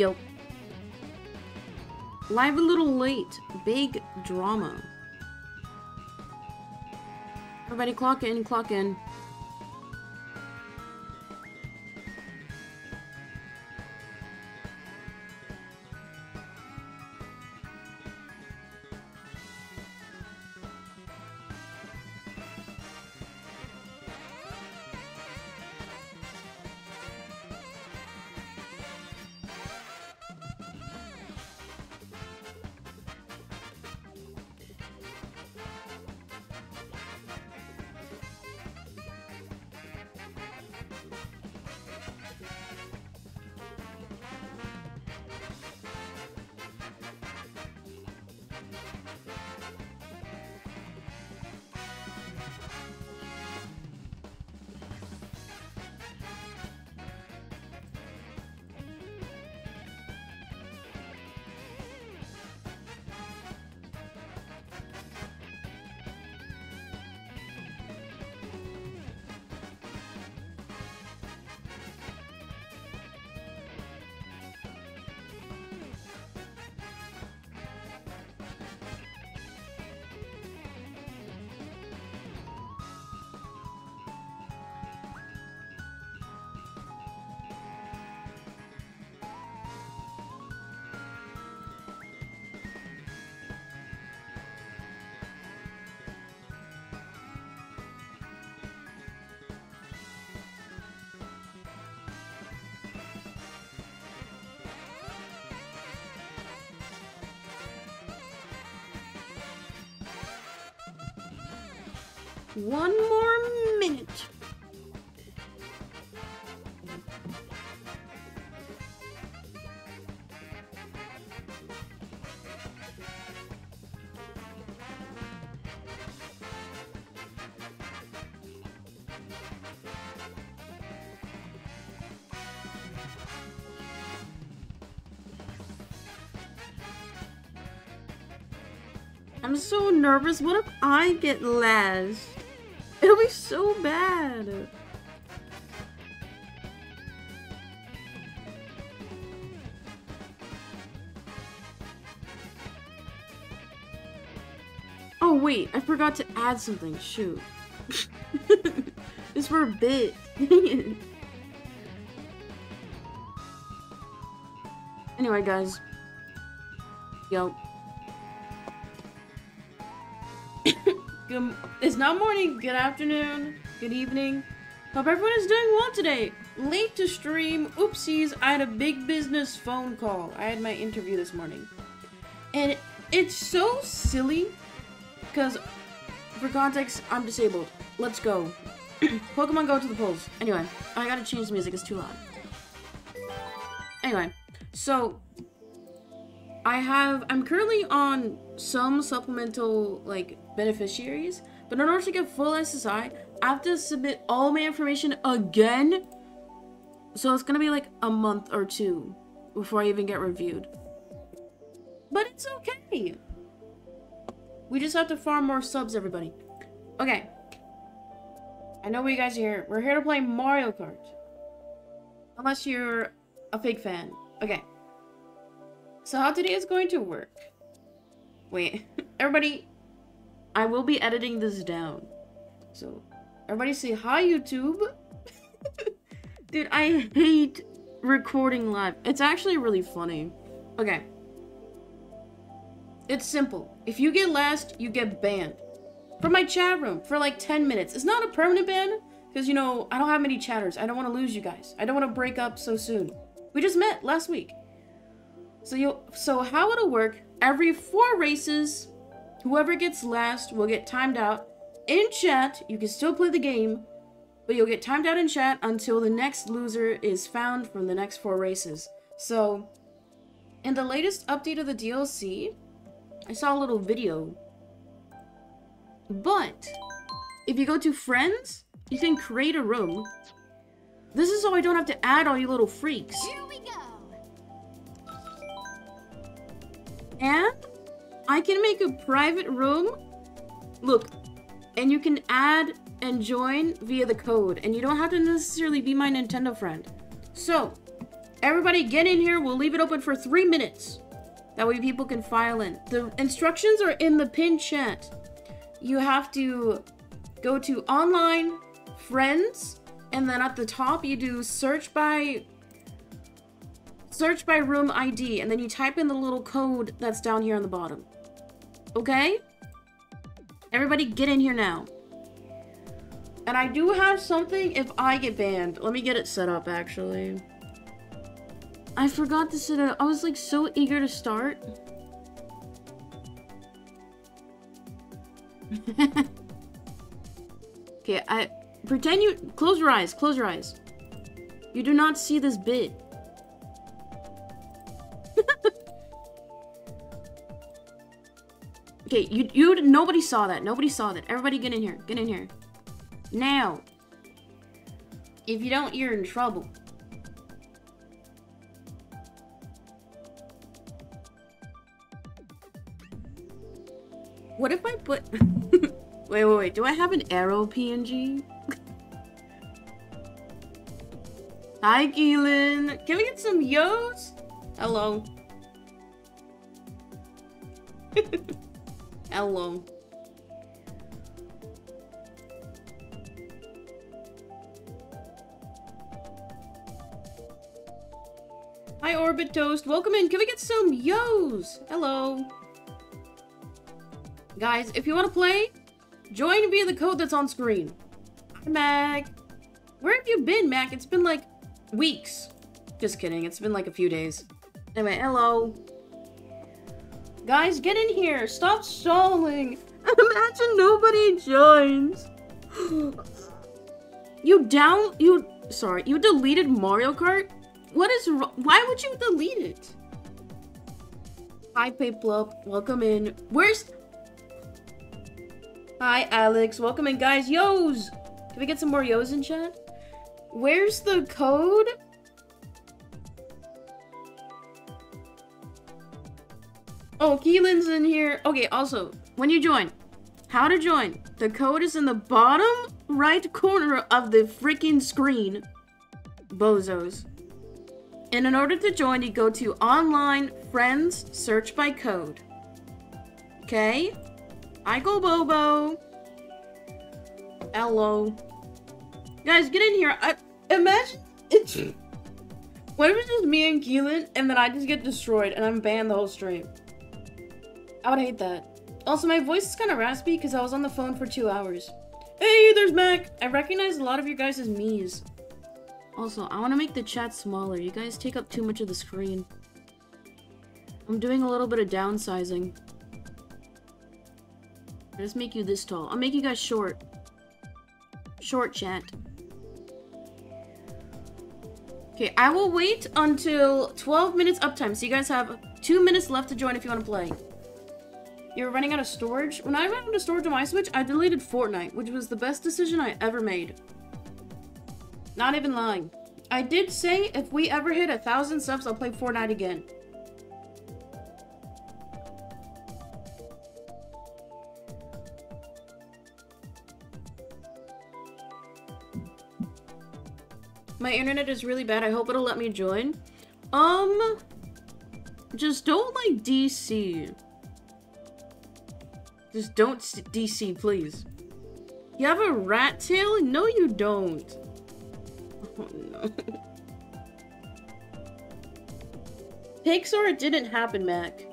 Yo. Live a little late. Big drama. Everybody clock in, clock in. Nervous. What if I get last? It'll be so bad. Oh wait, I forgot to add something. Shoot. it's for a bit. anyway, guys. Yo. Good, it's not morning, good afternoon, good evening. Hope everyone is doing well today. Late to stream, oopsies, I had a big business phone call. I had my interview this morning. And it's so silly, because for context, I'm disabled. Let's go. Pokemon Go to the polls. Anyway, I gotta change the music, it's too loud. Anyway, so I have I'm currently on some supplemental like beneficiaries, but in order to get full SSI, I have to submit all my information again. So it's gonna be like a month or two before I even get reviewed. But it's okay. We just have to farm more subs, everybody. Okay. I know what you guys are here. We're here to play Mario Kart. Unless you're a fake fan. Okay. So how today is going to work? Wait, everybody, I will be editing this down. So, everybody say hi, YouTube. Dude, I hate recording live. It's actually really funny. Okay. It's simple. If you get last, you get banned. From my chat room for like 10 minutes. It's not a permanent ban, because, you know, I don't have many chatters. I don't want to lose you guys. I don't want to break up so soon. We just met last week. So you so how it'll work, every four races, whoever gets last will get timed out. In chat, you can still play the game, but you'll get timed out in chat until the next loser is found from the next four races. So, in the latest update of the DLC, I saw a little video. But, if you go to friends, you can create a room. This is so I don't have to add all you little freaks. Here we go. And I can make a private room. Look, and you can add and join via the code. And you don't have to necessarily be my Nintendo friend. So, everybody get in here. We'll leave it open for three minutes. That way people can file in. The instructions are in the pin chat. You have to go to online, friends, and then at the top you do search by search by room ID, and then you type in the little code that's down here on the bottom. Okay? Everybody get in here now. And I do have something if I get banned. Let me get it set up, actually. I forgot to set it up. I was, like, so eager to start. okay, I... Pretend you... Close your eyes. Close your eyes. You do not see this bit. okay, you you nobody saw that. Nobody saw that. Everybody get in here. Get in here. Now. If you don't, you're in trouble. What if I put... wait, wait, wait. Do I have an arrow PNG? Hi, Keelan. Can we get some yos? Hello. Hello. Hi, Orbit Toast. Welcome in. Can we get some yos? Hello. Guys, if you want to play, join via the code that's on screen. Hi, Mac. Where have you been, Mac? It's been like weeks. Just kidding. It's been like a few days. Anyway, hello. Guys, get in here. Stop stalling. Imagine nobody joins. you down... You... Sorry. You deleted Mario Kart? What is? Why would you delete it? Hi, Piplup. Welcome in. Where's... Hi, Alex. Welcome in, guys. Yos! Can we get some more yos in chat? Where's the code? Oh, Keelan's in here. Okay, also, when you join, how to join. The code is in the bottom right corner of the freaking screen. Bozos. And in order to join, you go to online friends, search by code. Okay? I go Bobo. Hello. Guys, get in here. I, imagine it's. Hmm. what if it's just me and Keelan, and then I just get destroyed, and I'm banned the whole stream? I would hate that. Also, my voice is kind of raspy because I was on the phone for two hours. Hey, there's Mac! I recognize a lot of your guys as Mii's. Also, I want to make the chat smaller. You guys take up too much of the screen. I'm doing a little bit of downsizing. just make you this tall. I'll make you guys short. Short chat. Okay, I will wait until 12 minutes uptime, so you guys have two minutes left to join if you want to play. You're running out of storage? When I ran out of storage on my Switch, I deleted Fortnite, which was the best decision I ever made. Not even lying. I did say if we ever hit a thousand subs, I'll play Fortnite again. My internet is really bad. I hope it'll let me join. Um, just don't like DC. Just don't DC, please. You have a rat tail? No, you don't. Oh, no. It didn't happen, Mac.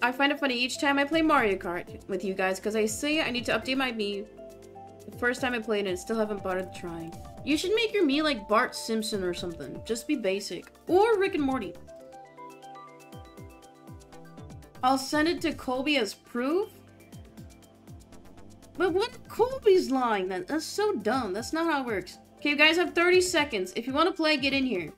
I find it funny each time I play Mario Kart with you guys because I say I need to update my Mii. The first time I played it, still haven't bothered trying. You should make your Mii like Bart Simpson or something. Just be basic. Or Rick and Morty. I'll send it to Colby as proof? But what Colby's lying then? That's so dumb. That's not how it works. Okay, you guys have 30 seconds. If you want to play, get in here.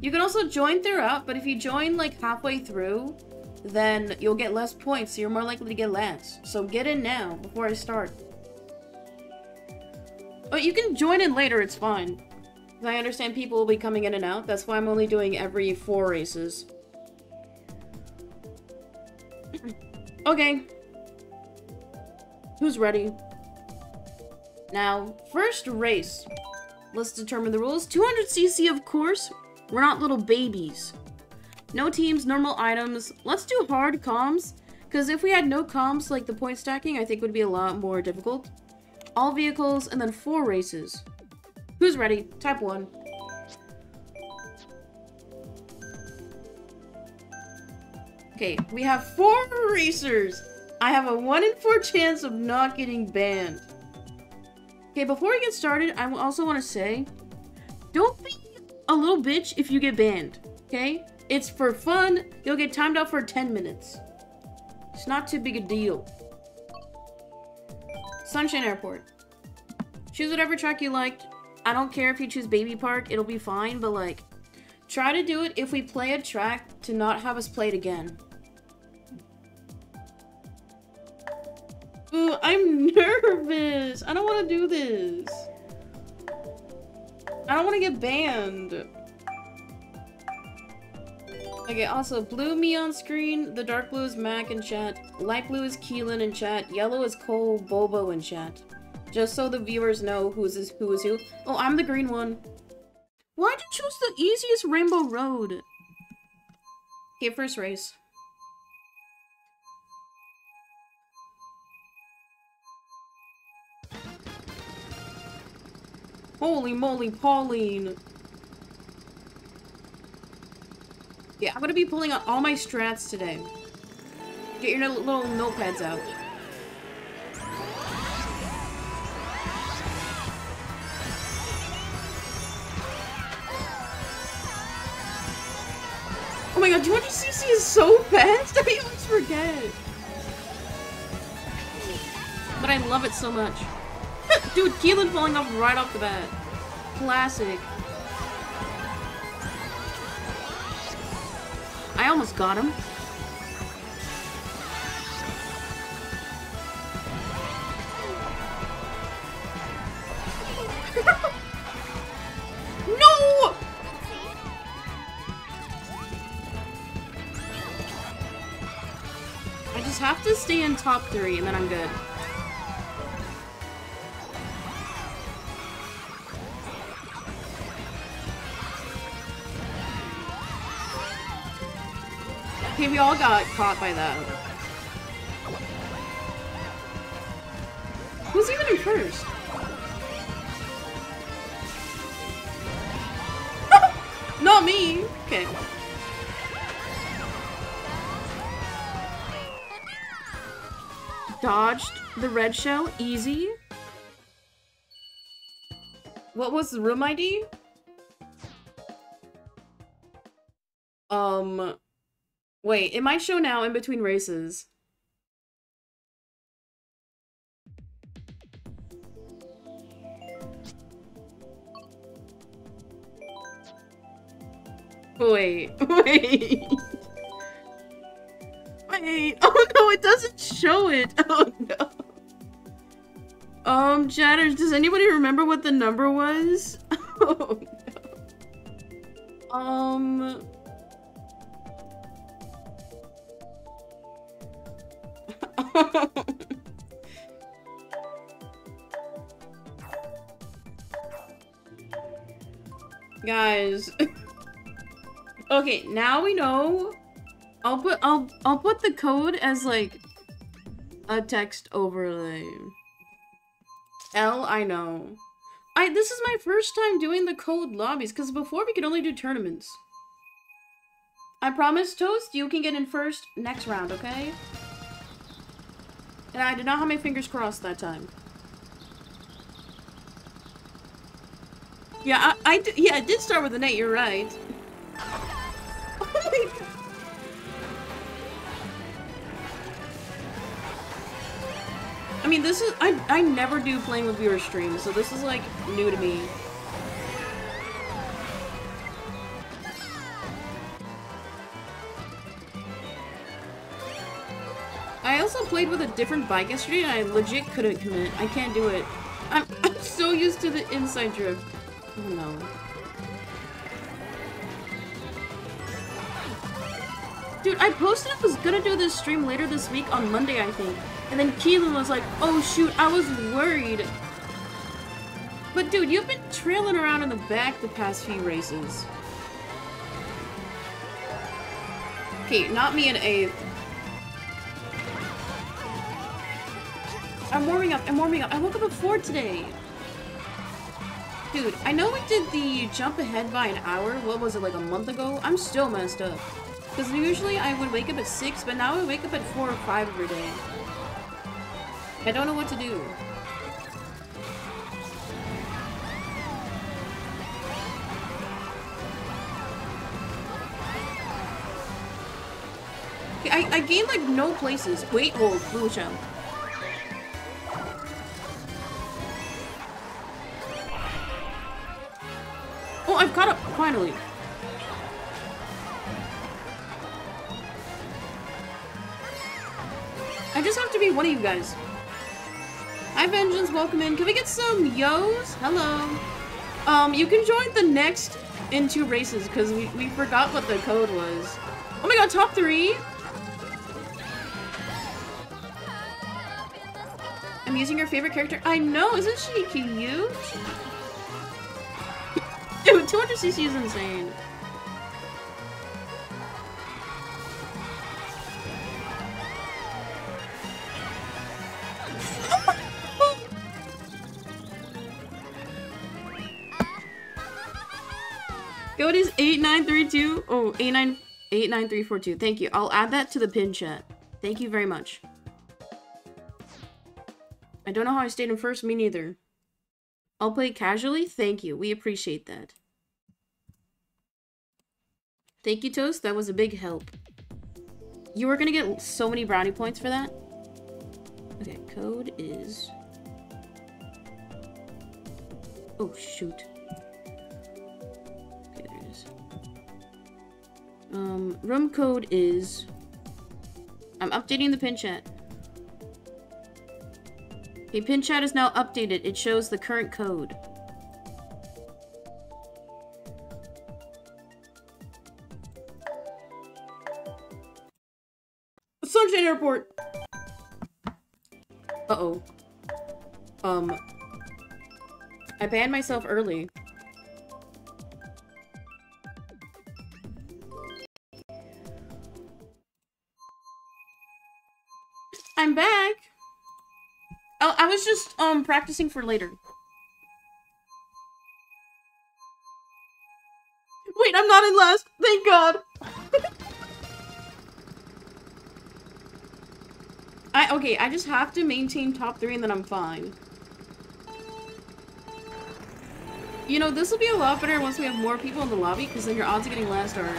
You can also join throughout, but if you join like halfway through, then you'll get less points, so you're more likely to get last. So get in now, before I start. Oh, you can join in later, it's fine. I understand people will be coming in and out, that's why I'm only doing every four races. okay. Who's ready? Now, first race. Let's determine the rules. 200cc, of course. We're not little babies. No teams, normal items. Let's do hard comms. Because if we had no comms, like the point stacking, I think would be a lot more difficult. All vehicles, and then four races. Who's ready? Type 1. Okay, we have four racers. I have a 1 in 4 chance of not getting banned. Okay, before we get started, I also want to say, don't be a little bitch if you get banned, okay? It's for fun. You'll get timed out for 10 minutes. It's not too big a deal. Sunshine Airport. Choose whatever track you liked. I don't care if you choose Baby Park. It'll be fine, but like, try to do it if we play a track to not have us play it again. Ooh, I'm nervous. I don't want to do this. I don't want to get banned. Okay, also, blue me on screen, the dark blue is Mac in chat, light blue is Keelan in chat, yellow is Cole Bobo in chat. Just so the viewers know who's is who is who. Oh, I'm the green one. Why'd you choose the easiest rainbow road? Okay, first race. Holy moly, Pauline! Yeah, I'm gonna be pulling out all my strats today. Get your little notepads out. Oh my god, 200cc is so fast! I always forget. But I love it so much. Dude, Keelan falling off right off the bat. Classic. I almost got him. no! I just have to stay in top three and then I'm good. Okay, we all got caught by that. Who's even in first? Not me! Okay. Dodged the red shell, easy. What was the room ID? Um... Wait, it might show now in between races. Wait, wait. Wait. Oh no, it doesn't show it. Oh no. Um, chatters, does anybody remember what the number was? oh no. Um. Guys. okay, now we know. I'll put I'll I'll put the code as like a text overlay. L, I know. I this is my first time doing the code lobbies because before we could only do tournaments. I promise, Toast, you can get in first next round, okay? And I did not have my fingers crossed that time. Yeah, I, yeah, it did start with an 8, you're right. Oh I mean, this is- I, I never do playing with viewer streams, so this is, like, new to me. I also played with a different bike yesterday and I legit couldn't commit. I can't do it. I'm, I'm so used to the inside drift. Oh no. Dude, I posted I was gonna do this stream later this week on Monday, I think. And then Keelan was like, oh shoot, I was worried. But dude, you've been trailing around in the back the past few races. Okay, not me in eighth. I'm warming up, I'm warming up. I woke up at 4 today. Dude, I know we did the jump ahead by an hour. What was it, like a month ago? I'm still messed up. Because usually I would wake up at 6, but now I wake up at 4 or 5 every day. I don't know what to do. I, I gained like no places. Wait, hold, blue shell. I've caught up, finally. I just have to be one of you guys. Hi, Vengeance, welcome in. Can we get some yo's? Hello. Um, you can join the next in two races, because we, we forgot what the code was. Oh my god, top three? I'm using your favorite character. I know, isn't she cute? Dude, 200cc is insane. Code is 8932. Oh, 89 89342. Thank you. I'll add that to the pin chat. Thank you very much. I don't know how I stayed in first. Me neither. I'll play casually. Thank you. We appreciate that. Thank you, Toast. That was a big help. You were gonna get so many brownie points for that. Okay, code is... Oh, shoot. Okay, there it is. Um, room code is... I'm updating the pin chat. Okay, pin chat is now updated. It shows the current code. Sunshine Airport! Uh-oh. Um... I banned myself early. I'm back! Oh, I was just, um, practicing for later. Wait, I'm not in last! Thank God! I- okay, I just have to maintain top three and then I'm fine. You know, this will be a lot better once we have more people in the lobby, because then your odds of getting last are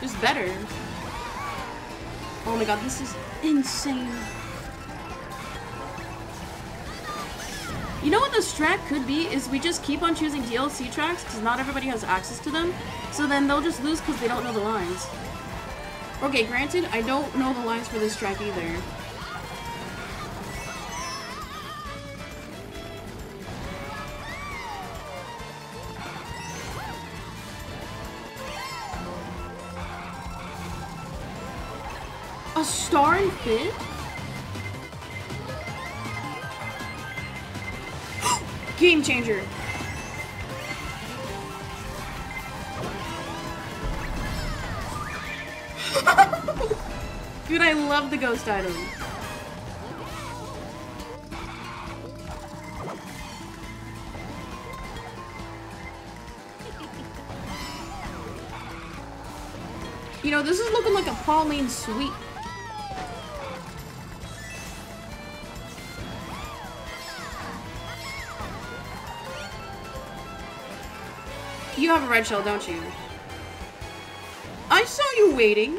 just better. Oh my god, this is insane. You know what the strat could be? Is we just keep on choosing DLC tracks because not everybody has access to them. So then they'll just lose because they don't know the lines. Okay, granted, I don't know the lines for this track either. A star and fit? Game changer. Dude, I love the ghost item. You know, this is looking like a Pauline sweet. You have a red shell, don't you? I saw you waiting.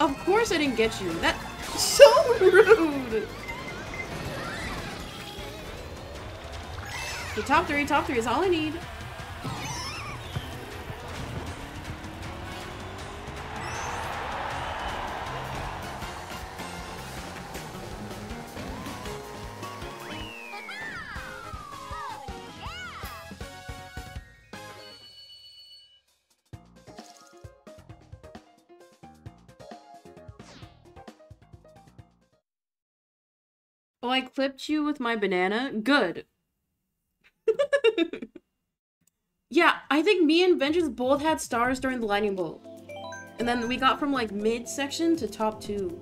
Of course I didn't get you. That's so rude. The top three, top three is all I need. Clipped you with my banana? Good. yeah, I think me and Vengeance both had stars during the lightning bolt. And then we got from like mid-section to top two.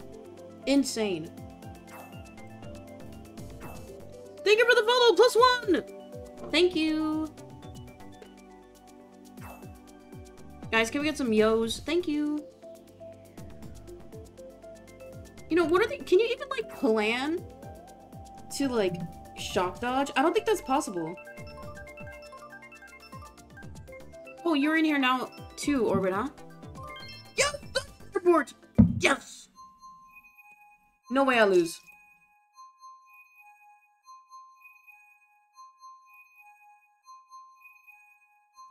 Insane. Thank you for the follow, plus one! Thank you. Guys, can we get some yos? Thank you. You know, what are the- can you even like plan to like shock dodge? I don't think that's possible. Oh, you're in here now too, Orbit, huh? Yes! Report! Yes! No way I lose.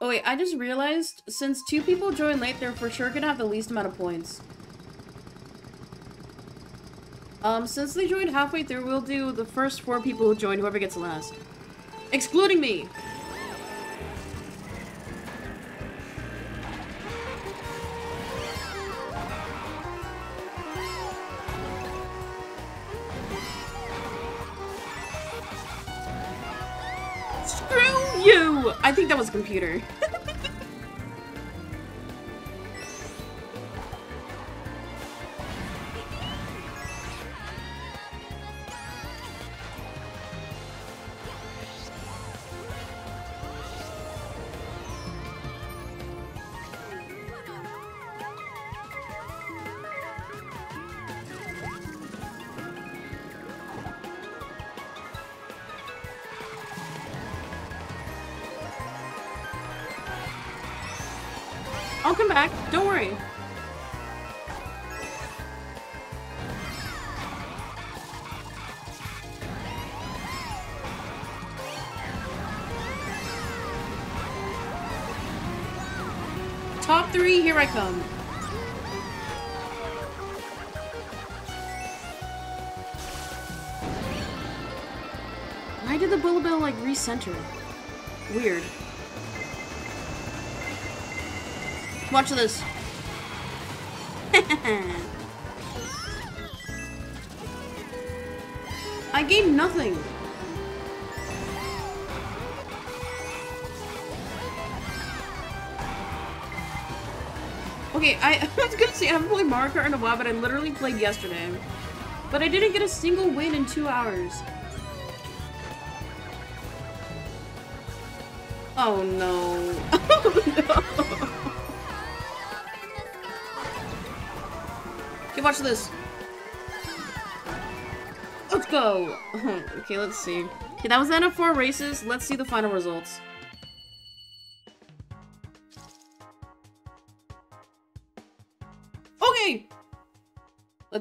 Oh wait, I just realized, since two people joined late, they're for sure gonna have the least amount of points. Um, since they joined halfway through, we'll do the first four people who join, whoever gets last. Excluding me! Screw you! I think that was a computer. Why did the Bullet Bill like recenter? Weird. Watch this. I gained nothing. Okay, I, I was gonna say I haven't played Mario Kart in a while, but I literally played yesterday. But I didn't get a single win in two hours. Oh no. Oh no. Okay, watch this. Let's go. okay, let's see. Okay, that was the end of four races. Let's see the final results.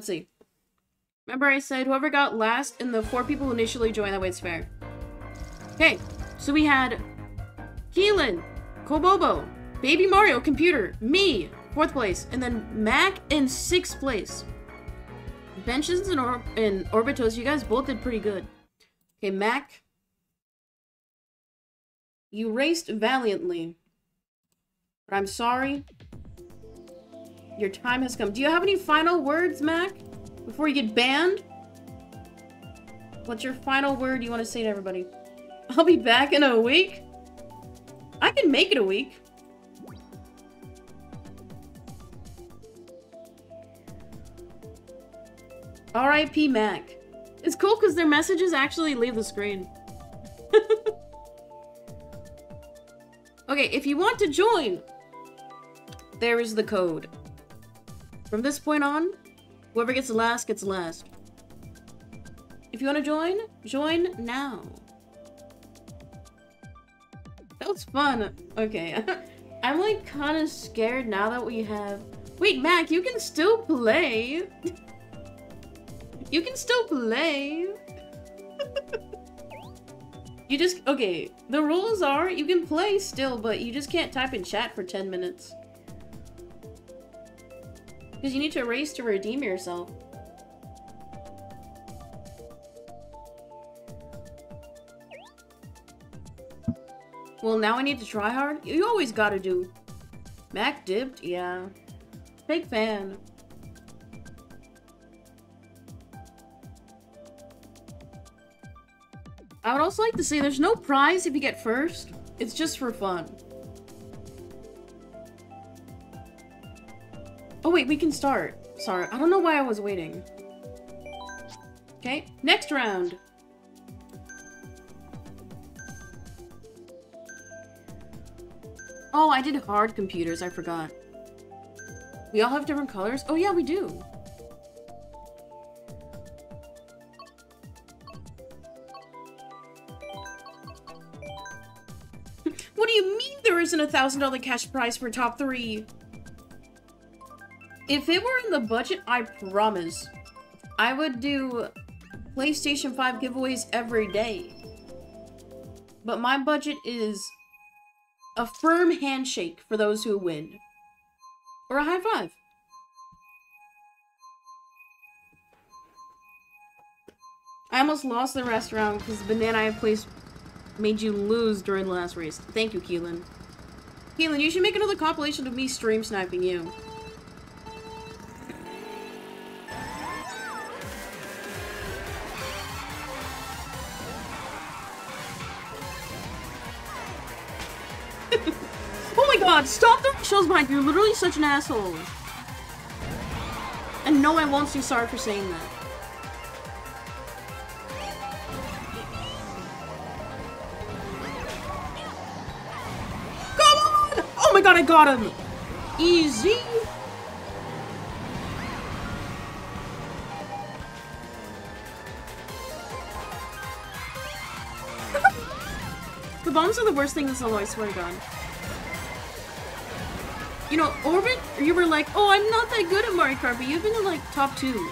Let's see. Remember I said whoever got last in the four people initially joined, that way it's fair. Okay, so we had Keelan, Kobobo, Baby Mario, Computer, me, fourth place, and then Mac in sixth place. Benches and, or and Orbitos, you guys both did pretty good. Okay, Mac. You raced valiantly. But I'm sorry. Your time has come. Do you have any final words, Mac? Before you get banned? What's your final word you want to say to everybody? I'll be back in a week? I can make it a week. R.I.P. Mac. It's cool because their messages actually leave the screen. okay, if you want to join, there is the code. From this point on, whoever gets the last gets last. If you want to join, join now. That was fun. Okay. I'm like kind of scared now that we have... Wait, Mac, you can still play. You can still play. you just, okay, the rules are you can play still, but you just can't type in chat for 10 minutes. Because you need to race to redeem yourself. Well, now I need to try hard? You always gotta do. Mac dipped? Yeah. Big fan. I would also like to say there's no prize if you get first. It's just for fun. Oh wait, we can start. Sorry, I don't know why I was waiting. Okay, next round. Oh, I did hard computers, I forgot. We all have different colors? Oh yeah, we do. What do you mean there isn't a thousand dollar cash prize for top three? If it were in the budget, I promise, I would do PlayStation 5 giveaways every day. But my budget is a firm handshake for those who win. Or a high five. I almost lost the restaurant because the banana I placed made you lose during the last race. Thank you, Keelan. Keelan, you should make another compilation of me stream sniping you. God, stop the shows behind you. You're literally such an asshole. And no, I won't say sorry for saying that. Come on! Oh my god, I got him! Easy! the bombs are the worst thing in solo, I swear to god. You know, Orbit, you were like, oh, I'm not that good at Mario Kart, but you've been in, like, top two.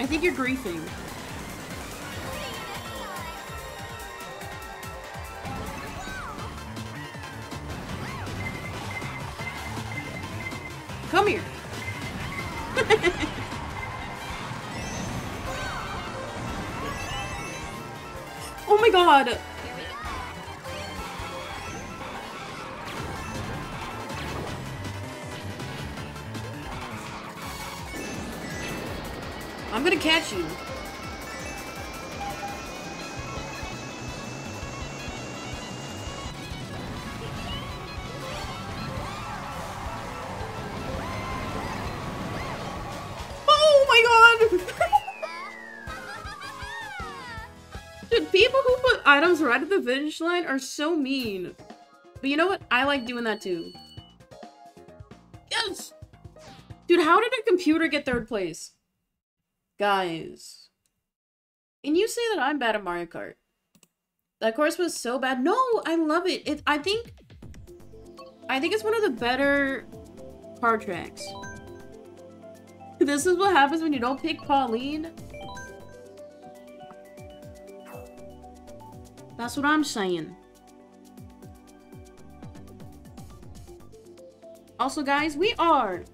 I think you're griefing. Come here. oh my god! I'm gonna catch you. Oh my god! Dude, people who put items right at the finish line are so mean. But you know what? I like doing that too. Yes! Dude, how did a computer get third place? Guys. And you say that I'm bad at Mario Kart. That course was so bad. No, I love it. It I think I think it's one of the better car tracks. This is what happens when you don't pick Pauline. That's what I'm saying. Also, guys, we are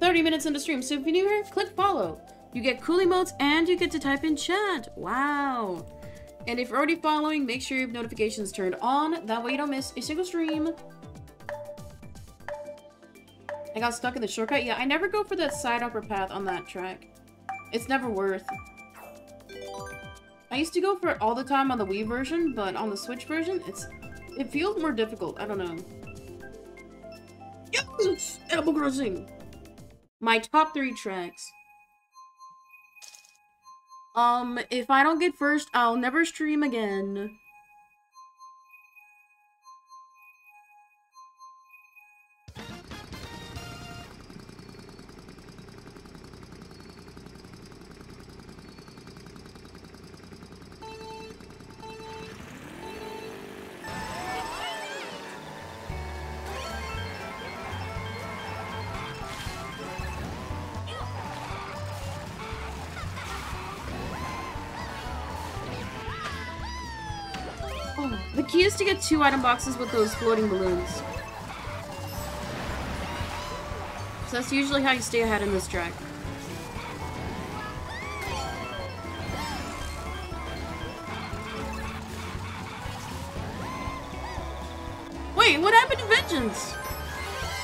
30 minutes into stream, so if you're new here, click follow. You get cool emotes and you get to type in chat. Wow. And if you're already following, make sure you have notifications turned on. That way you don't miss a single stream. I got stuck in the shortcut. Yeah, I never go for that side upper path on that track. It's never worth. I used to go for it all the time on the Wii version, but on the Switch version, it's it feels more difficult. I don't know. Yes! Animal Crossing! My top three tracks. Um, if I don't get first, I'll never stream again. To get two item boxes with those floating balloons. So that's usually how you stay ahead in this track. Wait, what happened to Vengeance?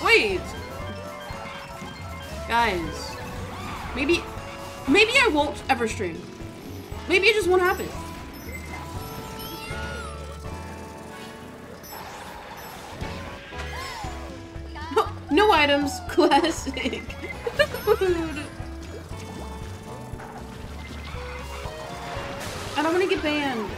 Wait. Guys. Maybe, maybe I won't ever stream. Maybe it just won't happen. Items. Classic. I don't want to get banned.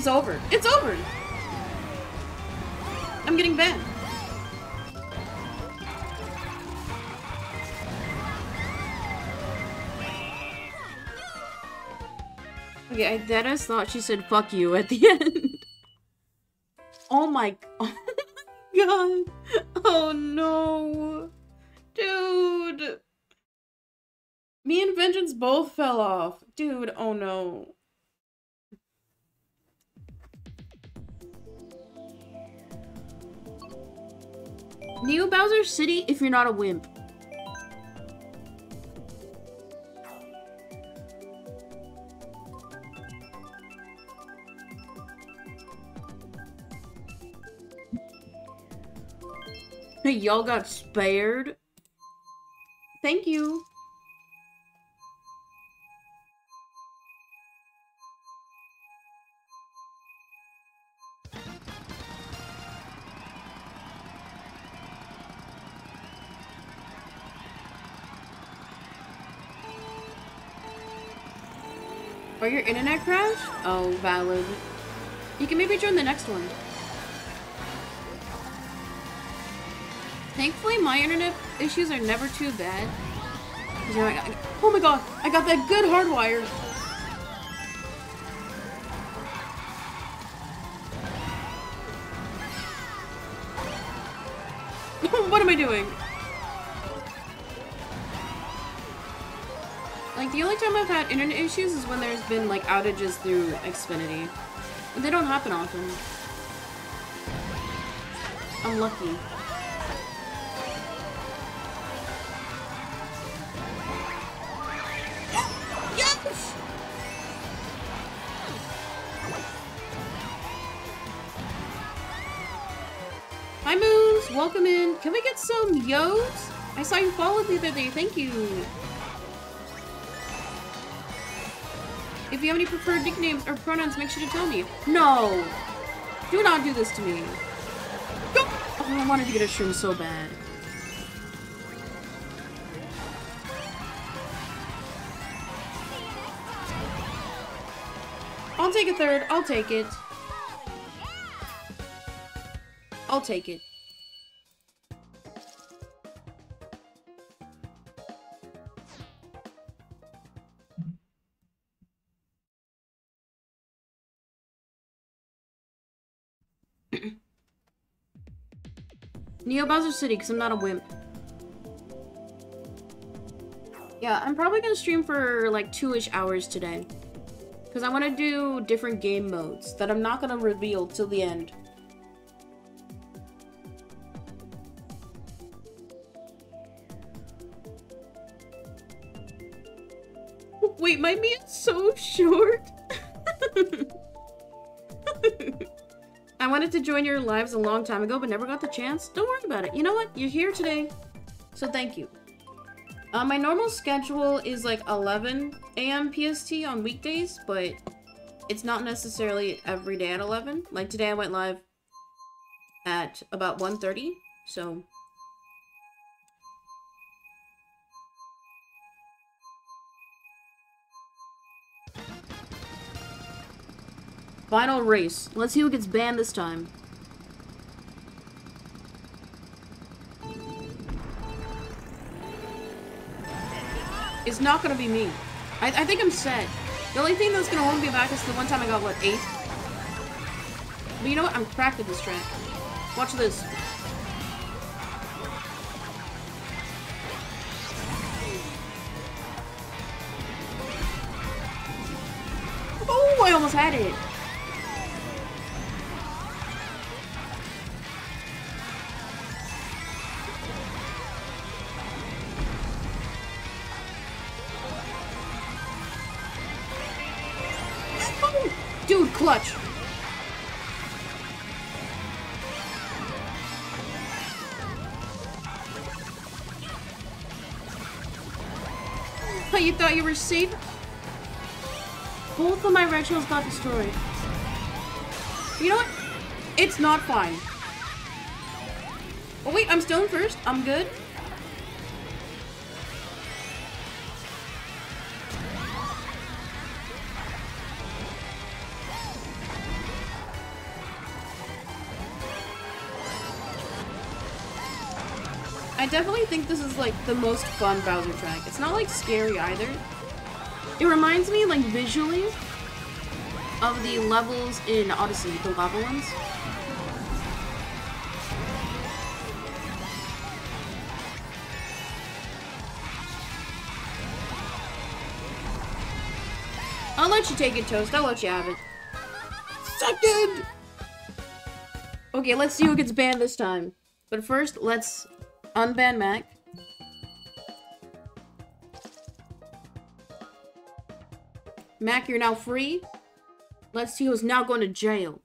It's over. It's over. I'm getting banned. Okay, I Dennis thought she said fuck you at the end. Oh my, oh my god. Oh no. Dude. Me and Vengeance both fell off. Dude, oh no. Neo Bowser City if you're not a wimp. Y'all got spared. Thank you. Or your internet crash? Oh, valid. You can maybe join the next one. Thankfully, my internet issues are never too bad. Oh my god, I got that good hardwire. time I've had internet issues is when there's been like outages through Xfinity. But they don't happen often. I'm lucky. yes! Hi Moons, welcome in. Can we get some yo's? I saw you followed the other day, thank you. If you have any preferred nicknames or pronouns, make sure to tell me. No! Do not do this to me. Oh, I wanted to get a shroom so bad. I'll take a third. I'll take it. I'll take it. Neo Bowser City, because I'm not a wimp. Yeah, I'm probably gonna stream for like two-ish hours today. Because I want to do different game modes that I'm not gonna reveal till the end. Wait, my Mii's so short. I wanted to join your lives a long time ago, but never got the chance. Don't worry about it. You know what? You're here today, so thank you. Uh, my normal schedule is like 11 a.m. PST on weekdays, but it's not necessarily every day at 11. Like today I went live at about 1.30, so... Final race. Let's see who gets banned this time. It's not gonna be me. I, I think I'm set. The only thing that's gonna hold me back is the one time I got, what, 8th? But you know what? I'm cracked at this track. Watch this. Oh, I almost had it. Safe? Both of my red shells got destroyed. You know what? It's not fine. Oh wait, I'm stone first. I'm good. I definitely think this is like the most fun Bowser track. It's not like scary either. It reminds me like visually of the levels in Odyssey, the lava ones. I'll let you take it, Toast. I'll let you have it. Second! Okay, let's see who gets banned this time. But first, let's unban Mac. Mac, you're now free. Let's see who's now going to jail.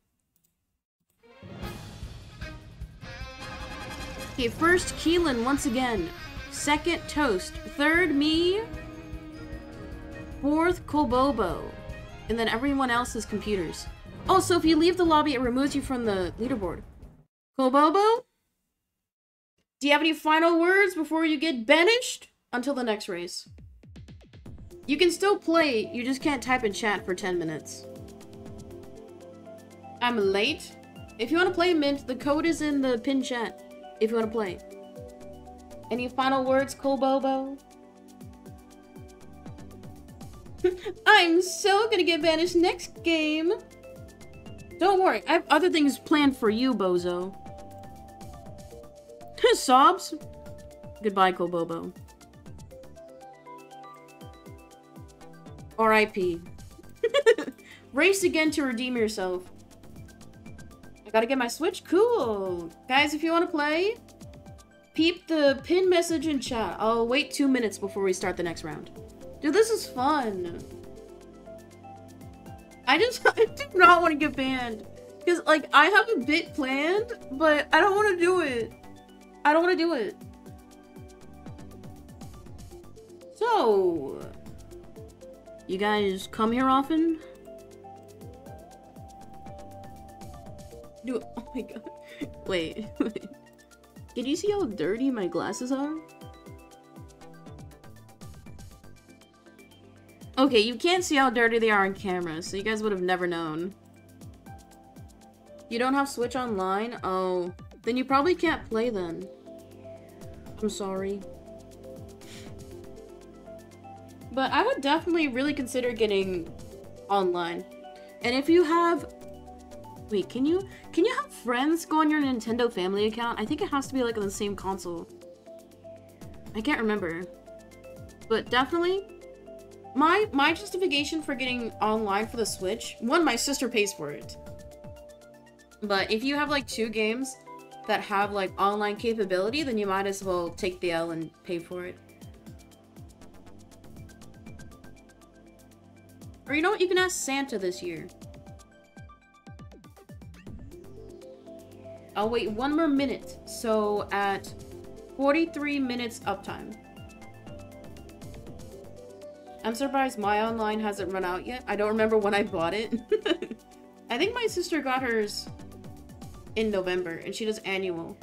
Okay, first, Keelan once again. Second, Toast. Third, me. Fourth, Kobobo. And then everyone else's computers. Oh, so if you leave the lobby, it removes you from the leaderboard. Kobobo? Do you have any final words before you get banished? Until the next race. You can still play, you just can't type in chat for 10 minutes. I'm late. If you want to play Mint, the code is in the pin chat. If you want to play. Any final words, Kobobo? I'm so gonna get banished next game. Don't worry, I have other things planned for you, Bozo. Sobs? Goodbye, Kobobo. R.I.P. Race again to redeem yourself. I gotta get my Switch? Cool. Guys, if you want to play, peep the pin message in chat. I'll wait two minutes before we start the next round. Dude, this is fun. I just I do not want to get banned. Because, like, I have a bit planned, but I don't want to do it. I don't want to do it. So, you guys come here often? Do oh my god. Wait, wait. Can you see how dirty my glasses are? Okay, you can't see how dirty they are on camera, so you guys would have never known. You don't have Switch Online? Oh, then you probably can't play then. I'm sorry. But I would definitely really consider getting online. And if you have... Wait, can you can you have friends go on your Nintendo family account? I think it has to be like on the same console. I can't remember. But definitely, my my justification for getting online for the Switch, one, my sister pays for it. But if you have like two games that have like online capability, then you might as well take the L and pay for it. Or you know what? You can ask Santa this year. I'll wait one more minute. So at 43 minutes uptime. I'm surprised my online hasn't run out yet. I don't remember when I bought it. I think my sister got hers in November and she does annual.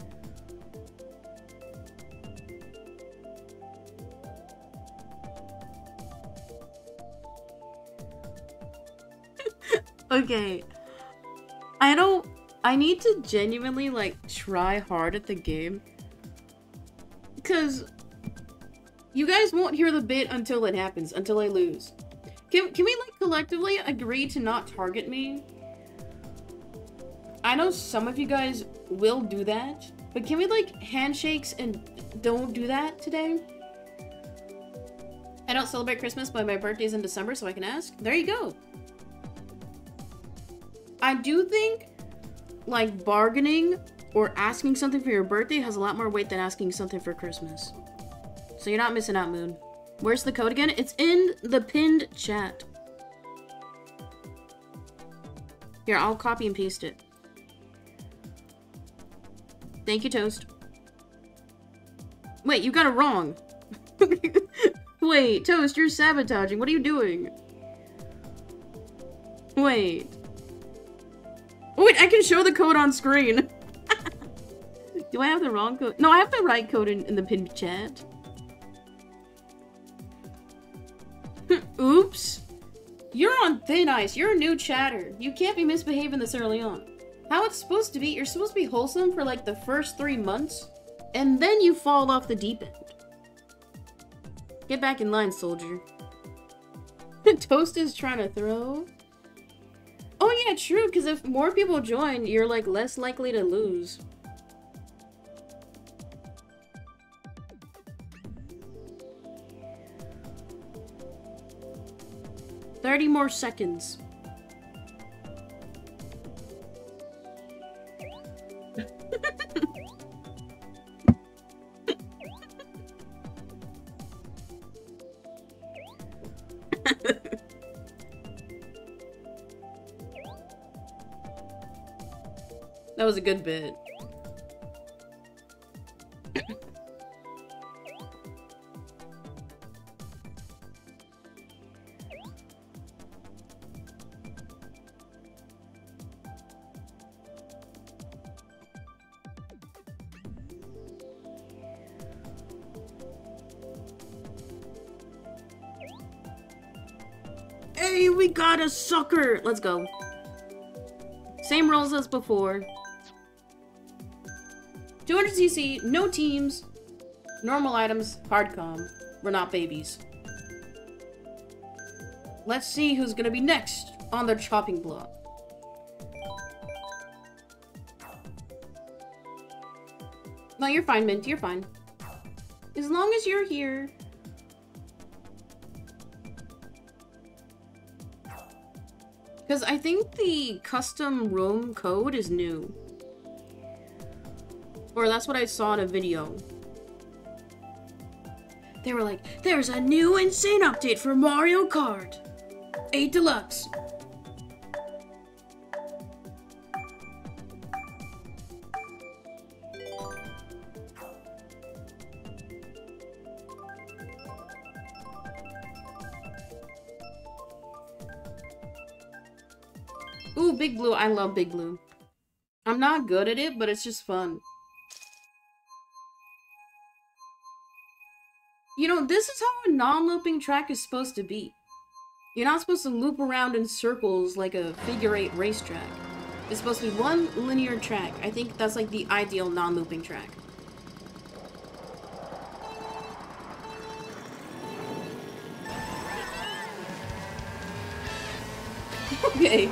Okay. I don't... I need to genuinely, like, try hard at the game. Because... You guys won't hear the bit until it happens, until I lose. Can, can we, like, collectively agree to not target me? I know some of you guys will do that, but can we, like, handshakes and don't do that today? I don't celebrate Christmas, but my birthday's in December, so I can ask. There you go. I do think, like, bargaining or asking something for your birthday has a lot more weight than asking something for Christmas. So you're not missing out, Moon. Where's the code again? It's in the pinned chat. Here, I'll copy and paste it. Thank you, Toast. Wait, you got it wrong. Wait, Toast, you're sabotaging. What are you doing? Wait. Wait, I can show the code on screen. Do I have the wrong code? No, I have the right code in, in the pinned chat. Oops. You're on thin ice. You're a new chatter. You can't be misbehaving this early on. How it's supposed to be, you're supposed to be wholesome for like the first three months, and then you fall off the deep end. Get back in line, soldier. Toast is trying to throw. Oh yeah, true, because if more people join, you're like less likely to lose. 30 more seconds. That was a good bit. Hey, we got a sucker! Let's go. Same rules as before. 200cc, no teams, normal items, hard com. We're not babies. Let's see who's gonna be next on the chopping block. No, you're fine, Mint. You're fine. As long as you're here. Because I think the custom room code is new. Or that's what I saw in a video. They were like, there's a new insane update for Mario Kart 8 Deluxe. Ooh, Big Blue. I love Big Blue. I'm not good at it, but it's just fun. You know, this is how a non-looping track is supposed to be. You're not supposed to loop around in circles like a figure-eight racetrack. It's supposed to be one linear track. I think that's like the ideal non-looping track. okay.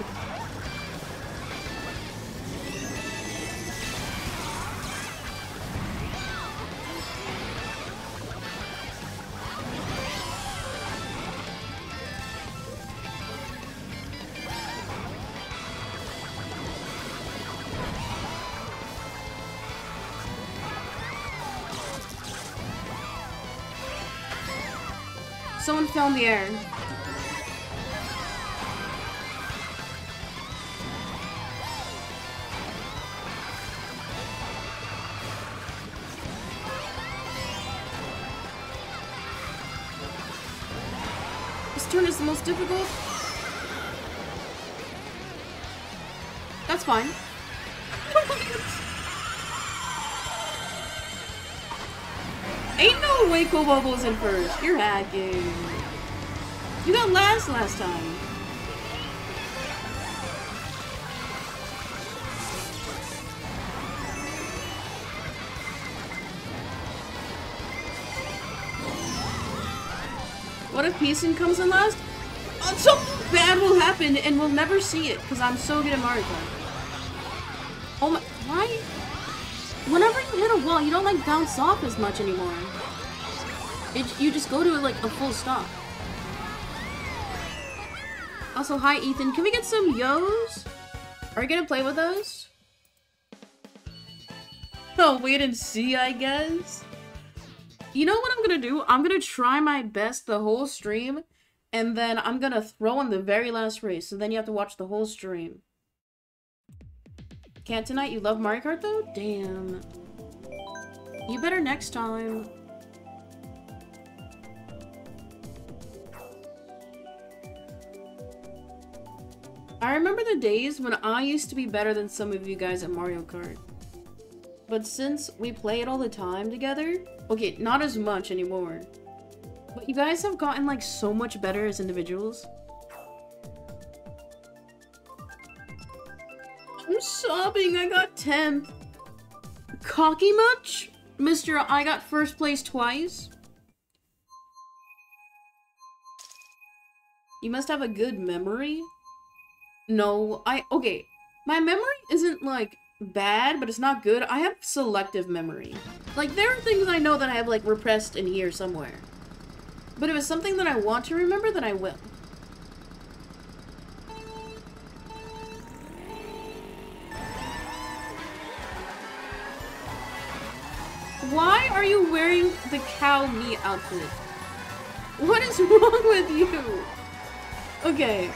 In the air. This turn is the most difficult. That's fine. Ain't no way was in first. You're hacking. You got last last time. What if Pearson comes in last? Uh, something bad will happen and we'll never see it because I'm so good at Mario Kart. Oh my, why? Whenever you hit a wall, you don't like bounce off as much anymore. It, you just go to like a full stop. Also, hi Ethan, can we get some yos? Are you gonna play with those? Oh, wait and see, I guess. You know what I'm gonna do? I'm gonna try my best the whole stream, and then I'm gonna throw in the very last race, so then you have to watch the whole stream. Can't tonight? You love Mario Kart though? Damn. You better next time. I remember the days when I used to be better than some of you guys at Mario Kart. But since we play it all the time together, okay, not as much anymore. But you guys have gotten like so much better as individuals. I'm sobbing, I got 10th. Cocky much? Mr. I got first place twice? You must have a good memory? No, I- okay. My memory isn't, like, bad, but it's not good. I have selective memory. Like, there are things I know that I have, like, repressed in here somewhere. But if it's something that I want to remember, then I will. Why are you wearing the cow Mii outfit? What is wrong with you? Okay.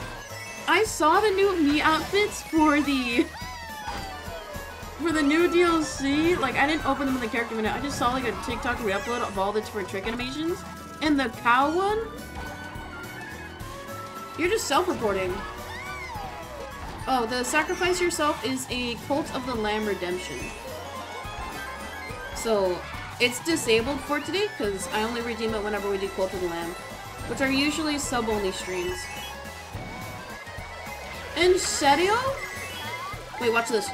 I saw the new Mii outfits for the for the new DLC. Like I didn't open them in the character minute. I just saw like a TikTok re-upload of all the different trick animations. And the cow one? You're just self-reporting. Oh, the sacrifice yourself is a Cult of the Lamb redemption. So, it's disabled for today because I only redeem it whenever we do Cult of the Lamb, which are usually sub-only streams. In serio? Wait, watch this.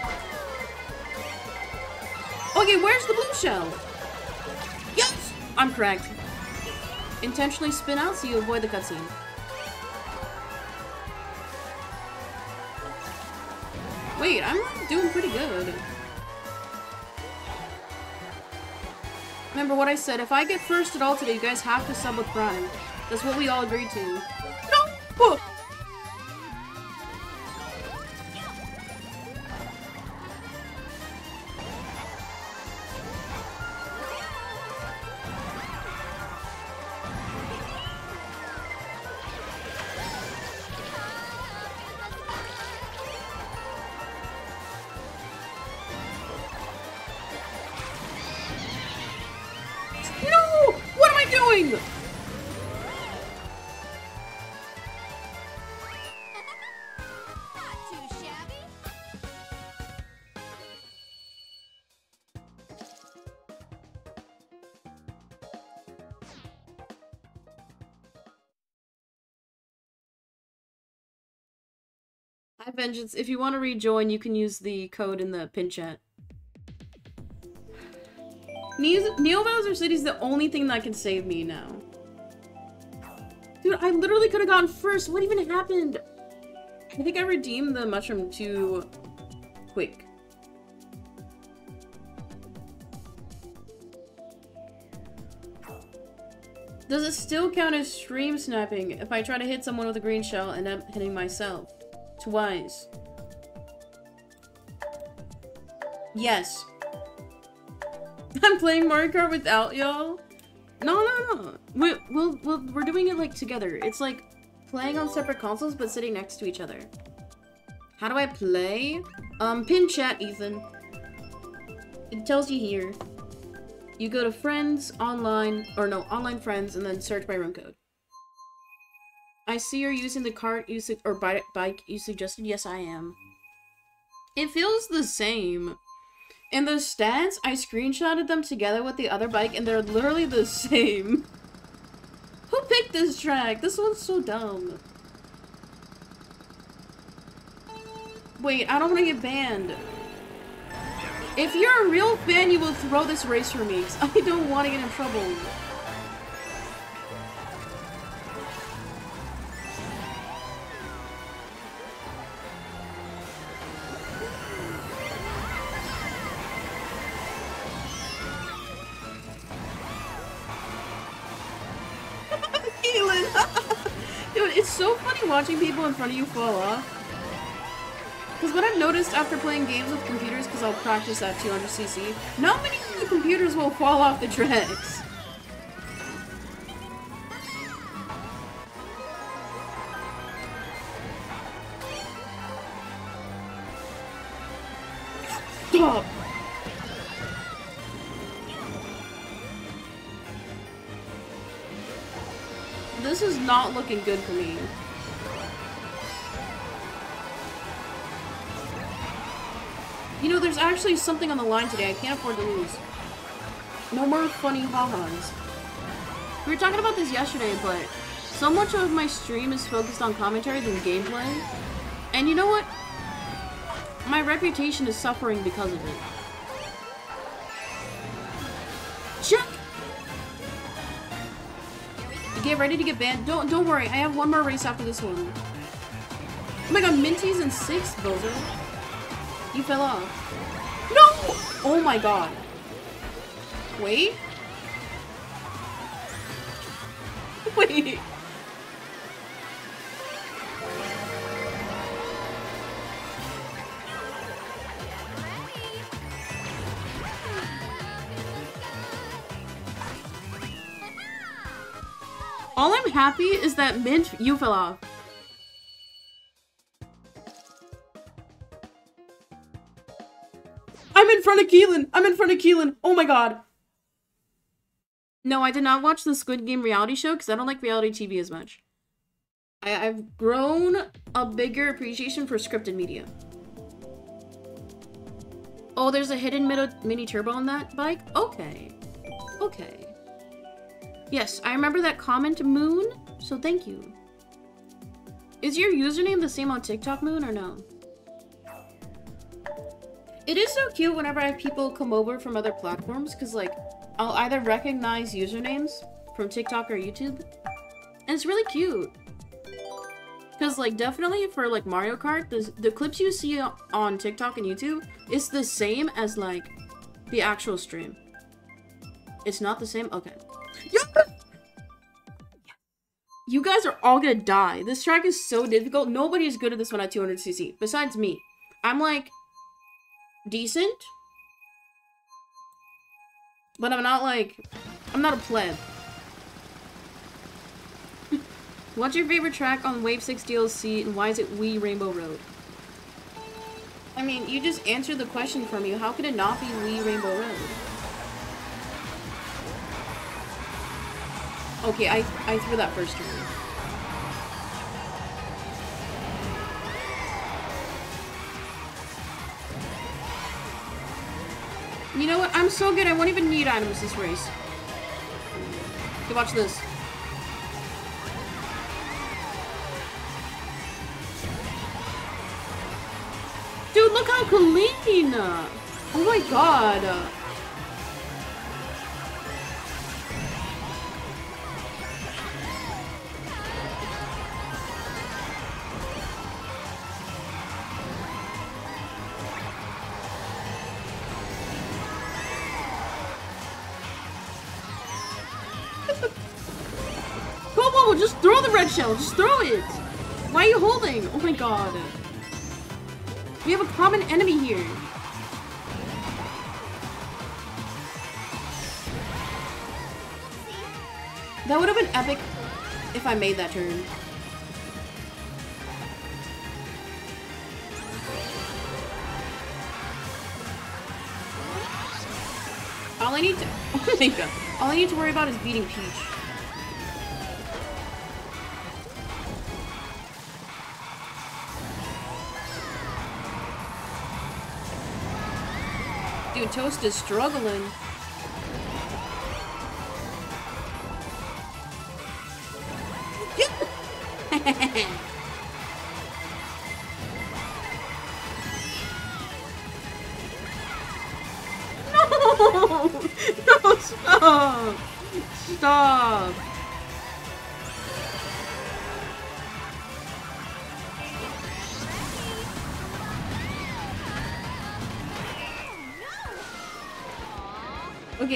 Okay, where's the blue shell? Yes! I'm correct. Intentionally spin out so you avoid the cutscene. Wait, I'm doing pretty good. Remember what I said, if I get first at all today, you guys have to sub with Prime. That's what we all agreed to. No! Oh. Hi, Vengeance. If you want to rejoin, you can use the code in the pin chat. Neo, Bowser City is the only thing that can save me now. Dude, I literally could have gone first. What even happened? I think I redeemed the mushroom too quick. Does it still count as stream sniping if I try to hit someone with a green shell and up hitting myself? Twice. Yes. I'm playing Mario Kart without y'all? No, no, no. We, we'll, we'll, we're doing it, like, together. It's like playing on separate consoles, but sitting next to each other. How do I play? Um, pin chat, Ethan. It tells you here. You go to friends, online, or no, online friends, and then search by room code. I see you're using the cart you or bike you suggested. Yes, I am. It feels the same. In the stats, I screenshotted them together with the other bike, and they're literally the same. Who picked this track? This one's so dumb. Wait, I don't want to get banned. If you're a real fan, you will throw this race for me, I don't want to get in trouble. Watching people in front of you fall off. Because what I've noticed after playing games with computers, because I'll practice at 200cc, not many of the computers will fall off the tracks. Stop! This is not looking good for me. You know, there's actually something on the line today. I can't afford to lose. No more funny ha-has. We were talking about this yesterday, but so much of my stream is focused on commentary than gameplay. And you know what? My reputation is suffering because of it. Check! Get ready to get banned. Don't don't worry, I have one more race after this one. Oh my god, Minty's in sixth, Bozer. You fell off. No! Oh my god. Wait. Wait. All I'm happy is that Mint, you fell off. I'm in front of Keelan! I'm in front of Keelan! Oh my god! No, I did not watch the Squid Game reality show because I don't like reality TV as much. I have grown a bigger appreciation for scripted media. Oh, there's a hidden mini turbo on that bike? Okay. Okay. Yes, I remember that comment, Moon, so thank you. Is your username the same on TikTok, Moon, or no? It is so cute whenever I have people come over from other platforms, because, like, I'll either recognize usernames from TikTok or YouTube, and it's really cute. Because, like, definitely for, like, Mario Kart, the, the clips you see on TikTok and YouTube is the same as, like, the actual stream. It's not the same? Okay. You guys are all gonna die. This track is so difficult. Nobody is good at this one at 200cc, besides me. I'm like, decent. But I'm not like, I'm not a pleb. What's your favorite track on Wave 6 DLC and why is it Wii Rainbow Road? I mean, you just answered the question for me. How could it not be Wii Rainbow Road? Okay, I, I threw that first turn. You know what? I'm so good, I won't even need items this race. Okay, watch this. Dude, look how clean! Oh my god. Red shell. Just throw it. Why are you holding? Oh my god. We have a common enemy here. That would have been epic if I made that turn. All I need to- oh god. All I need to worry about is beating Peach. Toast is struggling.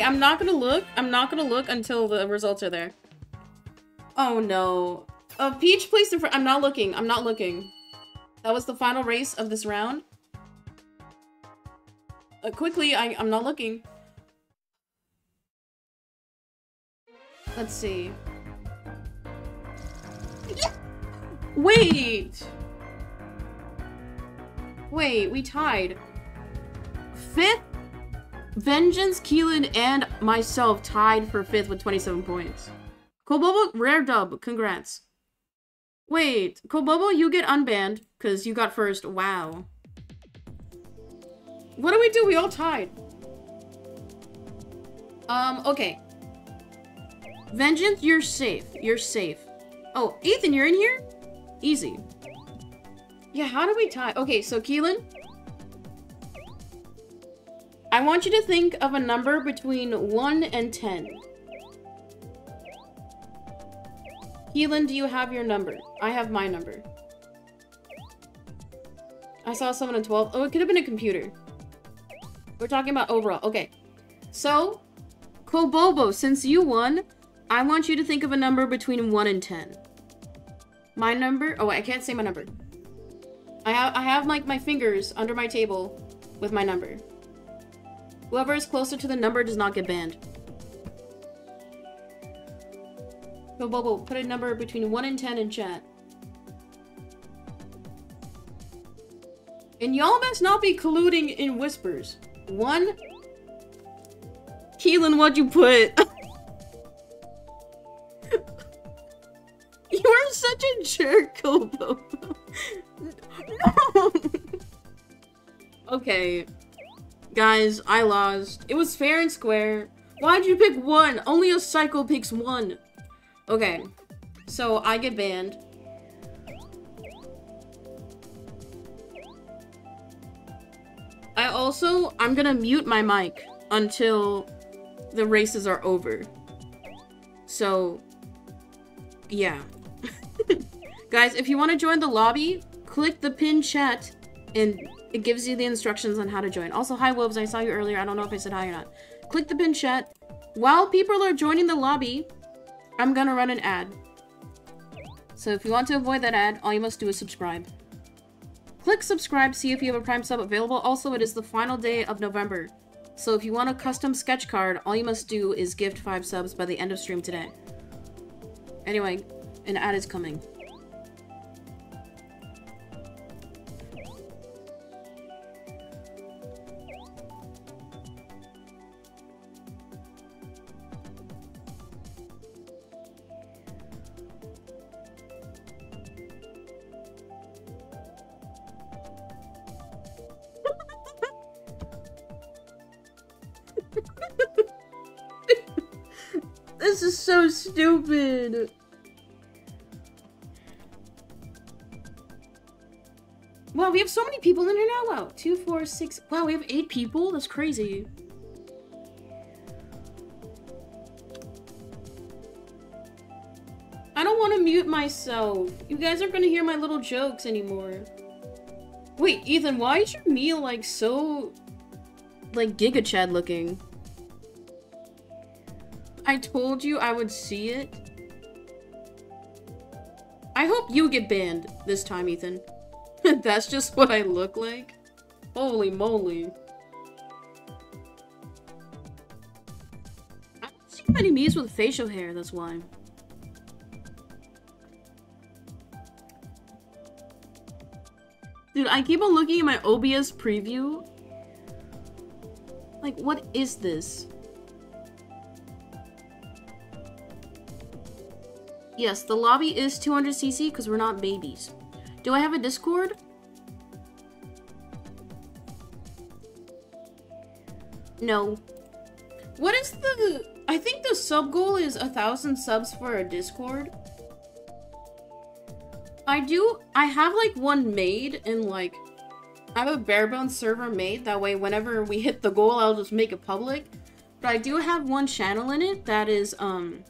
I'm not gonna look. I'm not gonna look until the results are there. Oh no. Uh, Peach placed in front- I'm not looking. I'm not looking. That was the final race of this round. Uh, quickly, I I'm not looking. Let's see. Wait! Wait, we tied. Fifth Vengeance, Keelan, and myself tied for fifth with 27 points. Kobobo, rare dub. Congrats. Wait, Kobobo, you get unbanned because you got first. Wow. What do we do? We all tied. Um, okay. Vengeance, you're safe. You're safe. Oh, Ethan, you're in here? Easy. Yeah, how do we tie? Okay, so Keelan, I want you to think of a number between 1 and 10. Keelan, do you have your number? I have my number. I saw someone in 12. Oh, it could have been a computer. We're talking about overall. Okay. So, Kobobo, since you won, I want you to think of a number between 1 and 10. My number? Oh, I can't say my number. I have I have like my fingers under my table with my number. Whoever is closer to the number does not get banned. Bobo, put a number between 1 and 10 in chat. And y'all must not be colluding in whispers. One. Keelan, what'd you put? you are such a jerk, Kobo. no! okay. Guys, I lost. It was fair and square. Why'd you pick one? Only a psycho picks one. Okay. So, I get banned. I also, I'm gonna mute my mic until the races are over. So, yeah. Guys, if you want to join the lobby, click the pin chat and it gives you the instructions on how to join. Also, hi Wolves, I saw you earlier. I don't know if I said hi or not. Click the pin chat. While people are joining the lobby, I'm gonna run an ad. So if you want to avoid that ad, all you must do is subscribe. Click subscribe, see if you have a Prime sub available. Also, it is the final day of November. So if you want a custom sketch card, all you must do is gift 5 subs by the end of stream today. Anyway, an ad is coming. So stupid. Wow, we have so many people in here now. Wow, two, four, six. Wow, we have eight people. That's crazy. I don't want to mute myself. You guys aren't going to hear my little jokes anymore. Wait, Ethan, why is your meal, like, so... Like, Giga Chad looking? I told you I would see it. I hope you get banned this time, Ethan. That's just what I look like? Holy moly. I don't see many Mii's with facial hair, that's why. Dude, I keep on looking at my OBS preview. Like, what is this? Yes, the lobby is 200cc because we're not babies. Do I have a Discord? No. What is the... I think the sub goal is a thousand subs for a Discord. I do... I have, like, one made and, like... I have a bare bones server made. That way, whenever we hit the goal, I'll just make it public. But I do have one channel in it that is, um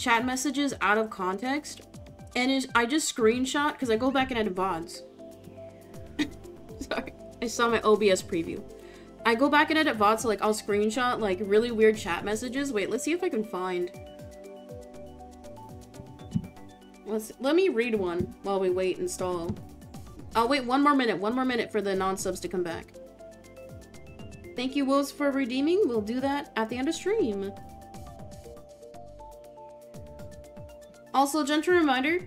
chat messages out of context, and is I just screenshot because I go back and edit VODs. Sorry, I saw my OBS preview. I go back and edit VODs, so like I'll screenshot like really weird chat messages. Wait, let's see if I can find. Let's let me read one while we wait install. I'll oh, wait one more minute, one more minute for the non-subs to come back. Thank you, Wolves, for redeeming. We'll do that at the end of stream. Also, gentle reminder,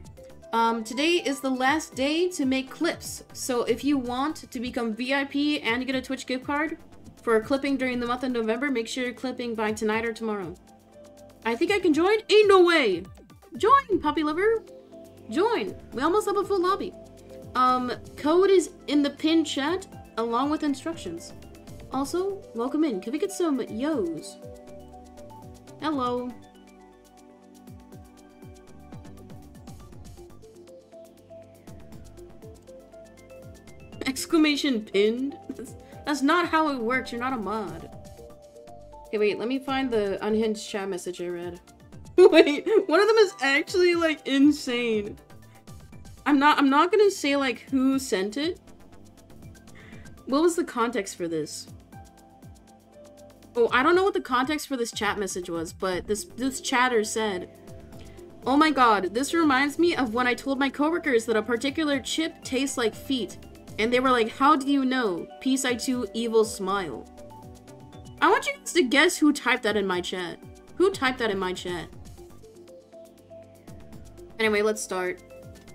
um, today is the last day to make clips. So if you want to become VIP and get a Twitch gift card for clipping during the month of November, make sure you're clipping by tonight or tomorrow. I think I can join? Ain't no way! Join, puppy lover! Join! We almost have a full lobby. Um, code is in the pin chat along with instructions. Also, welcome in. Can we get some yos? Hello. Exclamation pinned? That's, that's not how it works. You're not a mod. Okay, wait. Let me find the unhinged chat message I read. wait, one of them is actually, like, insane. I'm not- I'm not gonna say, like, who sent it. What was the context for this? Oh, I don't know what the context for this chat message was, but this this chatter said, Oh my god, this reminds me of when I told my coworkers that a particular chip tastes like feet. And they were like, how do you know? Peace I 2 evil smile. I want you guys to guess who typed that in my chat. Who typed that in my chat? Anyway, let's start.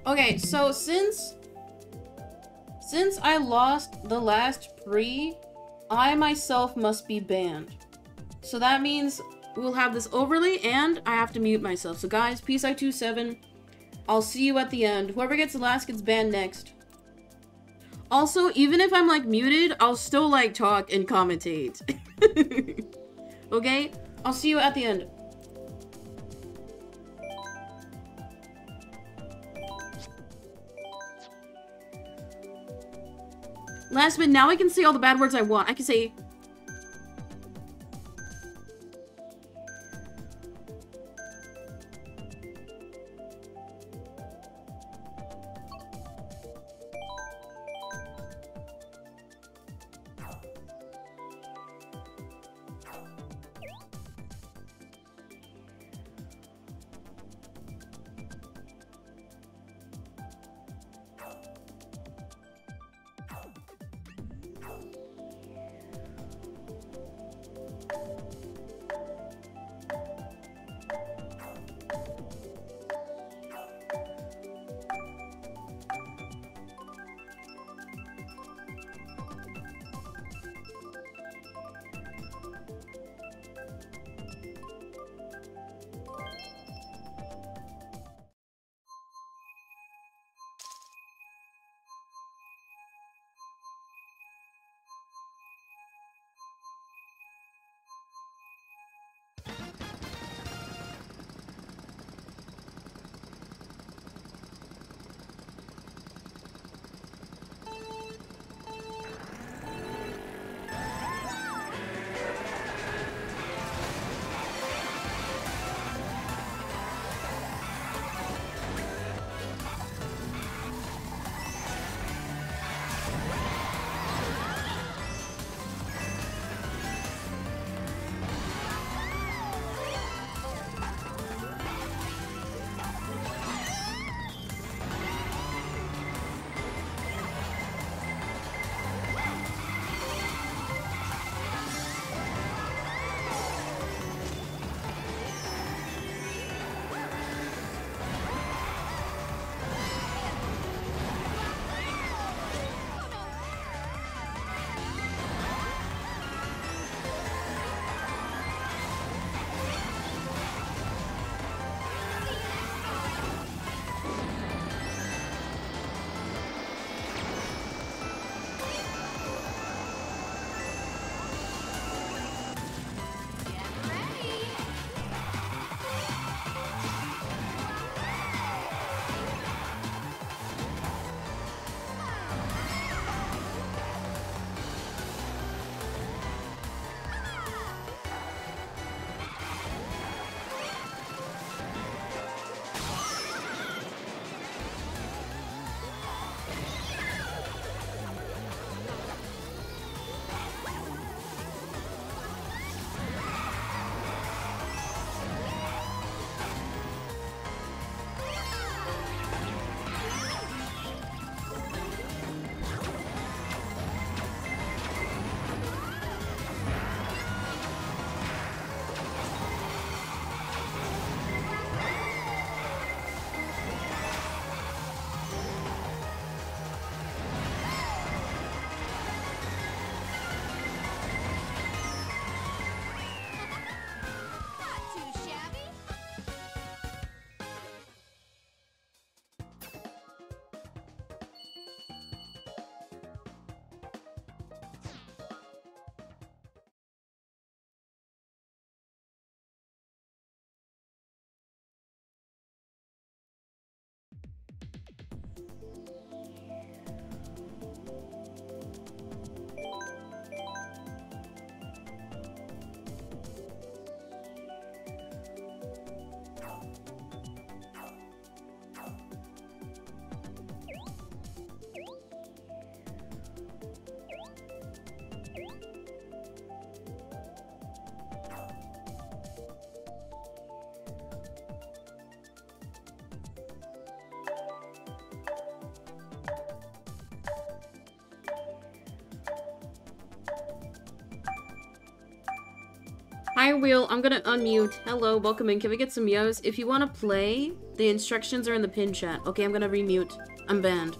Okay, so since... Since I lost the last pre, I myself must be banned. So that means we'll have this overlay and I have to mute myself. So guys, peace I 27. I'll see you at the end. Whoever gets the last gets banned next. Also, even if I'm like muted, I'll still like talk and commentate. okay? I'll see you at the end. Last bit, now I can say all the bad words I want. I can say Yeah. Hi, Wheel. I'm gonna unmute. Hello, welcome in. Can we get some yos? If you want to play, the instructions are in the pin chat. Okay, I'm gonna remute. I'm banned.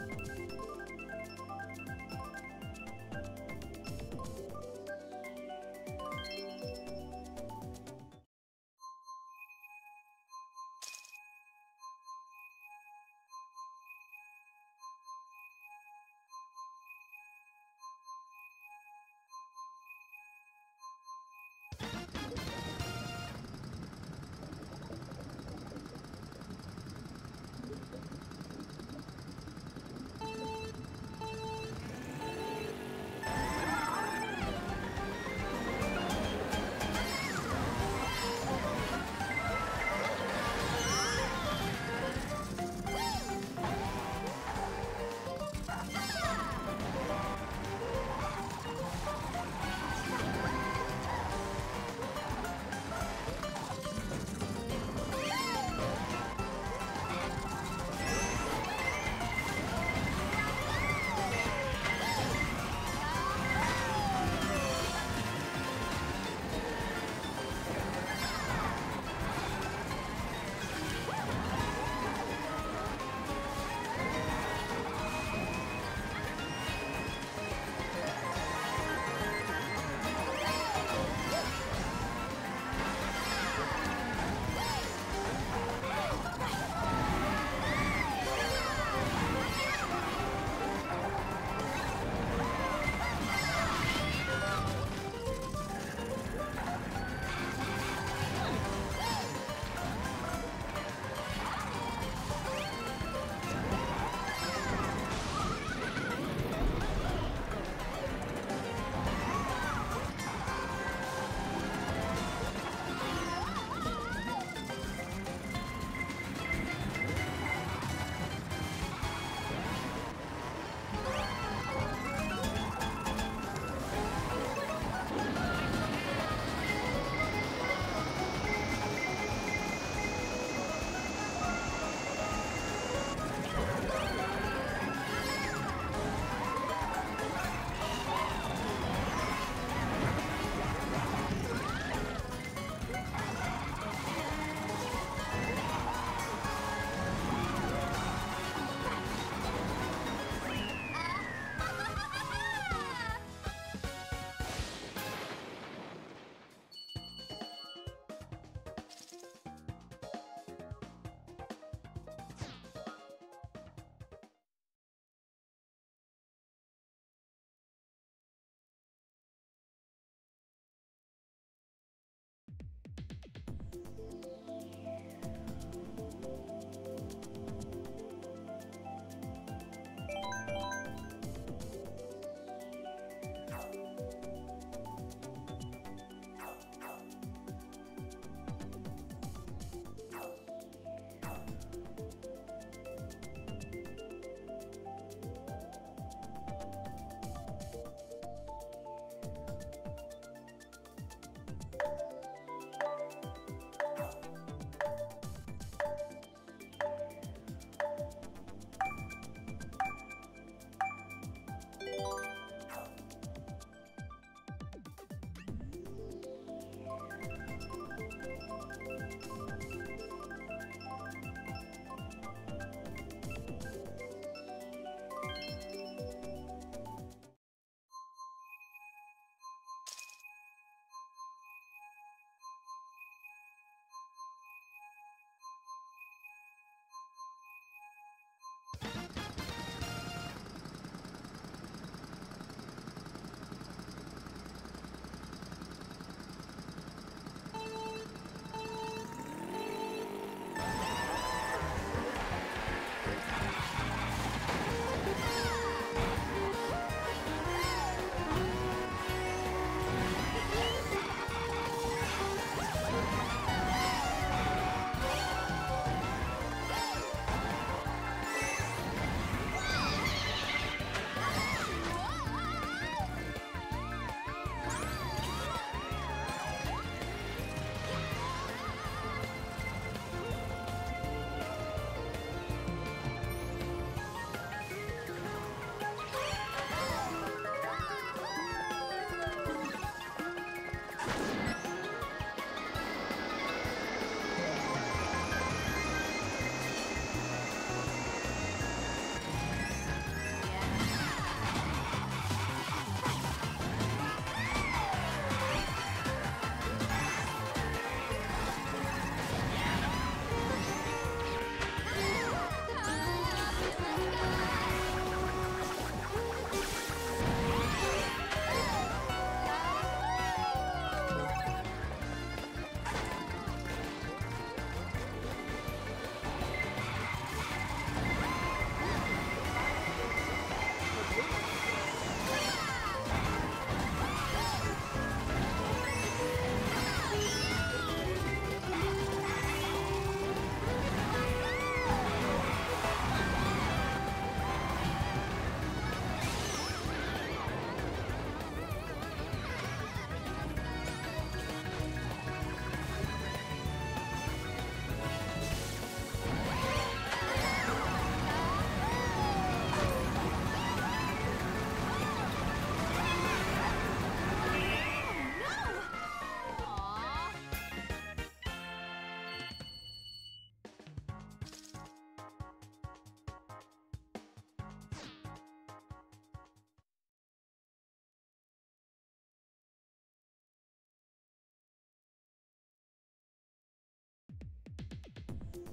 よし。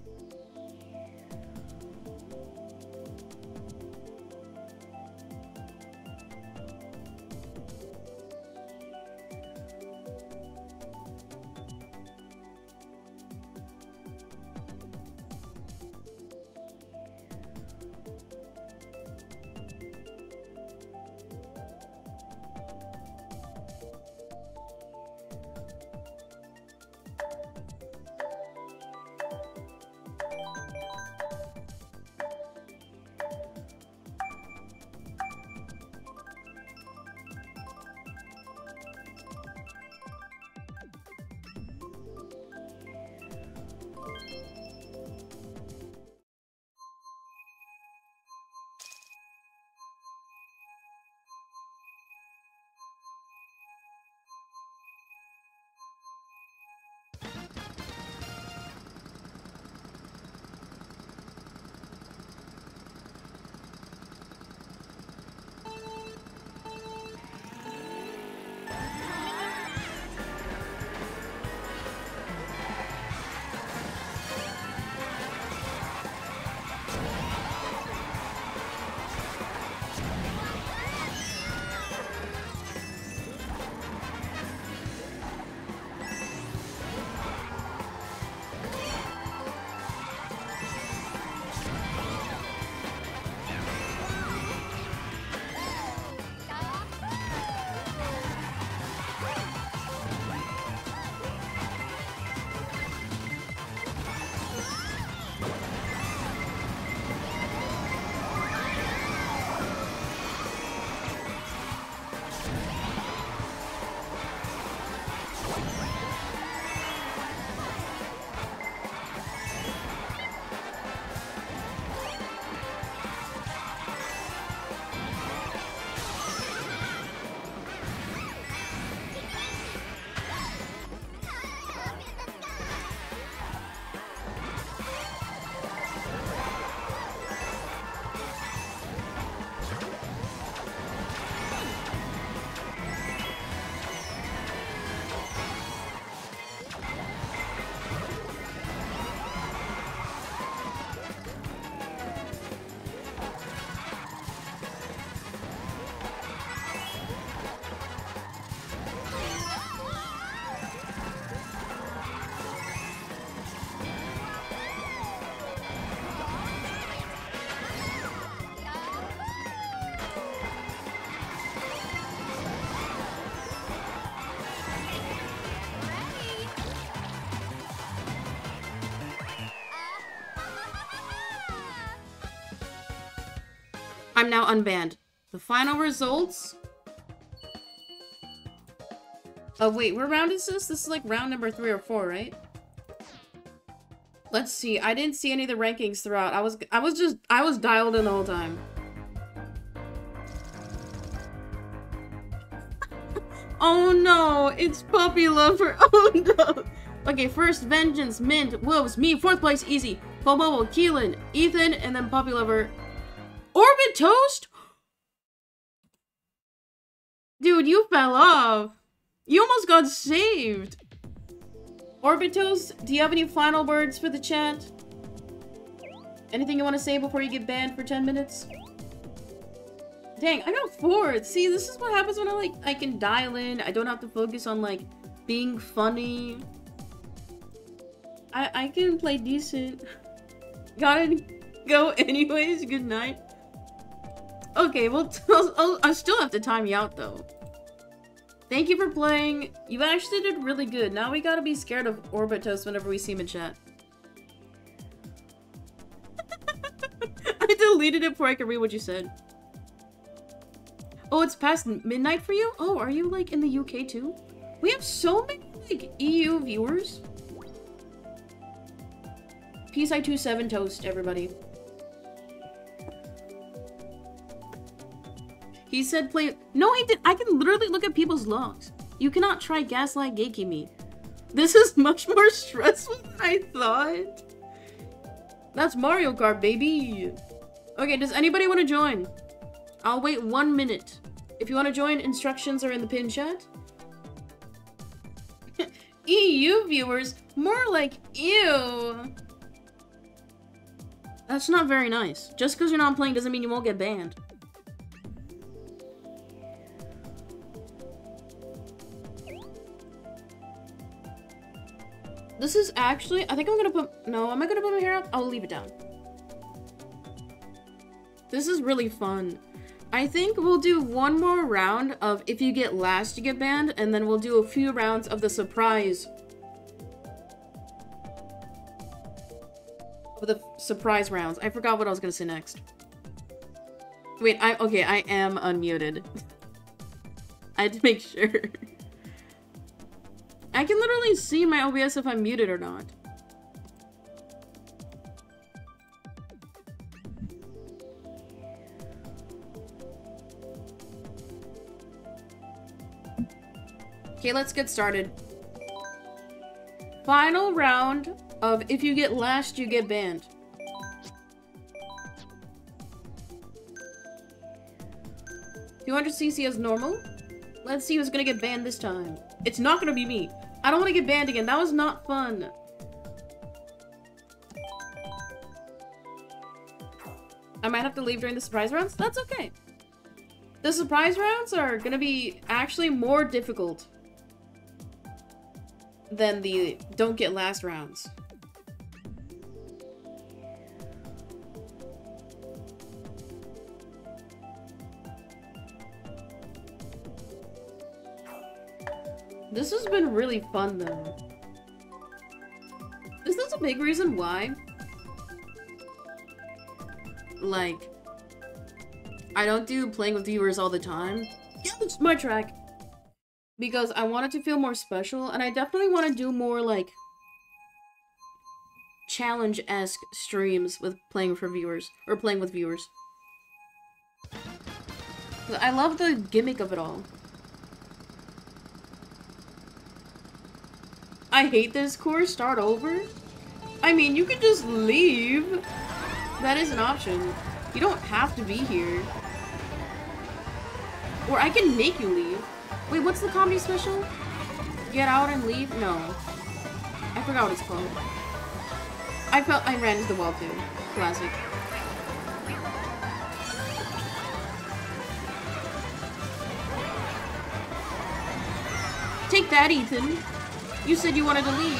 Thank you. I'm now unbanned. The final results... Oh, wait, what round is this? This is like round number three or four, right? Let's see. I didn't see any of the rankings throughout. I was I was just I was dialed in the whole time. oh no, it's Puppy Lover. Oh no. Okay, first Vengeance, Mint, Wolves, me, fourth place, easy. Bobo, Keelan, Ethan, and then Puppy Lover. Toast? Dude, you fell off. You almost got saved. Orbitos, do you have any final words for the chat? Anything you want to say before you get banned for 10 minutes? Dang, I got fourth. See, this is what happens when I like I can dial in. I don't have to focus on like being funny. I I can play decent. Gotta go anyways. Good night. Okay, well, I'll, I'll, I still have to time you out though. Thank you for playing. You actually did really good. Now we gotta be scared of Orbitos whenever we see him in chat. I deleted it before I could read what you said. Oh, it's past midnight for you? Oh, are you like in the UK too? We have so many like EU viewers. Peace I 27 toast, everybody. He said play- No, I did- I can literally look at people's logs. You cannot try Gaslight Geeky me. This is much more stressful than I thought. That's Mario Kart, baby. Okay, does anybody want to join? I'll wait one minute. If you want to join, instructions are in the pin chat. EU viewers, more like ew. That's not very nice. Just because you're not playing doesn't mean you won't get banned. This is actually, I think I'm gonna put, no, am I gonna put my hair up? I'll leave it down. This is really fun. I think we'll do one more round of if you get last, you get banned, and then we'll do a few rounds of the surprise. Of the surprise rounds. I forgot what I was gonna say next. Wait, I, okay, I am unmuted. I had to make sure. I can literally see my OBS if I'm muted or not. Okay, let's get started. Final round of if you get last, you get banned. Two hundred CC as normal. Let's see who's gonna get banned this time. It's not gonna be me. I don't want to get banned again. That was not fun. I might have to leave during the surprise rounds. That's okay. The surprise rounds are gonna be actually more difficult than the don't get last rounds. This has been really fun, though. Is this a big reason why? Like, I don't do playing with viewers all the time. Yeah, it's my track. Because I want it to feel more special, and I definitely want to do more, like, challenge-esque streams with playing for viewers, or playing with viewers. I love the gimmick of it all. I hate this course, start over? I mean, you can just leave. That is an option. You don't have to be here. Or I can make you leave. Wait, what's the comedy special? Get out and leave? No. I forgot what it's called. I felt I ran into the wall too. Classic. Take that, Ethan. You said you wanted to leave.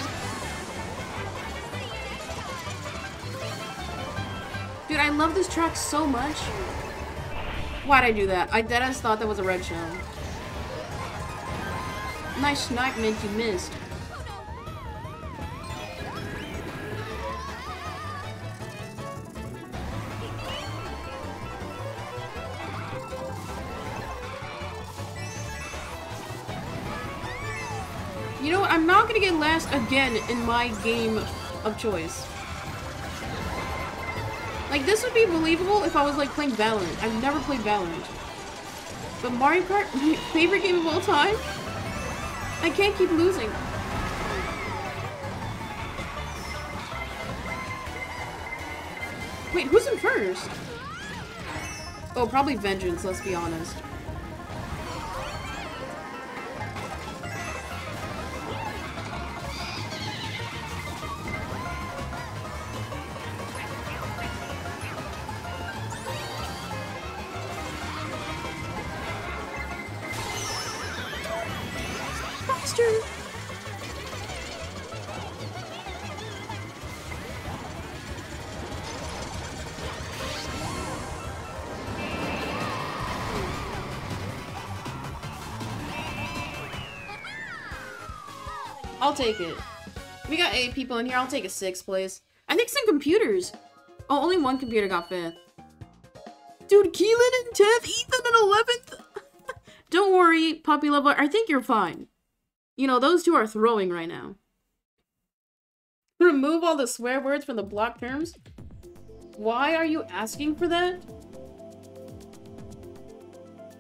Dude, I love this track so much. Why'd I do that? I deadass thought that was a red shell. Nice snipe meant you missed. Gonna get last again in my game of choice. Like, this would be believable if I was, like, playing Valorant. I've never played Valorant. But Mario Kart, my favorite game of all time? I can't keep losing. Wait, who's in first? Oh, probably Vengeance, let's be honest. I'll take it. We got eight people in here. I'll take a six, please. I think some computers. Oh, only one computer got fifth. Dude, Keelan in 10th, Ethan in 11th. Don't worry, puppy lover. I think you're fine. You know, those two are throwing right now. Remove all the swear words from the block terms? Why are you asking for that?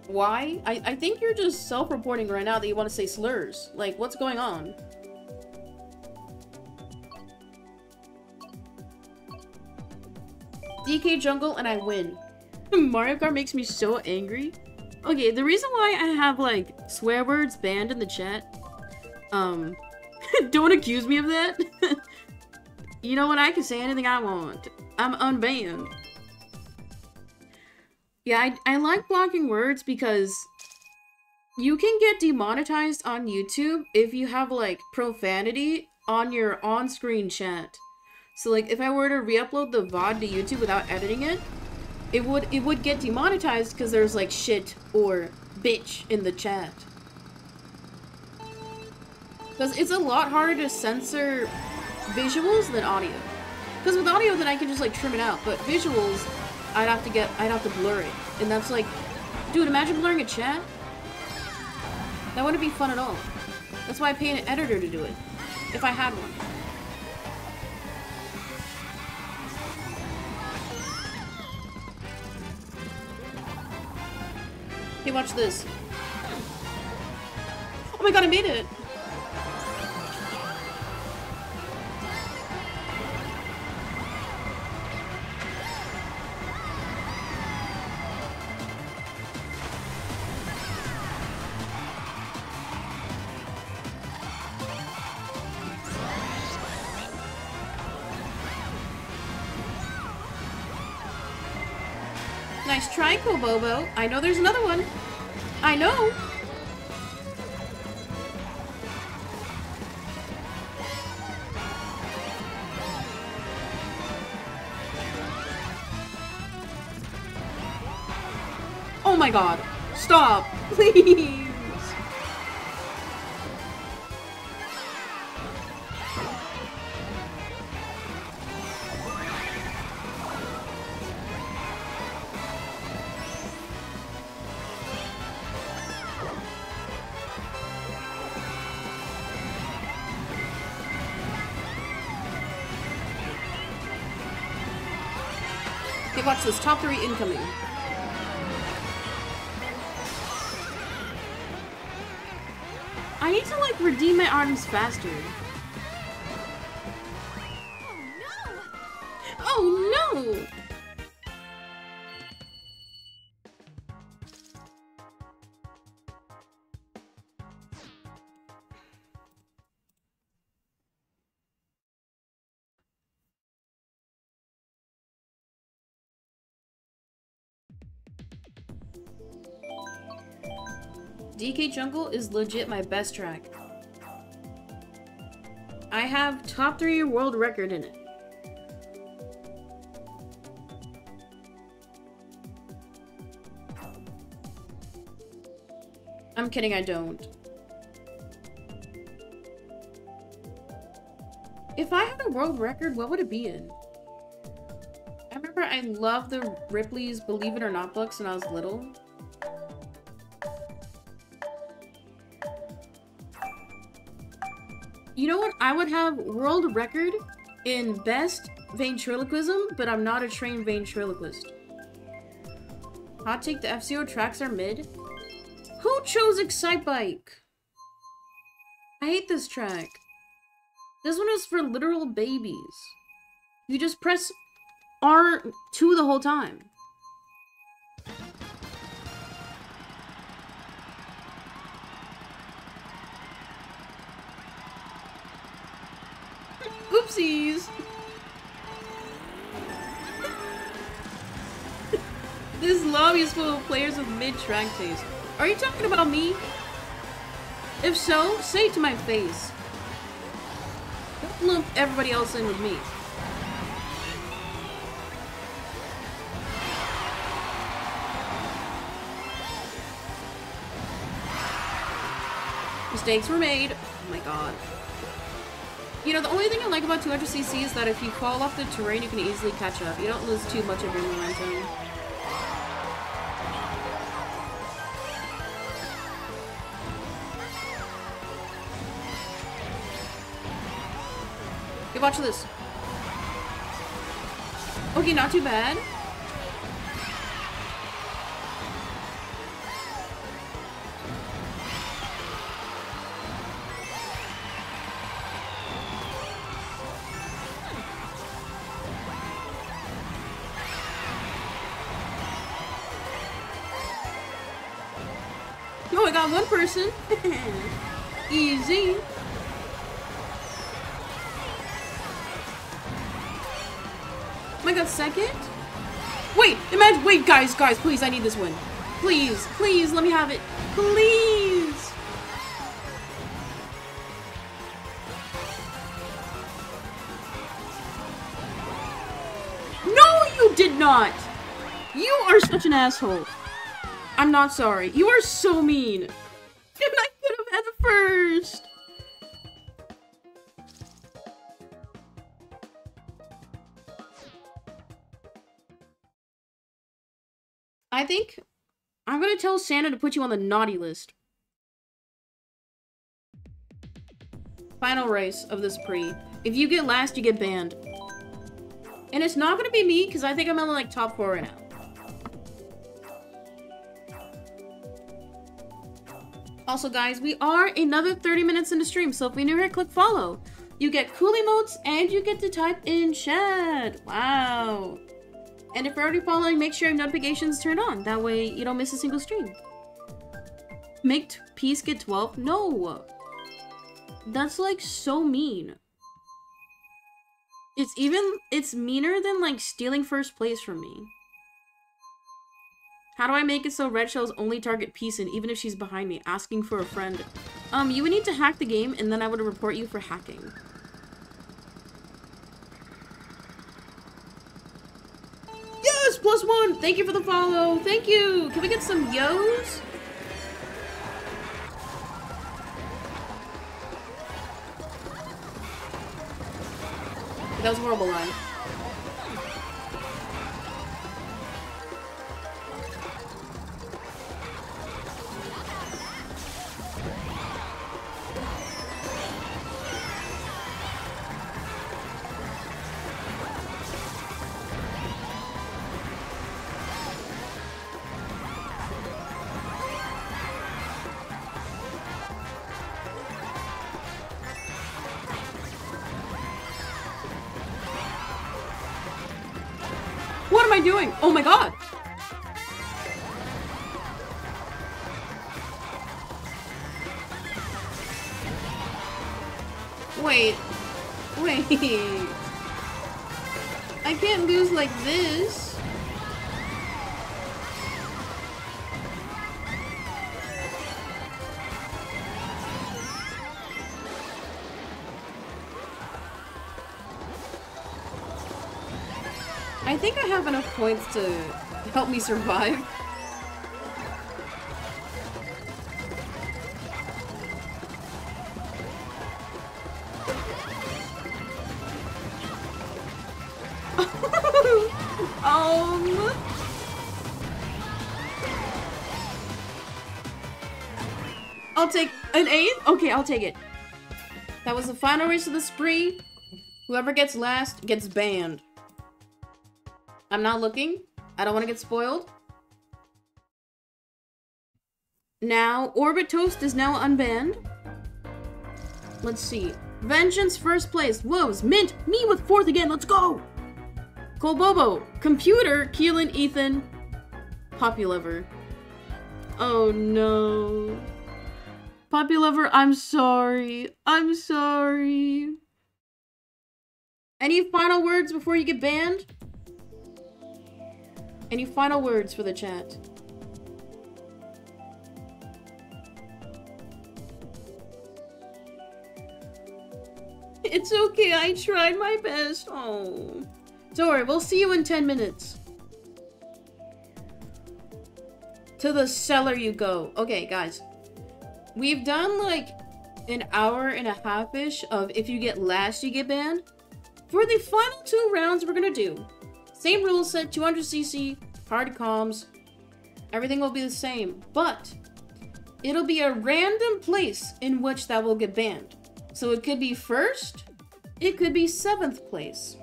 Why? I, I think you're just self-reporting right now that you want to say slurs. Like, what's going on? DK jungle and I win. Mario Kart makes me so angry. Okay, the reason why I have like swear words banned in the chat, um, don't accuse me of that. you know what? I can say anything I want. I'm unbanned. Yeah, I, I like blocking words because you can get demonetized on YouTube if you have like profanity on your on-screen chat. So like if I were to re-upload the VOD to YouTube without editing it, it would it would get demonetized because there's like shit or bitch in the chat. Because it's a lot harder to censor visuals than audio. Because with audio then I can just like trim it out, but visuals I'd have to get I'd have to blur it. And that's like dude, imagine blurring a chat. That wouldn't be fun at all. That's why I pay an editor to do it. If I had one. Hey, watch this. Oh my god, I made it! Kobobo. I know there's another one. I know. Oh my god. Stop. Please. Watch. Top three incoming. I need to, like, redeem my items faster. DK Jungle is legit my best track. I have top 3 world record in it. I'm kidding, I don't. If I had a world record, what would it be in? I remember I loved the Ripley's Believe It or Not books when I was little. You know what? I would have world record in best ventriloquism, but I'm not a trained ventriloquist. Hot take the F-Zero tracks are mid. Who chose Excitebike? I hate this track. This one is for literal babies. You just press R2 the whole time. Oopsies! this lobby is full of players with mid-track taste. Are you talking about me? If so, say it to my face. Don't lump everybody else in with me. Mistakes were made. Oh my god. You know, the only thing I like about 200cc is that if you fall off the terrain, you can easily catch up. You don't lose too much of your momentum. Okay, watch this. Okay, not too bad. Person. Easy. My god, second? Wait, imagine- wait, guys, guys, please, I need this win. Please, please, let me have it. Please! No, you did not! You are such an asshole. I'm not sorry. You are so mean. I think I'm gonna tell Santa to put you on the naughty list. Final race of this pre. If you get last, you get banned. And it's not gonna be me, because I think I'm in like top four right now. Also, guys, we are another 30 minutes into stream, so if you're new here, click follow. You get cool emotes, and you get to type in chat. Wow. And if you're already following, make sure your notifications turned on. That way, you don't miss a single stream. Make peace get 12? No. That's, like, so mean. It's even, it's meaner than, like, stealing first place from me. How do I make it so red shells only target Peacein even if she's behind me, asking for a friend? Um, you would need to hack the game and then I would report you for hacking. Yes, plus one! Thank you for the follow! Thank you! Can we get some yo's? That was horrible line. Oh my god! Points to help me survive. um... I'll take an eighth? Okay, I'll take it. That was the final race of the spree. Whoever gets last gets banned. I'm not looking. I don't want to get spoiled. Now, Orbit Toast is now unbanned. Let's see. Vengeance first place. Woes. Mint. Me with fourth again. Let's go. Colbobo. Computer. Keelan. Ethan. Populover. Oh no. Populover, I'm sorry. I'm sorry. Any final words before you get banned? Any final words for the chat? It's okay, I tried my best. Oh. Don't worry, we'll see you in 10 minutes. To the cellar you go. Okay, guys. We've done like an hour and a half-ish of if you get last, you get banned. For the final two rounds we're gonna do, same rule set, 200cc, hard comms, everything will be the same, but it'll be a random place in which that will get banned. So it could be first, it could be seventh place.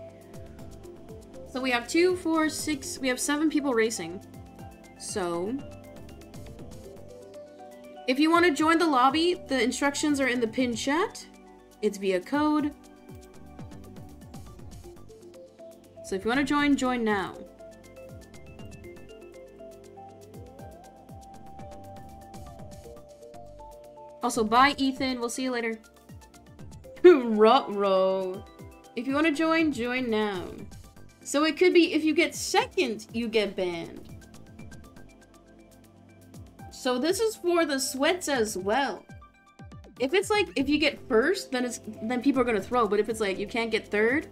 So we have two, four, six, we have seven people racing. So, if you want to join the lobby, the instructions are in the pinned chat. It's via code. So if you want to join, join now. Also, bye, Ethan. We'll see you later. Ruh-roh. If you want to join, join now. So it could be if you get second, you get banned. So this is for the sweats as well. If it's like, if you get first, then it's then people are gonna throw. But if it's like, you can't get third,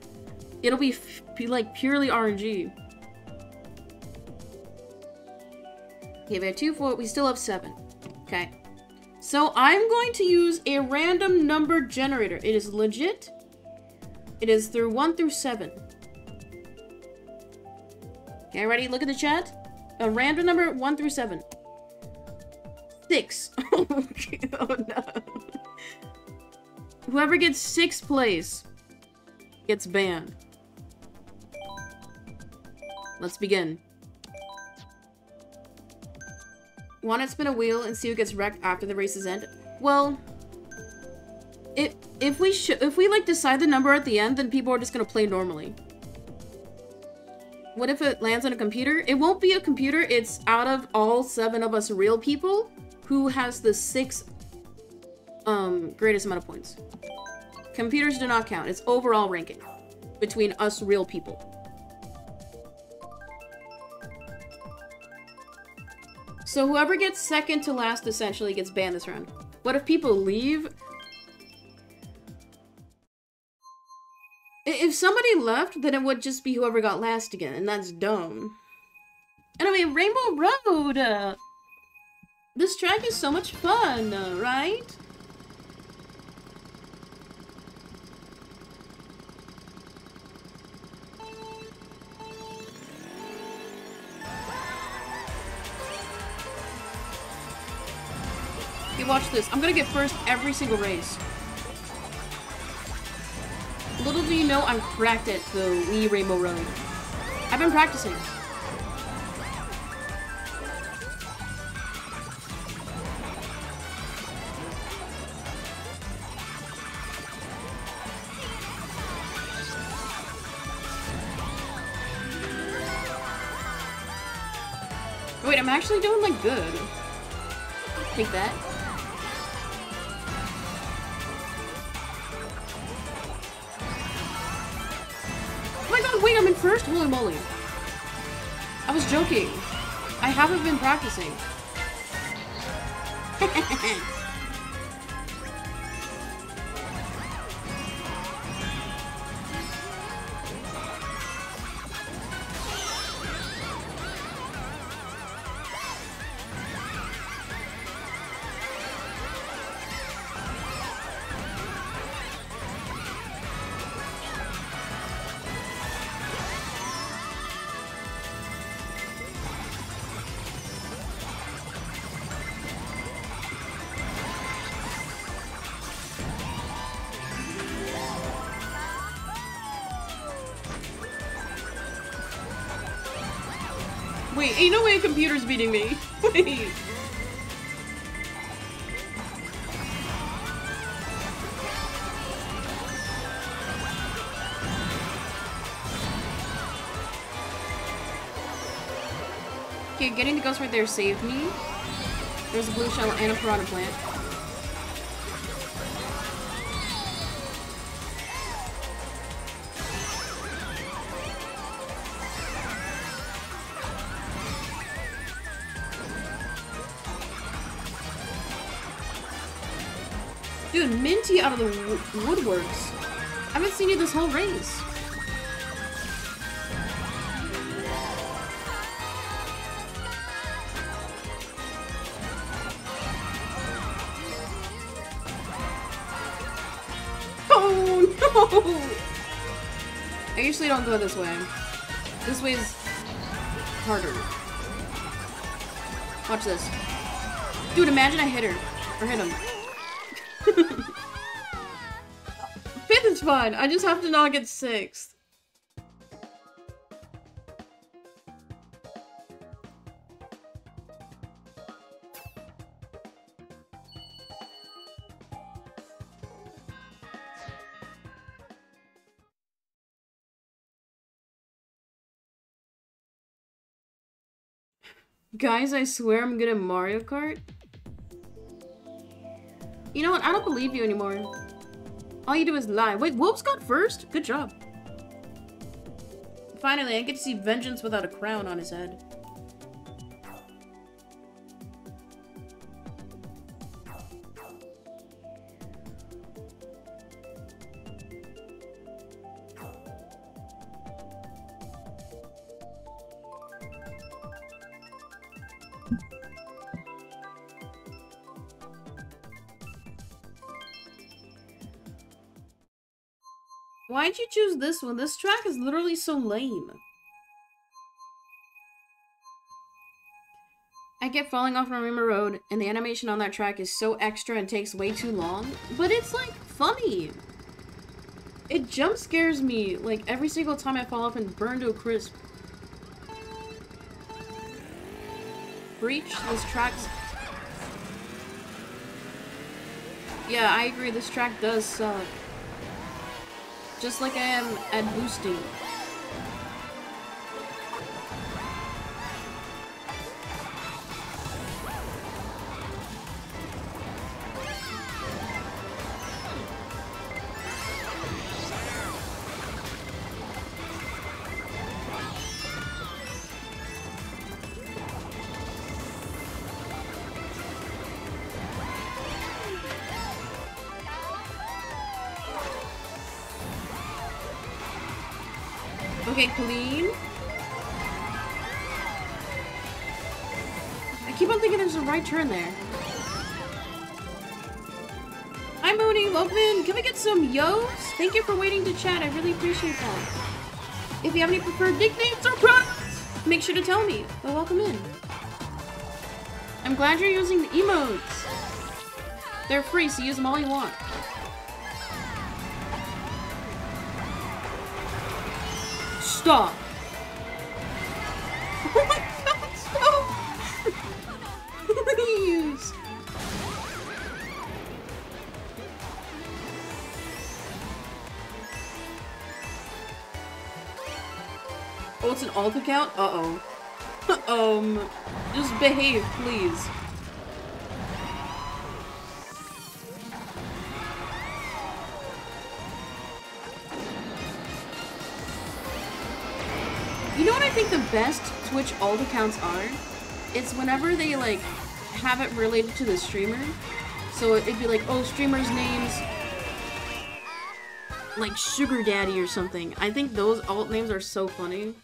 it'll be, be like purely RNG. Okay, we have two, four, we still have seven. Okay. So I'm going to use a random number generator. It is legit. It is through one through seven. Okay, ready? Look at the chat. A random number one through seven. Six. oh no. Whoever gets sixth place gets banned. Let's begin. Want to spin a wheel and see who gets wrecked after the races end? Well, if if we if we like decide the number at the end, then people are just gonna play normally. What if it lands on a computer? It won't be a computer. It's out of all seven of us real people who has the six um greatest amount of points. Computers do not count. It's overall ranking between us real people. So whoever gets second to last essentially gets banned this round. What if people leave? If somebody left, then it would just be whoever got last again, and that's dumb. And I mean, Rainbow Road! This track is so much fun, right? Okay, watch this. I'm gonna get first every single race. Little do you know, I'm cracked at the Wii Rainbow Road. I've been practicing. Wait, I'm actually doing like good. Take that. Wait, I'm in first? Holy moly. I was joking. I haven't been practicing. beating me. Wait. Okay, getting the ghost right there saved me. There's a blue shell and a piranha plant. Woodworks. I haven't seen you this whole race. Oh no! I usually don't go this way. This way is harder. Watch this. Dude, imagine I hit her. Or hit him. Fine. I just have to not get sixth. Guys, I swear I'm good at Mario Kart. You know what? I don't believe you anymore. All you do is lie. Wait, Whoops got first? Good job. Finally, I get to see Vengeance without a crown on his head. Why'd you choose this one? This track is literally so lame. I kept falling off Marima Road, and the animation on that track is so extra and takes way too long, but it's, like, funny. It jump scares me, like, every single time I fall off and burn to a crisp. Breach, this track's... Yeah, I agree, this track does suck. Just like I am at boosting. Turn there. Hi, Mooney. In. Can we get some yos? Thank you for waiting to chat. I really appreciate that. If you have any preferred nicknames or products, make sure to tell me. But welcome in. I'm glad you're using the emotes. They're free, so use them all you want. Stop. Alt account? Uh-oh. um, just behave, please. You know what I think the best Twitch alt accounts are? It's whenever they, like, have it related to the streamer. So it'd be like, oh, streamer's name's like Sugar Daddy or something. I think those alt names are so funny.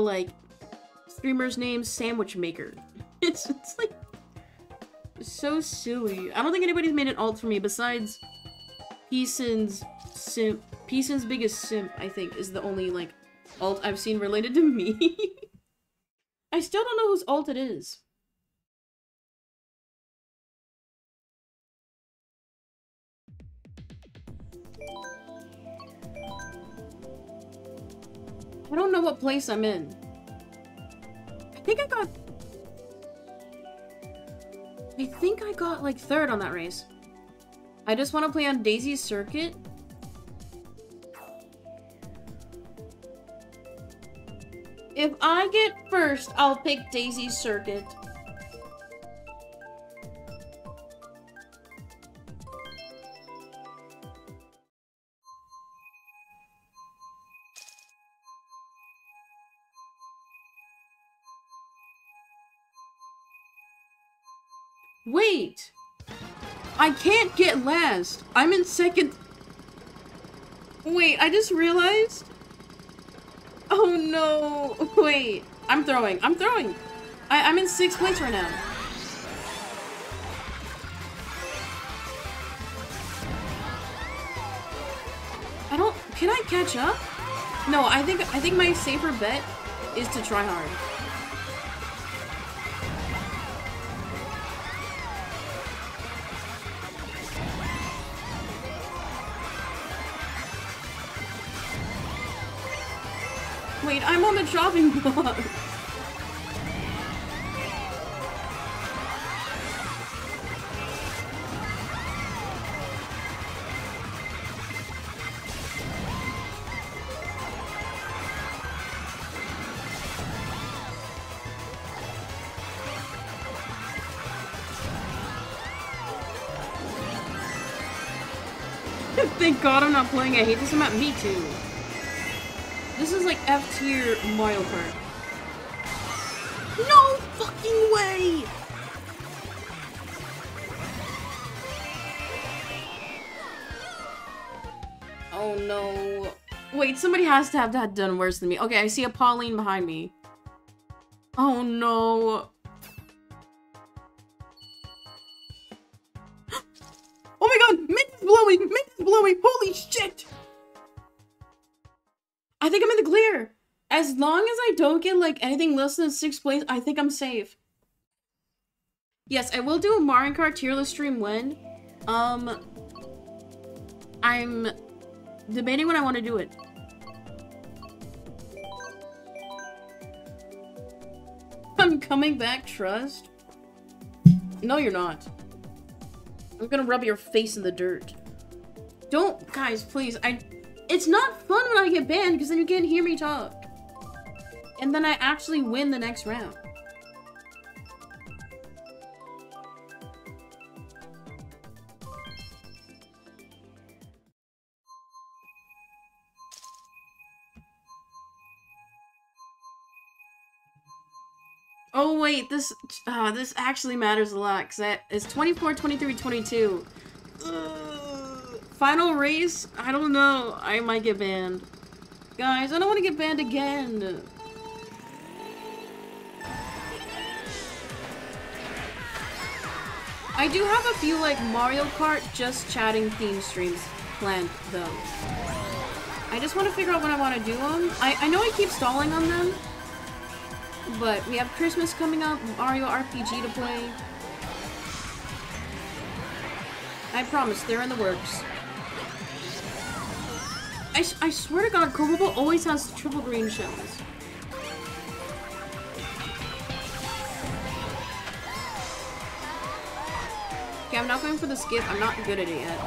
Like streamer's name Sandwich Maker. It's it's like so silly. I don't think anybody's made an alt for me besides Peacein's simp. Peacein's biggest simp, I think, is the only like alt I've seen related to me. I still don't know whose alt it is. I don't know what place I'm in. I think I got... I think I got, like, third on that race. I just want to play on Daisy's circuit. If I get first, I'll pick Daisy's circuit. Wait! I can't get last. I'm in second. Wait, I just realized. Oh no. Wait. I'm throwing. I'm throwing. I I'm in sixth place right now. I don't. Can I catch up? No, I think I think my safer bet is to try hard. I'm on the chopping block. Thank God I'm not playing. I hate this map. Me too. This is like F tier Mario Kart. No fucking way! Oh no. Wait, somebody has to have that done worse than me. Okay, I see a Pauline behind me. Oh no. Oh my god! Mint is blowing! Mint is blowing! Holy shit! I think I'm in the clear. As long as I don't get like anything less than sixth place, I think I'm safe. Yes, I will do a Mario Kart tier list stream when. Um, I'm debating when I want to do it. I'm coming back, trust? No, you're not. I'm gonna rub your face in the dirt. Don't, guys, please. I it's not fun when I get banned because then you can't hear me talk. And then I actually win the next round. Oh wait, this uh, this actually matters a lot because it's 24, 23, 22. Ugh. Final race? I don't know. I might get banned. Guys, I don't want to get banned again. I do have a few, like, Mario Kart just chatting theme streams planned, though. I just want to figure out when I want to do them. I, I know I keep stalling on them, but we have Christmas coming up, Mario RPG to play. I promise, they're in the works. I, I swear to god, Kobobo always has triple green shells. Okay, I'm not going for the skip. I'm not good at it yet.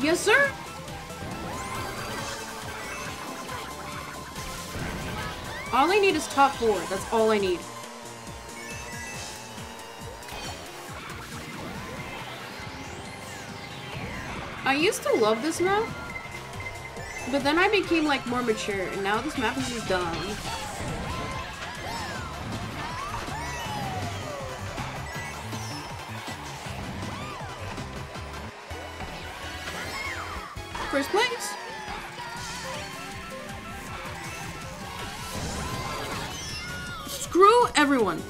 yes, sir? All I need is top four. That's all I need. I used to love this map, but then I became like more mature, and now this map is just dumb. First place. Screw everyone.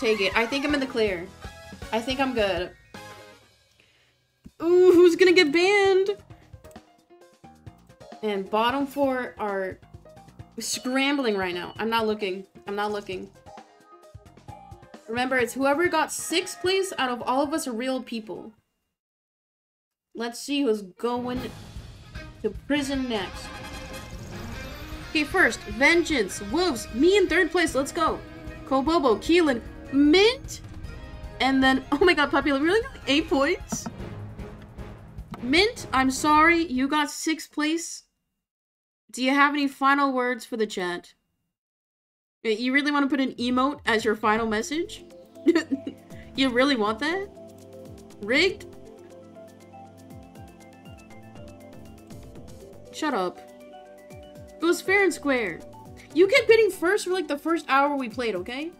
Take it. I think I'm in the clear. I think I'm good. Ooh, who's gonna get banned? And bottom four are scrambling right now. I'm not looking. I'm not looking. Remember, it's whoever got sixth place out of all of us real people. Let's see who's going to prison next. Okay, first, Vengeance, Wolves, me in third place, let's go. Kobobo, Keelan, Mint, and then, oh my god, Puppy, really? Eight points? Mint, I'm sorry, you got sixth place. Do you have any final words for the chat? You really want to put an emote as your final message? you really want that? Rigged? Shut up. It was fair and square. You kept getting first for like the first hour we played, okay?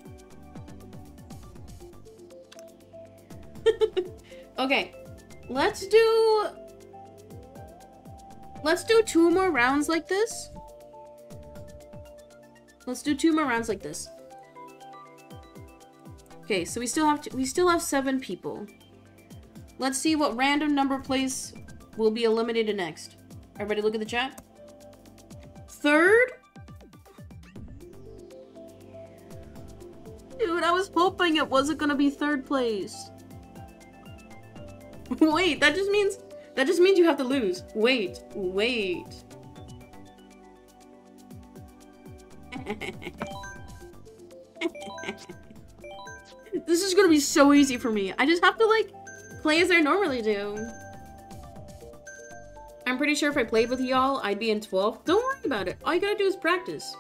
okay. Let's do... Let's do two more rounds like this. Let's do two more rounds like this. Okay, so we still have to, we still have seven people. Let's see what random number place will be eliminated next. Everybody look at the chat. Third? Dude, I was hoping it wasn't gonna be third place. Wait, that just means that just means you have to lose. Wait, wait. this is gonna be so easy for me. I just have to like play as I normally do. I'm pretty sure if I played with y'all, I'd be in 12. Don't worry about it. All you gotta do is practice.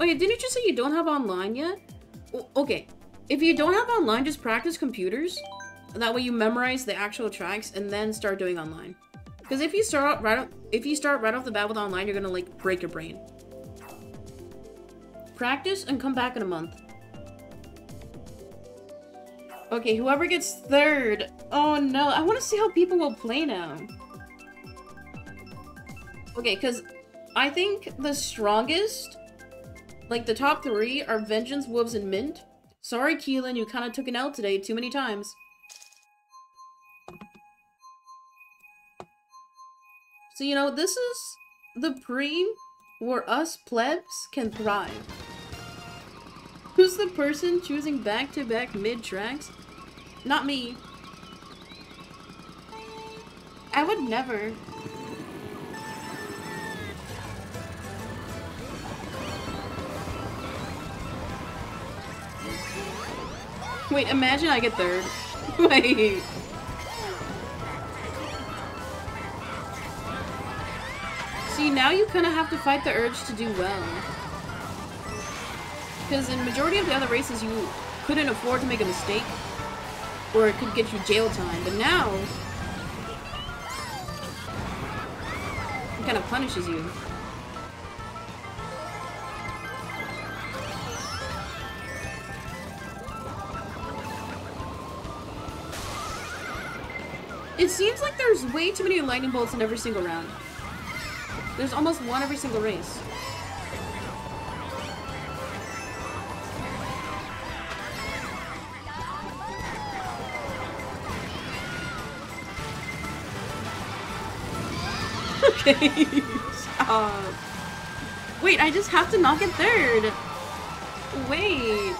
Okay, didn't you just say you don't have online yet? okay, if you don't have online, just practice computers. That way you memorize the actual tracks and then start doing online. Because if you start right if you start right off the bat with online, you're gonna like break your brain. Practice and come back in a month. Okay, whoever gets third. Oh no, I want to see how people will play now. Okay, because I think the strongest, like the top three, are Vengeance, Wolves, and Mint. Sorry, Keelan, you kind of took an L today too many times. So, you know, this is the pre where us plebs can thrive. Who's the person choosing back-to-back mid-tracks? Not me. I would never. Wait, imagine I get third. Wait. See, now you kind of have to fight the urge to do well. Because in majority of the other races, you couldn't afford to make a mistake. Or it could get you jail time. But now... It kind of punishes you. It seems like there's way too many lightning bolts in every single round. There's almost one every single race. okay, stop. Wait, I just have to knock it third. Wait.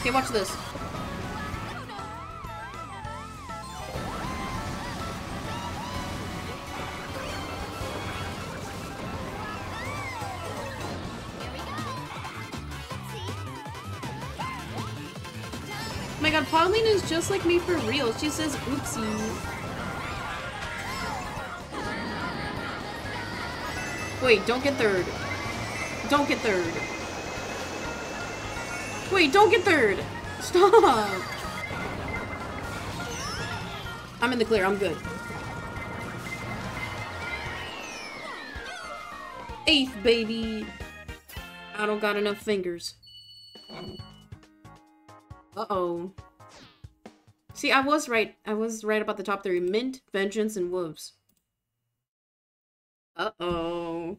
Okay, watch this. Is just like me for real. She says oopsie. Wait, don't get third. Don't get third. Wait, don't get third. Stop. I'm in the clear. I'm good. Eighth, baby. I don't got enough fingers. Uh-oh. See, I was right. I was right about the top three. Mint, Vengeance, and Wolves. Uh-oh.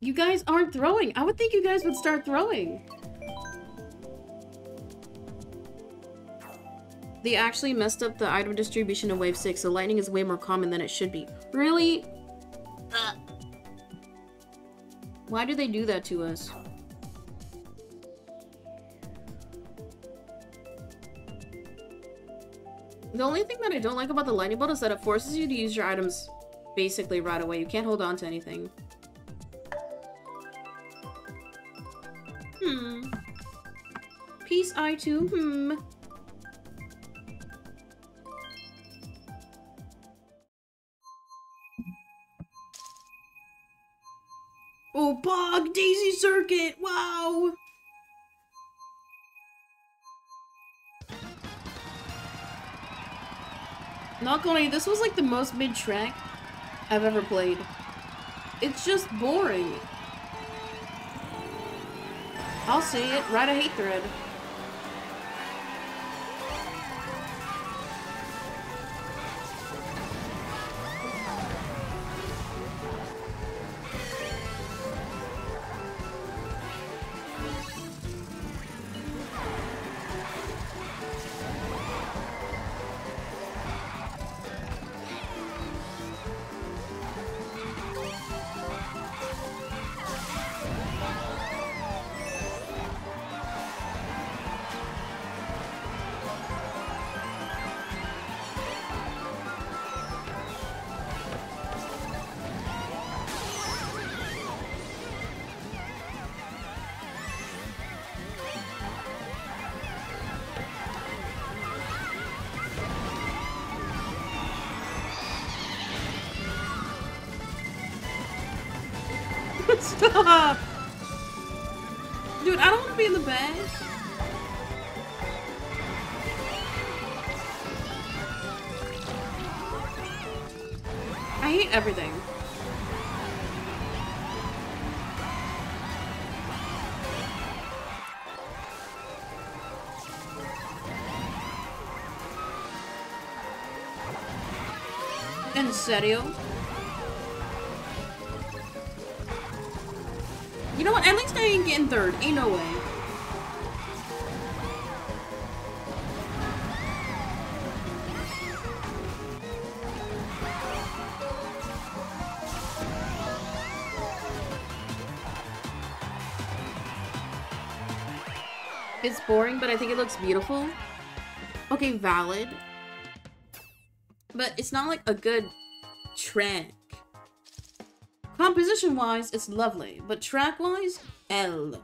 You guys aren't throwing. I would think you guys would start throwing. They actually messed up the item distribution in Wave 6, so lightning is way more common than it should be. Really? Uh. Why do they do that to us? The only thing that I don't like about the lightning bolt is that it forces you to use your items basically right away. You can't hold on to anything. Hmm. Peace, I too. Hmm. Oh, Bog! Daisy Circuit! Wow! Not gonna this was like the most mid-track I've ever played. It's just boring. I'll say it, write a hate thread. Stop! Dude, I don't want to be in the bag. I hate everything. En serio? Ain't. No way. It's boring, but I think it looks beautiful. Okay, valid. But it's not like a good track. Composition-wise, it's lovely, but track-wise, L.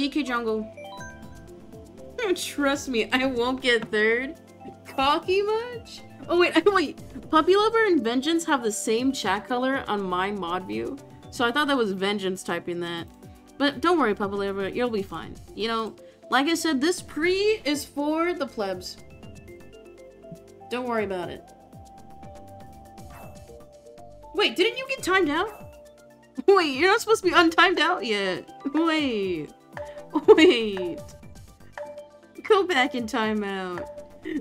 DK Jungle. Hmm, trust me, I won't get third. Cocky much? Oh wait, wait. Puppy Lover and Vengeance have the same chat color on my mod view. So I thought that was Vengeance typing that. But don't worry, Puppy Lover, you'll be fine. You know, like I said, this pre is for the plebs. Don't worry about it. Wait, didn't you get timed out? Wait, you're not supposed to be untimed out yet. Wait. Wait. Go back in timeout.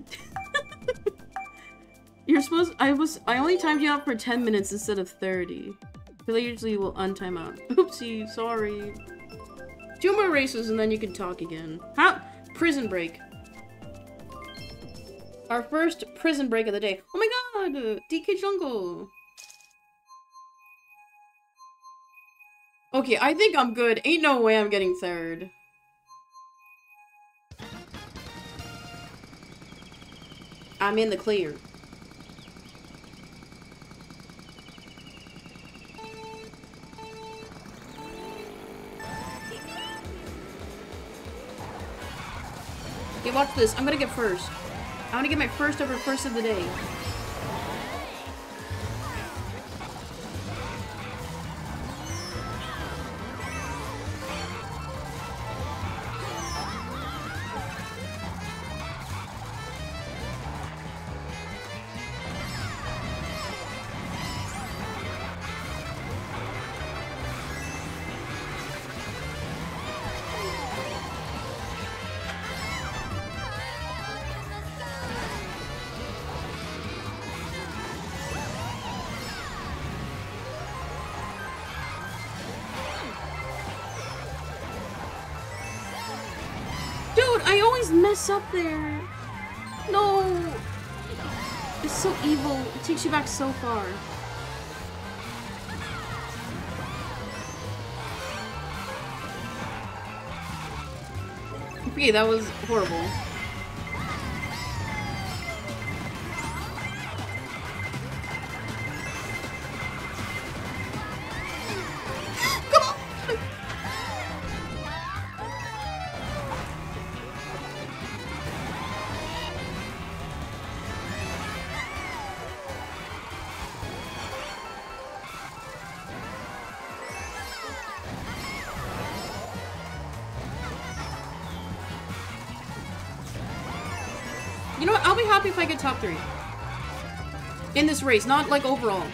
you're supposed- I was- I only timed you out for 10 minutes instead of 30. Because I usually will untime out. Oopsie, sorry. Two more races and then you can talk again. How? Prison break. Our first prison break of the day. Oh my god! DK Jungle! Okay, I think I'm good. Ain't no way I'm getting third. I'm in the clear. Okay, watch this. I'm gonna get first. I'm gonna get my first ever first of the day. Always up there. No. It's so evil. It takes you back so far. Okay, that was horrible. Top three. In this race, not like overall.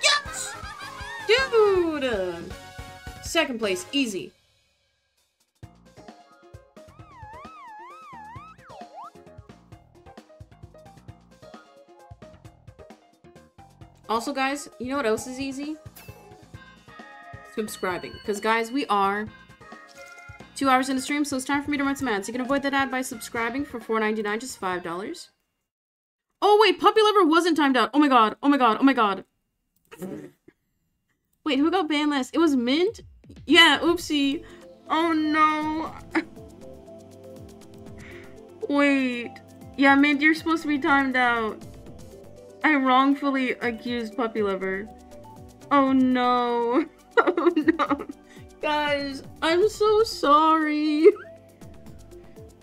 Yes! Dude! Second place, easy. Also, guys, you know what else is easy? Subscribing. Because, guys, we are two hours in the stream, so it's time for me to run some ads. You can avoid that ad by subscribing for $4.99, just $5. Oh, wait, Puppy Lover wasn't timed out. Oh my god, oh my god, oh my god. Wait, who got banned last? It was Mint? Yeah, oopsie. Oh no. Wait. Yeah, Mint, you're supposed to be timed out. I wrongfully accused Puppy Lover. Oh no. Oh no. Guys, I'm so sorry.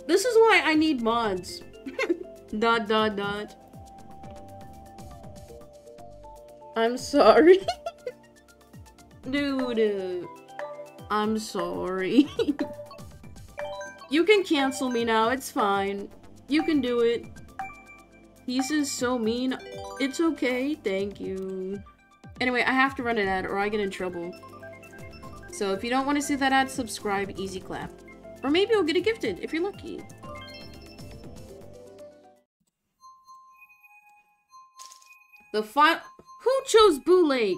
This is why I need mods. dot dot dot. I'm sorry. Dude. I'm sorry. you can cancel me now, it's fine. You can do it. He's is so mean. It's okay, thank you. Anyway, I have to run an ad or I get in trouble. So if you don't want to see that ad, subscribe, easy clap. Or maybe you'll get it gifted if you're lucky. The final- Who chose Boo Lake?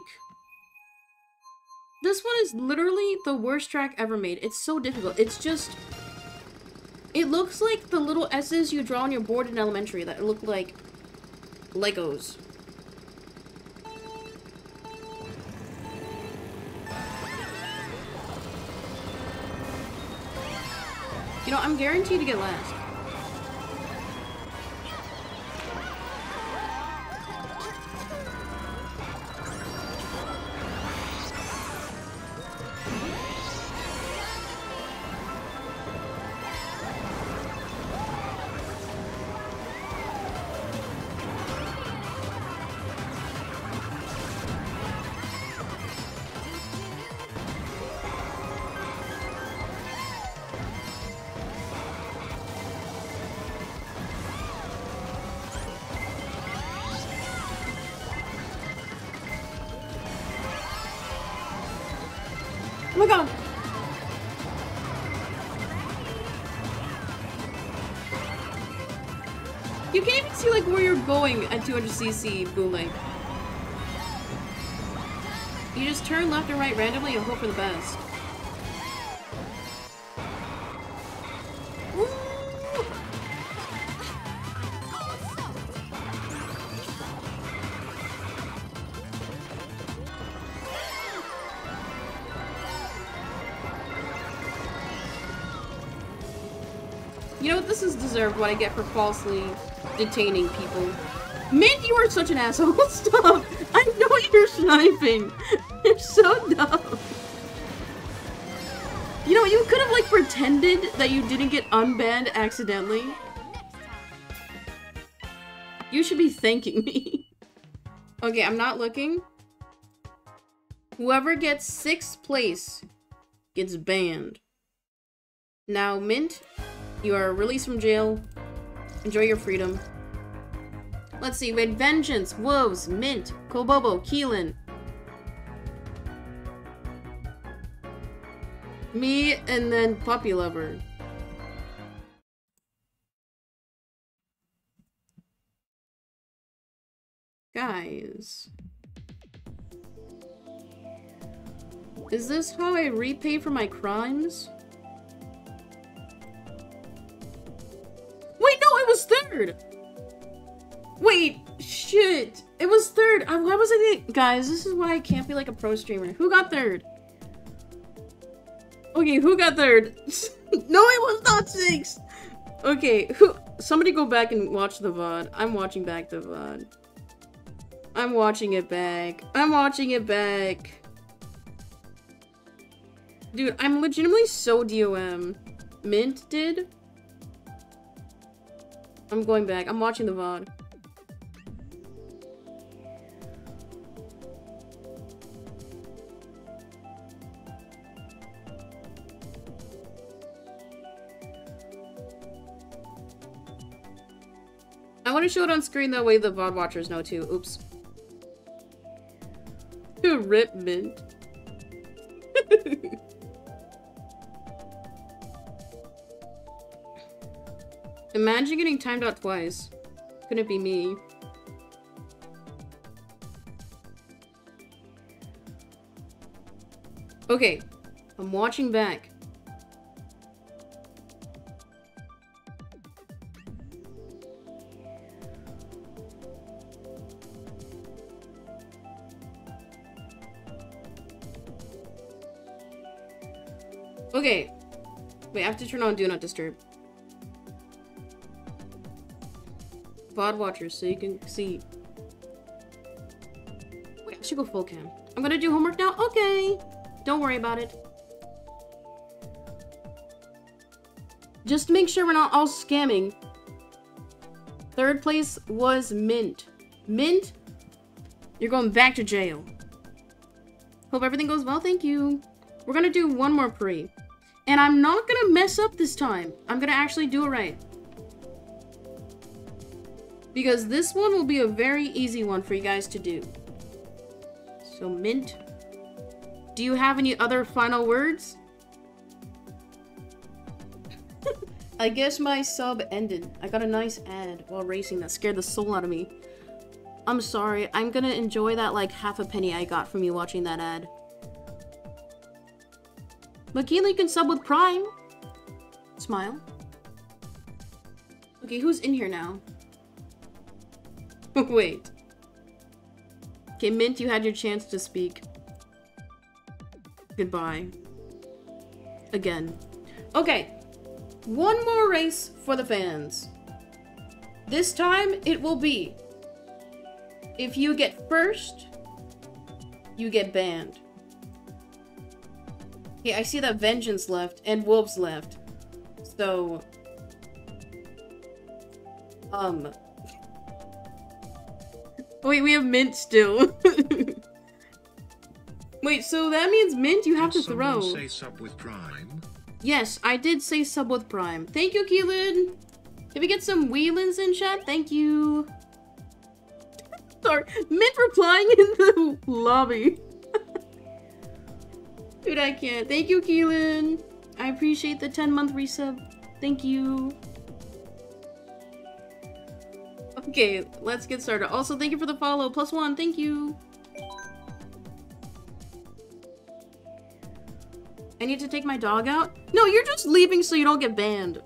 This one is literally the worst track ever made. It's so difficult. It's just... It looks like the little S's you draw on your board in elementary that look like Legos. You know, I'm guaranteed to get last. Going at 200cc Boo Lake. You just turn left and right randomly and hope for the best. You know what? This is deserved what I get for falsely detaining people. Mint, you are such an asshole. Stop! I know you're sniping. You're so dumb. You know, you could have like pretended that you didn't get unbanned accidentally. You should be thanking me. okay, I'm not looking. Whoever gets sixth place gets banned. Now, Mint, you are released from jail. Enjoy your freedom. Let's see, we had Vengeance, Wolves, Mint, Kobobo, Keelan. Me and then Puppy Lover. Guys. Is this how I repay for my crimes? Wait, no, it was third! Wait, shit! It was third! Uh, why was I Guys, this is why I can't be like a pro streamer. Who got third? Okay, who got third? no, it was not six! Okay, who- somebody go back and watch the VOD. I'm watching back the VOD. I'm watching it back. I'm watching it back. Dude, I'm legitimately so DOM. Mint did? I'm going back. I'm watching the VOD. Want to show it on screen that way the VOD watchers know too. Oops. Rip mint. Imagine getting timed out twice. Couldn't it be me? Okay, I'm watching back. I have to turn on Do Not Disturb. VOD watchers so you can see. Wait, I should go full cam. I'm gonna do homework now? Okay. Don't worry about it. Just make sure we're not all scamming. Third place was Mint. Mint, you're going back to jail. Hope everything goes well, thank you. We're gonna do one more pre. And I'm not gonna mess up this time. I'm gonna actually do it right. Because this one will be a very easy one for you guys to do. So, Mint. Do you have any other final words? I guess my sub ended. I got a nice ad while racing that scared the soul out of me. I'm sorry. I'm gonna enjoy that like half a penny I got from you watching that ad. McKinley can sub with Prime. Smile. Okay, who's in here now? Wait. Okay, Mint, you had your chance to speak. Goodbye. Again. Okay. One more race for the fans. This time, it will be... If you get first, you get banned. Okay, I see that Vengeance left and Wolves left. So... Um... Wait, we have Mint still. Wait, so that means Mint you have did to throw. say sub with Prime? Yes, I did say sub with Prime. Thank you, Keelan! Can we get some Wheelins in chat? Thank you! Sorry, Mint replying in the lobby. Dude, I can't. Thank you, Keelan. I appreciate the 10 month resub. Thank you. Okay, let's get started. Also, thank you for the follow. Plus one, thank you. I need to take my dog out? No, you're just leaving so you don't get banned.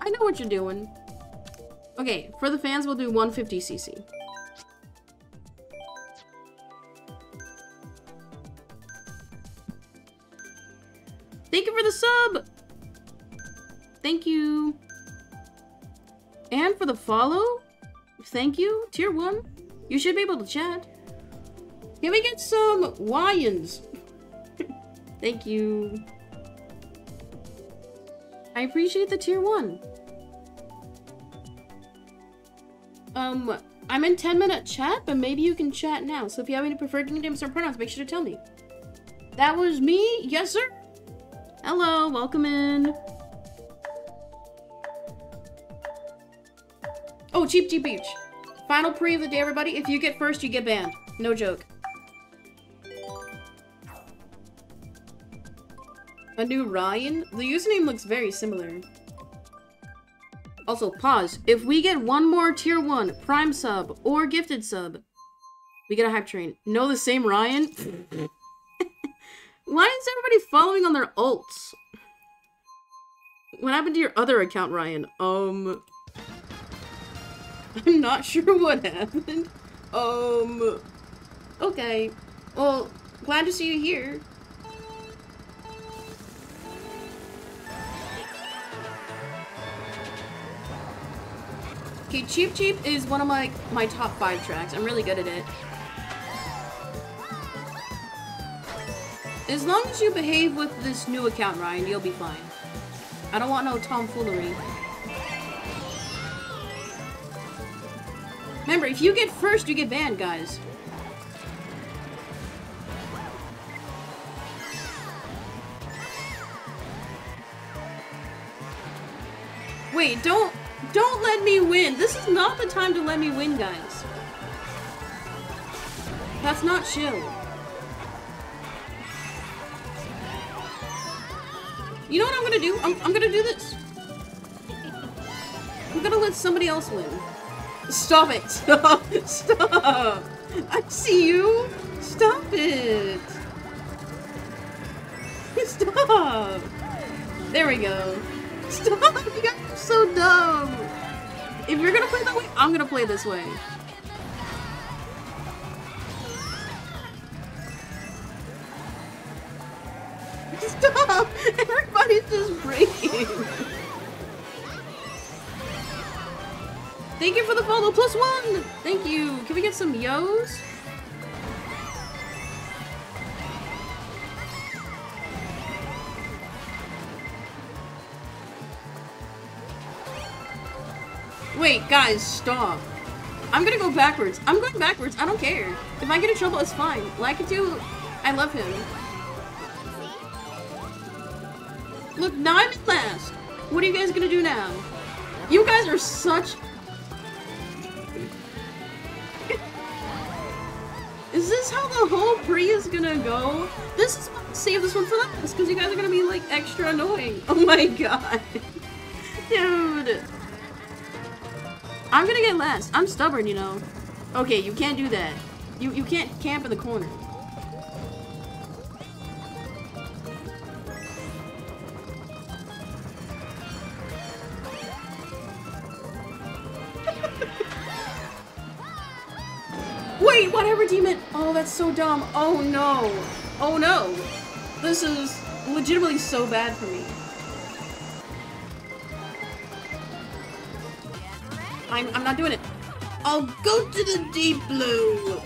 I know what you're doing. Okay, for the fans, we'll do 150cc. Thank you for the sub! Thank you. And for the follow? Thank you. Tier 1. You should be able to chat. Can we get some Wyans? Thank you. I appreciate the tier 1. Um, I'm in 10 minute chat, but maybe you can chat now. So if you have any preferred nicknames or pronouns, make sure to tell me. That was me? Yes, sir? Hello, welcome in. Oh, Cheep Cheep Beach. Final pre of the day, everybody. If you get first, you get banned. No joke. A new Ryan? The username looks very similar. Also, pause. If we get one more tier 1 prime sub or gifted sub, we get a hype train. Know the same Ryan? Why is everybody following on their ults? What happened to your other account, Ryan? Um... I'm not sure what happened. Um... Okay. Well, glad to see you here. Okay, Cheep Cheep is one of my, my top five tracks. I'm really good at it. As long as you behave with this new account, Ryan, you'll be fine. I don't want no tomfoolery. Remember, if you get first, you get banned, guys. Wait, don't don't let me win. This is not the time to let me win, guys. That's not chill. You know what I'm gonna do? I'm, I'm gonna do this. I'm gonna let somebody else win. Stop it! Stop! Stop! I see you! Stop it! Stop! There we go. Stop! You guys are so dumb! If you're gonna play that way, I'm gonna play this way. Stop! Everybody's just breaking. Thank you for the follow, plus one! Thank you. Can we get some yo's? Wait, guys, stop. I'm gonna go backwards. I'm going backwards. I don't care. If I get in trouble, it's fine. Too. I love him. Look, now I'm last. What are you guys gonna do now? You guys are such... is this how the whole pre is gonna go? This is save this one for last, because you guys are gonna be like extra annoying. Oh my god. Dude. I'm gonna get last. I'm stubborn, you know. Okay, you can't do that. You you can't camp in the corner. Oh, that's so dumb. Oh no. Oh no. This is legitimately so bad for me. I'm, I'm not doing it. I'll go to the deep blue.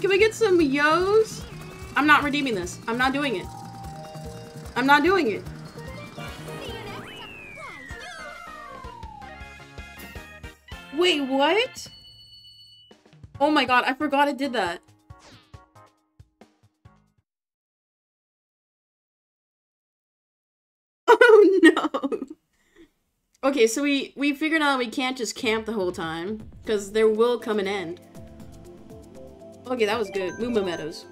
Can we get some yo's? I'm not redeeming this. I'm not doing it. I'm not doing it. Wait, what? Oh my god, I forgot it did that. Oh no! Okay, so we, we figured out we can't just camp the whole time, because there will come an end. Okay, that was good. Moo Moo Meadows.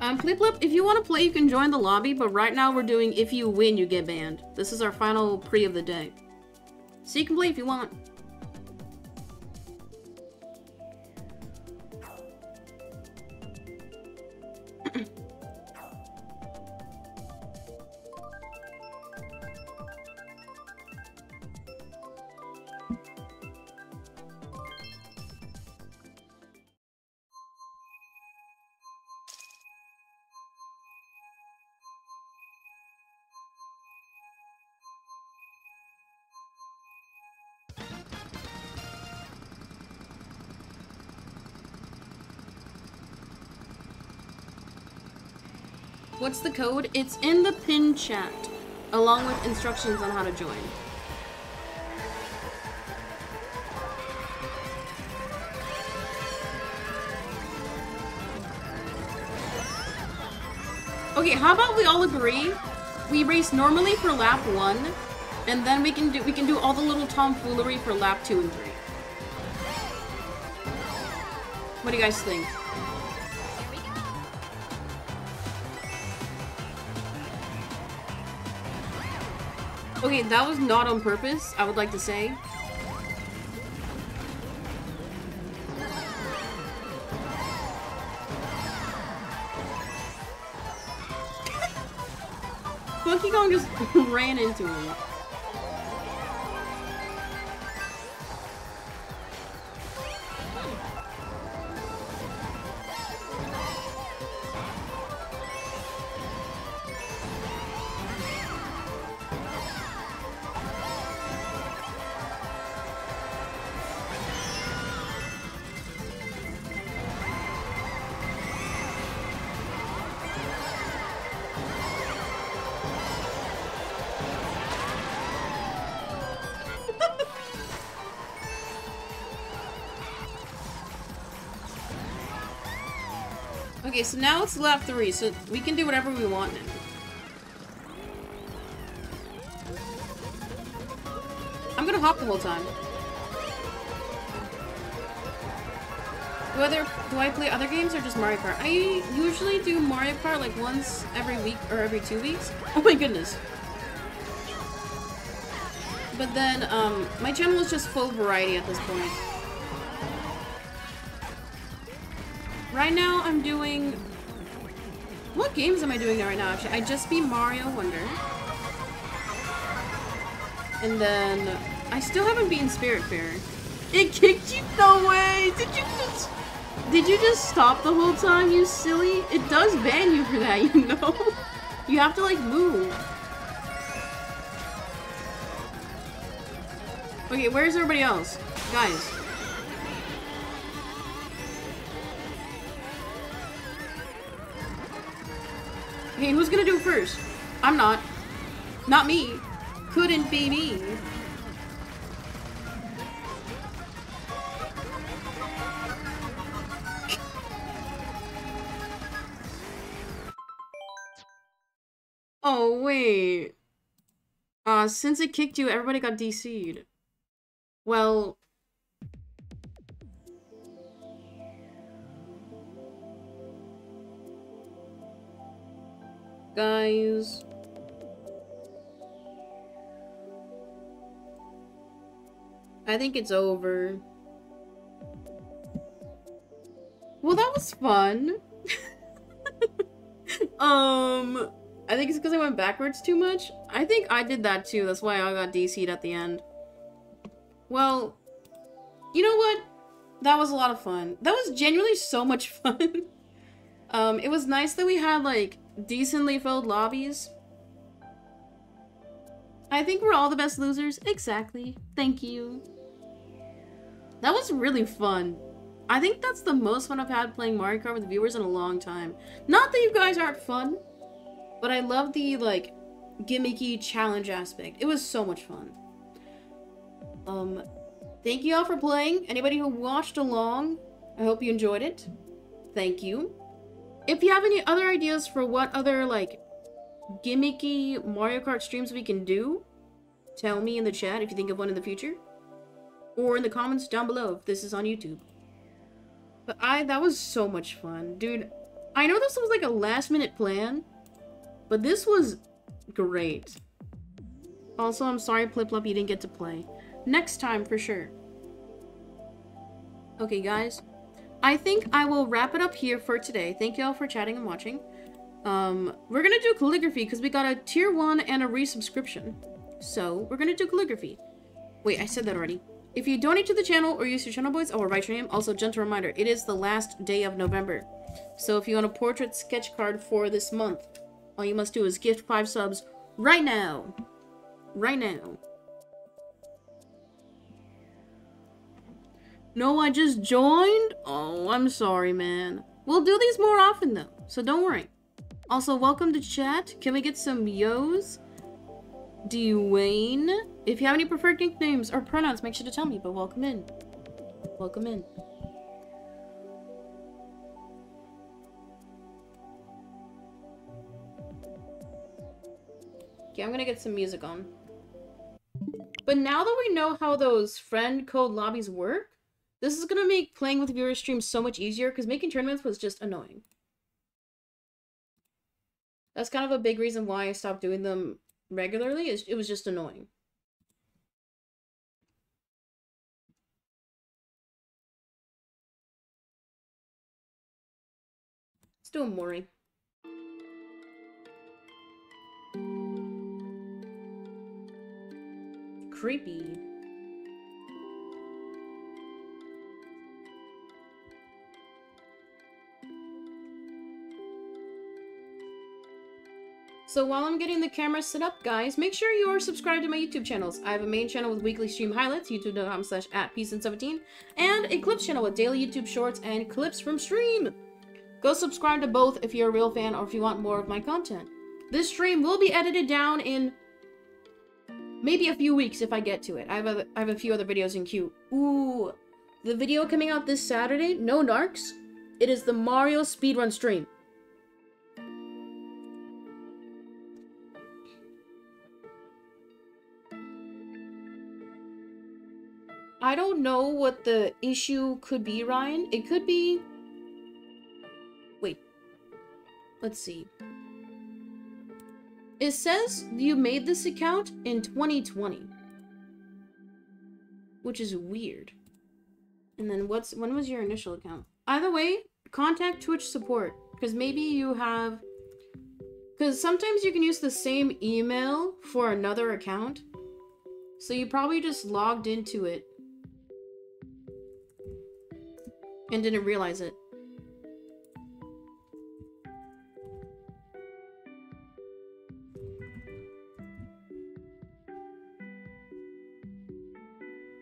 Um, Flip, if you want to play, you can join the lobby, but right now we're doing if you win, you get banned. This is our final pre of the day. So you can play if you want. code. It's in the pin chat, along with instructions on how to join. Okay, how about we all agree we race normally for lap one, and then we can do we can do all the little tomfoolery for lap two and three. What do you guys think? Okay, that was not on purpose, I would like to say. Funky Kong just ran into him. Okay, so now it's lap three, so we can do whatever we want now. I'm gonna hop the whole time. Whether do I play other games or just Mario Kart? I usually do Mario Kart like once every week or every two weeks. Oh my goodness. But then, um, my channel is just full variety at this point. Games am I doing right now, actually? I just beat Mario Wonder. And then... I still haven't beaten Spiritfarer. It kicked you? No way! Did you just... Did you just stop the whole time, you silly? It does ban you for that, you know? you have to, like, move. Okay, where's everybody else? Guys. I'm not. Not me. Couldn't be me. oh, wait. Uh, since it kicked you, everybody got DC'd. Well, guys. I think it's over. Well, that was fun. um, I think it's because I went backwards too much. I think I did that too. That's why I got DC'd at the end. Well, you know what? That was a lot of fun. That was genuinely so much fun. um, it was nice that we had, like, decently filled lobbies. I think we're all the best losers. Exactly. Thank you. That was really fun. I think that's the most fun I've had playing Mario Kart with viewers in a long time. Not that you guys aren't fun, but I love the, like, gimmicky challenge aspect. It was so much fun. Um, thank you all for playing. Anybody who watched along, I hope you enjoyed it. Thank you. If you have any other ideas for what other, like, gimmicky Mario Kart streams we can do, tell me in the chat if you think of one in the future. Or in the comments down below if this is on YouTube. But I, that was so much fun. Dude, I know this was like a last minute plan, but this was great. Also, I'm sorry, Pliplop, you didn't get to play. Next time, for sure. Okay, guys. I think I will wrap it up here for today. Thank you all for chatting and watching. Um, we're gonna do calligraphy because we got a tier 1 and a resubscription. So, we're gonna do calligraphy. Wait, I said that already. If you donate to the channel or use your channel boys, I will write your name. Also, gentle reminder, it is the last day of November. So if you want a portrait sketch card for this month, all you must do is gift 5 subs right now. Right now. No, I just joined? Oh, I'm sorry, man. We'll do these more often, though, so don't worry. Also, welcome to chat. Can we get some yos? Dwayne? If you have any preferred nicknames or pronouns, make sure to tell me, but welcome in. Welcome in. Okay, I'm gonna get some music on. But now that we know how those friend code lobbies work, this is gonna make playing with viewer streams so much easier because making tournaments was just annoying. That's kind of a big reason why I stopped doing them regularly. Is it was just annoying. A Mori. Creepy. So while I'm getting the camera set up, guys, make sure you are subscribed to my YouTube channels. I have a main channel with weekly stream highlights, youtube.com slash at peacein17, and a clips channel with daily YouTube shorts and clips from stream. Go subscribe to both if you're a real fan or if you want more of my content. This stream will be edited down in maybe a few weeks if I get to it. I have a, I have a few other videos in queue. Ooh, the video coming out this Saturday, no narcs. It is the Mario speedrun stream. I don't know what the issue could be, Ryan. It could be... Wait. Let's see. It says you made this account in 2020. Which is weird. And then what's when was your initial account? Either way, contact Twitch support. Because maybe you have... Because sometimes you can use the same email for another account. So you probably just logged into it and didn't realize it.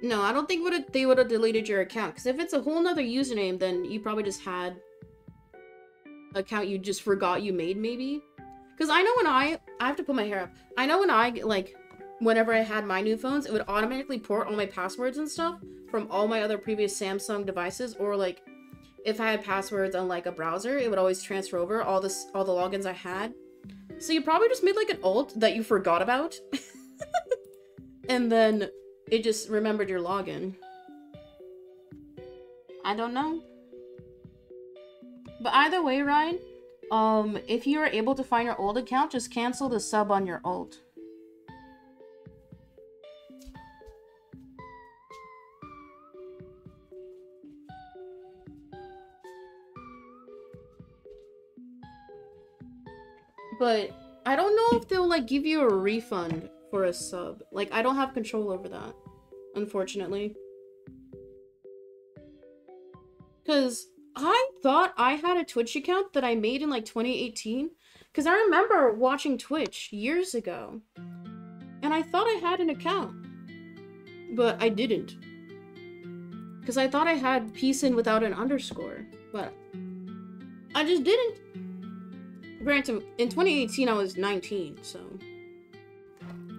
No, I don't think would they would have deleted your account. Because if it's a whole nother username, then you probably just had account you just forgot you made, maybe. Because I know when I... I have to put my hair up. I know when I, like, whenever I had my new phones, it would automatically port all my passwords and stuff from all my other previous Samsung devices. Or, like, if I had passwords on, like, a browser, it would always transfer over all this all the logins I had. So you probably just made, like, an alt that you forgot about. and then it just remembered your login. I don't know. But either way, Ryan, um, if you are able to find your old account, just cancel the sub on your old. But I don't know if they'll like give you a refund for a sub. Like, I don't have control over that, unfortunately. Because I thought I had a Twitch account that I made in like 2018. Because I remember watching Twitch years ago. And I thought I had an account. But I didn't. Because I thought I had peace in without an underscore. But I just didn't. Granted, in 2018 I was 19, so...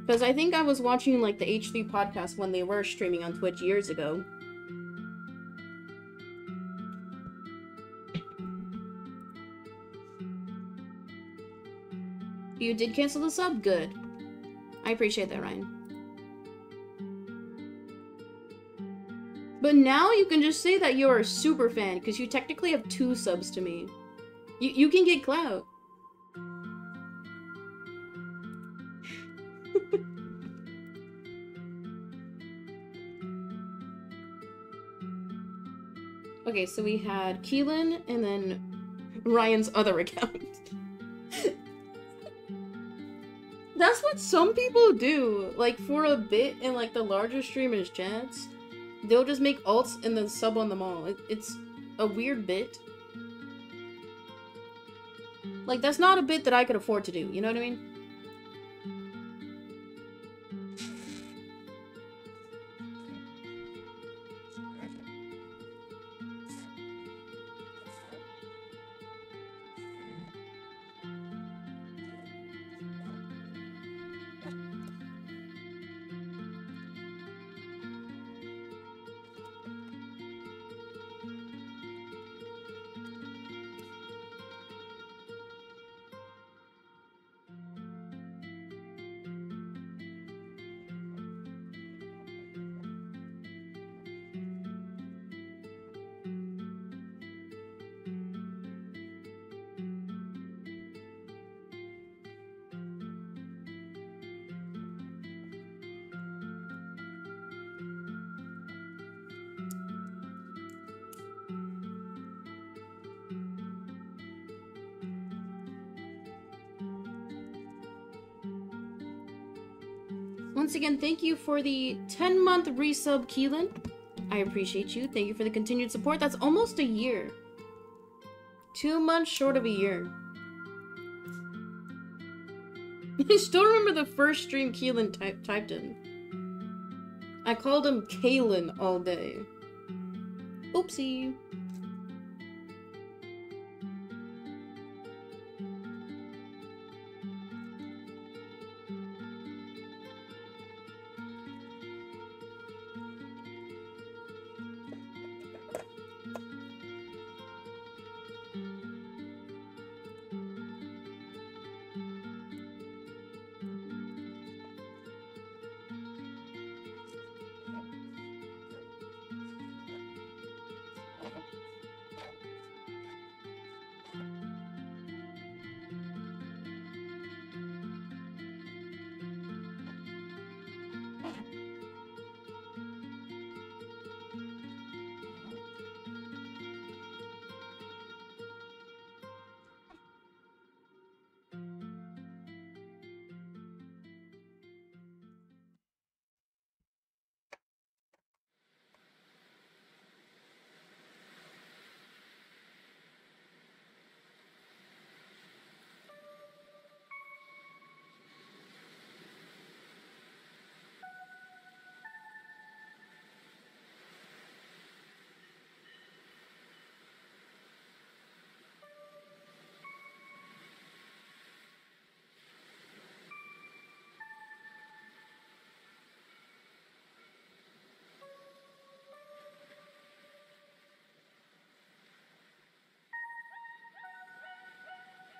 Because I think I was watching like the H3 podcast when they were streaming on Twitch years ago. You did cancel the sub? Good. I appreciate that, Ryan. But now you can just say that you're a super fan, because you technically have two subs to me. You, you can get clout. Okay, so we had Keelan and then Ryan's other account. That's what some people do. Like, for a bit in, like, the larger streamers' chats, they'll just make alts and then sub on them all. It, it's a weird bit. Like, that's not a bit that I could afford to do, you know what I mean? Again, thank you for the 10 month resub, Keelan. I appreciate you. Thank you for the continued support. That's almost a year. Two months short of a year. I still remember the first stream Keelan type typed in. I called him Kalen all day. Oopsie.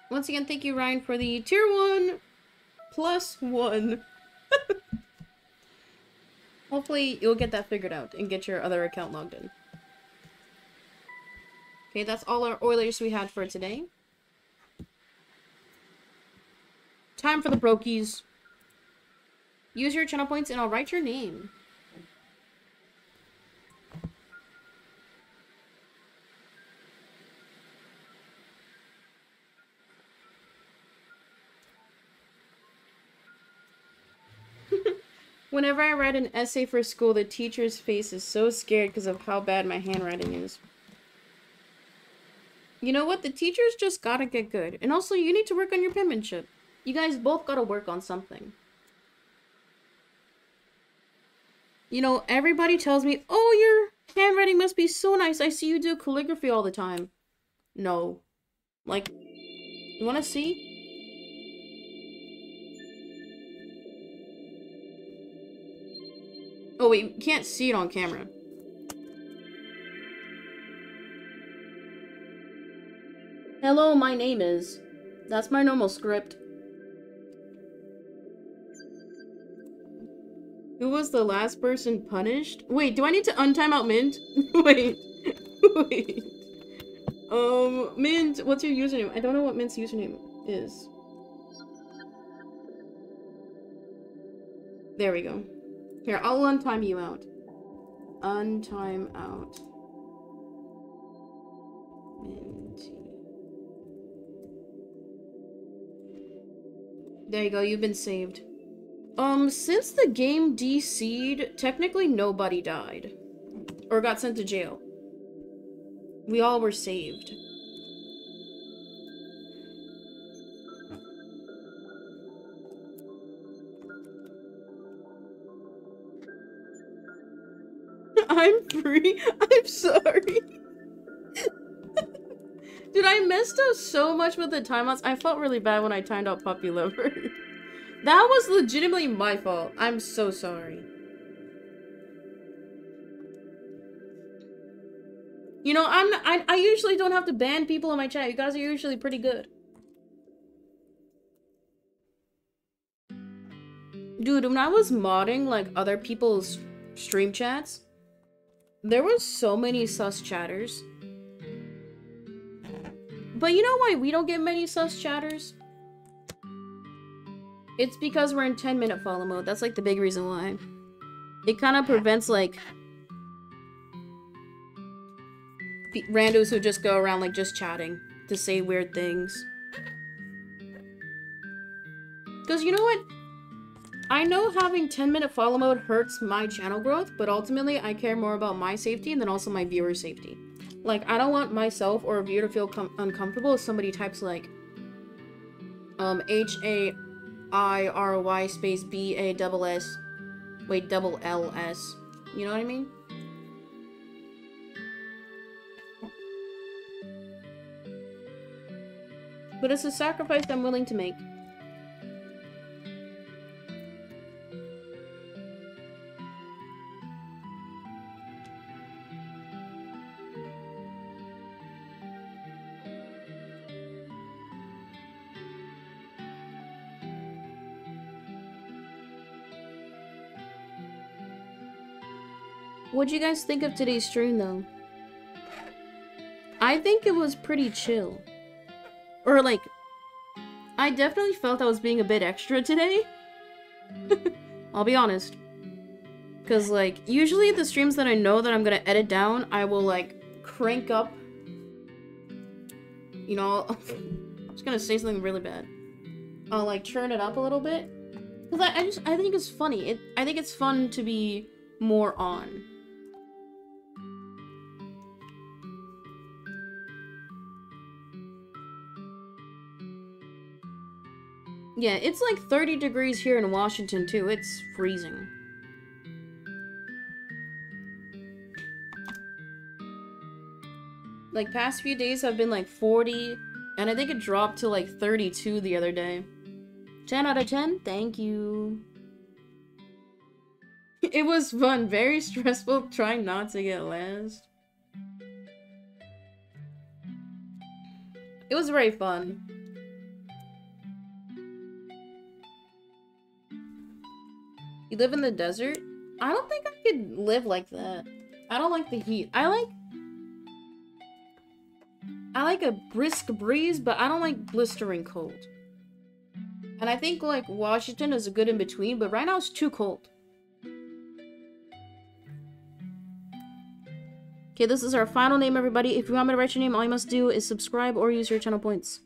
Once again, thank you, Ryan, for the tier one plus one. Hopefully, you'll get that figured out and get your other account logged in. Okay, that's all our Oilers we had for today. Time for the brokies. Use your channel points and I'll write your name. Whenever I write an essay for school, the teacher's face is so scared because of how bad my handwriting is. You know what? The teachers just gotta get good. And also, you need to work on your penmanship. You guys both gotta work on something. You know, everybody tells me, oh, your handwriting must be so nice. I see you do calligraphy all the time. No. Like, you wanna see? Oh wait, you can't see it on camera. Hello, my name is. That's my normal script. Who was the last person punished? Wait, do I need to untime out Mint? wait. wait. Um, Mint, what's your username? I don't know what Mint's username is. There we go. Here, I'll untime you out. Untime out. Minty. There you go, you've been saved. Um, since the game DC'd, technically nobody died. Or got sent to jail. We all were saved. I'm. I'm sorry. Dude, I messed up so much with the timeouts. I felt really bad when I timed out Puppy Lover. that was legitimately my fault. I'm so sorry. You know, I'm I, I usually don't have to ban people in my chat. You guys are usually pretty good. Dude, when I was modding, like, other people's stream chats, there was so many sus chatters. But you know why we don't get many sus chatters? It's because we're in 10 minute follow mode. That's like the big reason why. It kind of prevents like randos who just go around like just chatting to say weird things. Because you know what? I know having 10 minute follow mode hurts my channel growth, but ultimately I care more about my safety and then also my viewer safety. Like, I don't want myself or a viewer to feel uncomfortable if somebody types like, um, H-A-I-R-Y space B-A-double-S, wait, double L-S. You know what I mean? But it's a sacrifice I'm willing to make. What'd you guys think of today's stream, though? I think it was pretty chill. Or, like, I definitely felt I was being a bit extra today. I'll be honest. Because, like, usually the streams that I know that I'm gonna edit down, I will, like, crank up. You know, I'm just gonna say something really bad. I'll, like, turn it up a little bit. Because I, I just, I think it's funny. It, I think it's fun to be more on. Yeah, it's like 30 degrees here in Washington, too. It's freezing. Like, past few days have been like 40, and I think it dropped to like 32 the other day. 10 out of 10? Thank you. it was fun. Very stressful trying not to get last. It was very fun. You live in the desert? I don't think I could live like that. I don't like the heat. I like... I like a brisk breeze, but I don't like blistering cold. And I think, like, Washington is a good in-between, but right now it's too cold. Okay, this is our final name, everybody. If you want me to write your name, all you must do is subscribe or use your channel points.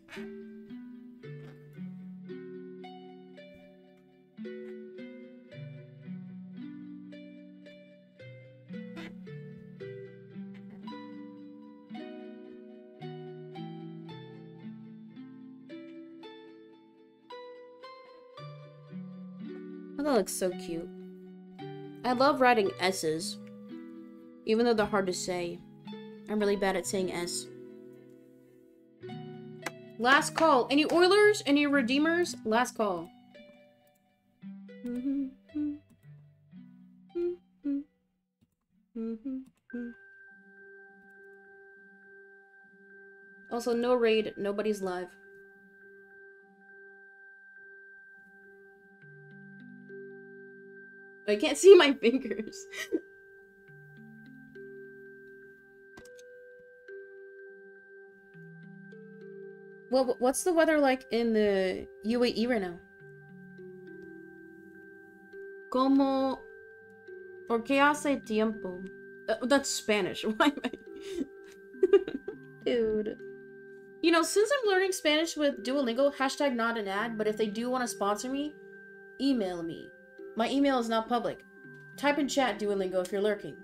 Looks so cute. I love writing S's. Even though they're hard to say. I'm really bad at saying S. Last call. Any Oilers? Any Redeemers? Last call. Also, no raid. Nobody's live. I can't see my fingers. well, what's the weather like in the UAE right now? Como... ¿Por qué hace tiempo? Uh, that's Spanish. Why am I... Dude. You know, since I'm learning Spanish with Duolingo, hashtag not an ad, but if they do want to sponsor me, email me. My email is not public. Type in chat Duolingo if you're lurking.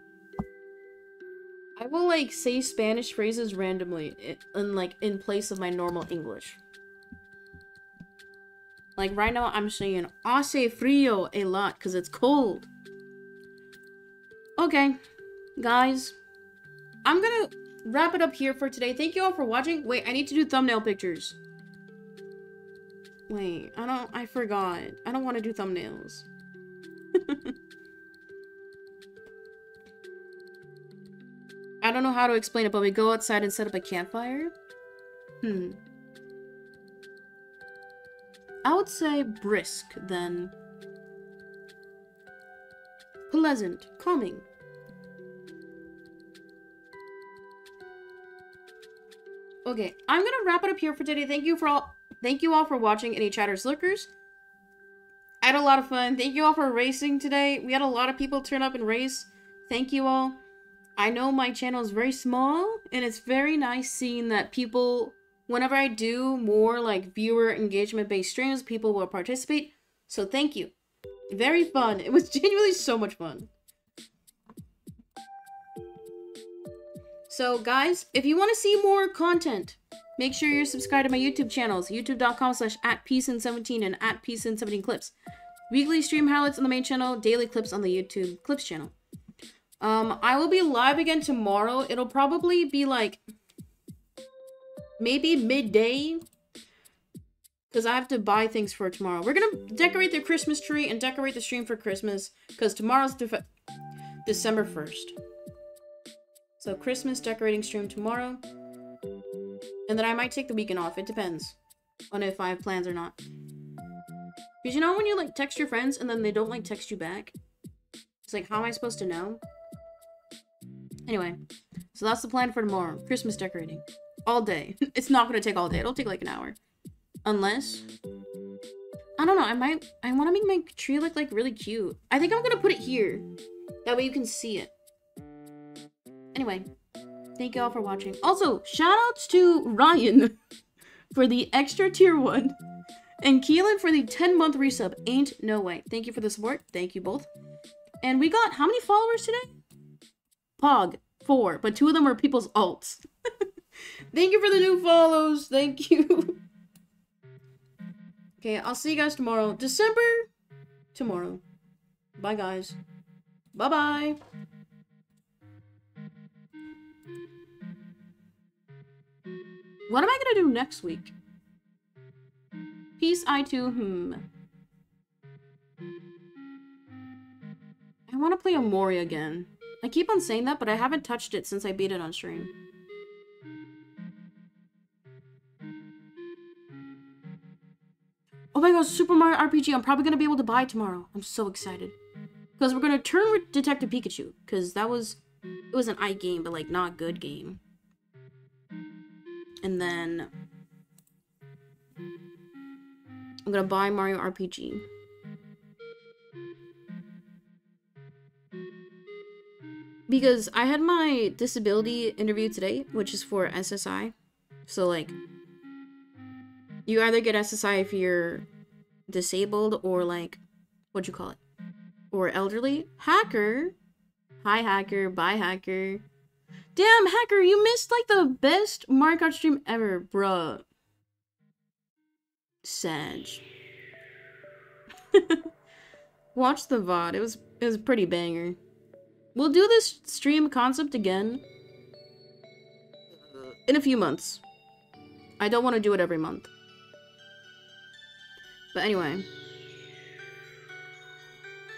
I will like say Spanish phrases randomly in like in place of my normal English. Like right now I'm saying hace frío a lot because it's cold. Okay, guys. I'm gonna wrap it up here for today. Thank you all for watching. Wait, I need to do thumbnail pictures. Wait, I don't- I forgot. I don't want to do thumbnails. I don't know how to explain it, but we go outside and set up a campfire. Hmm. I would say brisk, then. Pleasant, calming. Okay, I'm gonna wrap it up here for today. Thank you for all thank you all for watching any chatters lurkers. I had a lot of fun. Thank you all for racing today. We had a lot of people turn up and race. Thank you all. I know my channel is very small, and it's very nice seeing that people, whenever I do more like viewer engagement based streams, people will participate. So thank you. Very fun. It was genuinely so much fun. So, guys, if you want to see more content, make sure you're subscribed to my YouTube channels, youtube.com slash at peacein17 and at peacein17 clips. Weekly stream highlights on the main channel, daily clips on the YouTube clips channel. Um, I will be live again tomorrow. It'll probably be like maybe midday because I have to buy things for tomorrow. We're gonna decorate the Christmas tree and decorate the stream for Christmas because tomorrow's De December 1st. So Christmas decorating stream tomorrow. And then I might take the weekend off. It depends on if I have plans or not. Because you know when you like text your friends and then they don't like text you back? It's like, how am I supposed to know? Anyway, mm. so that's the plan for tomorrow. Christmas decorating. All day. it's not going to take all day. It'll take like an hour. Unless... I don't know. I might... I want to make my tree look like really cute. I think I'm going to put it here. That way you can see it. Anyway, thank you all for watching. Also, shoutouts to Ryan for the extra tier 1 and Keelan for the 10 month resub. Ain't no way. Thank you for the support. Thank you both. And we got how many followers today? Pog, four, but two of them are people's alts. Thank you for the new follows. Thank you. okay, I'll see you guys tomorrow. December tomorrow. Bye, guys. Bye-bye. What am I gonna do next week? Peace, I too, hmm. I want to play Omori again. I keep on saying that, but I haven't touched it since I beat it on stream. Oh my god, Super Mario RPG. I'm probably going to be able to buy tomorrow. I'm so excited. Because we're going to turn Detective Pikachu. Because that was... It was an I game, but like not good game. And then... I'm going to buy Mario RPG. Because I had my disability interview today, which is for SSI. So like you either get SSI if you're disabled or like what you call it? Or elderly. Hacker. Hi hacker, bye hacker. Damn hacker, you missed like the best Mario Kart stream ever, bruh. Sag. Watch the VOD. It was it was pretty banger. We'll do this stream concept again in a few months. I don't want to do it every month. But anyway.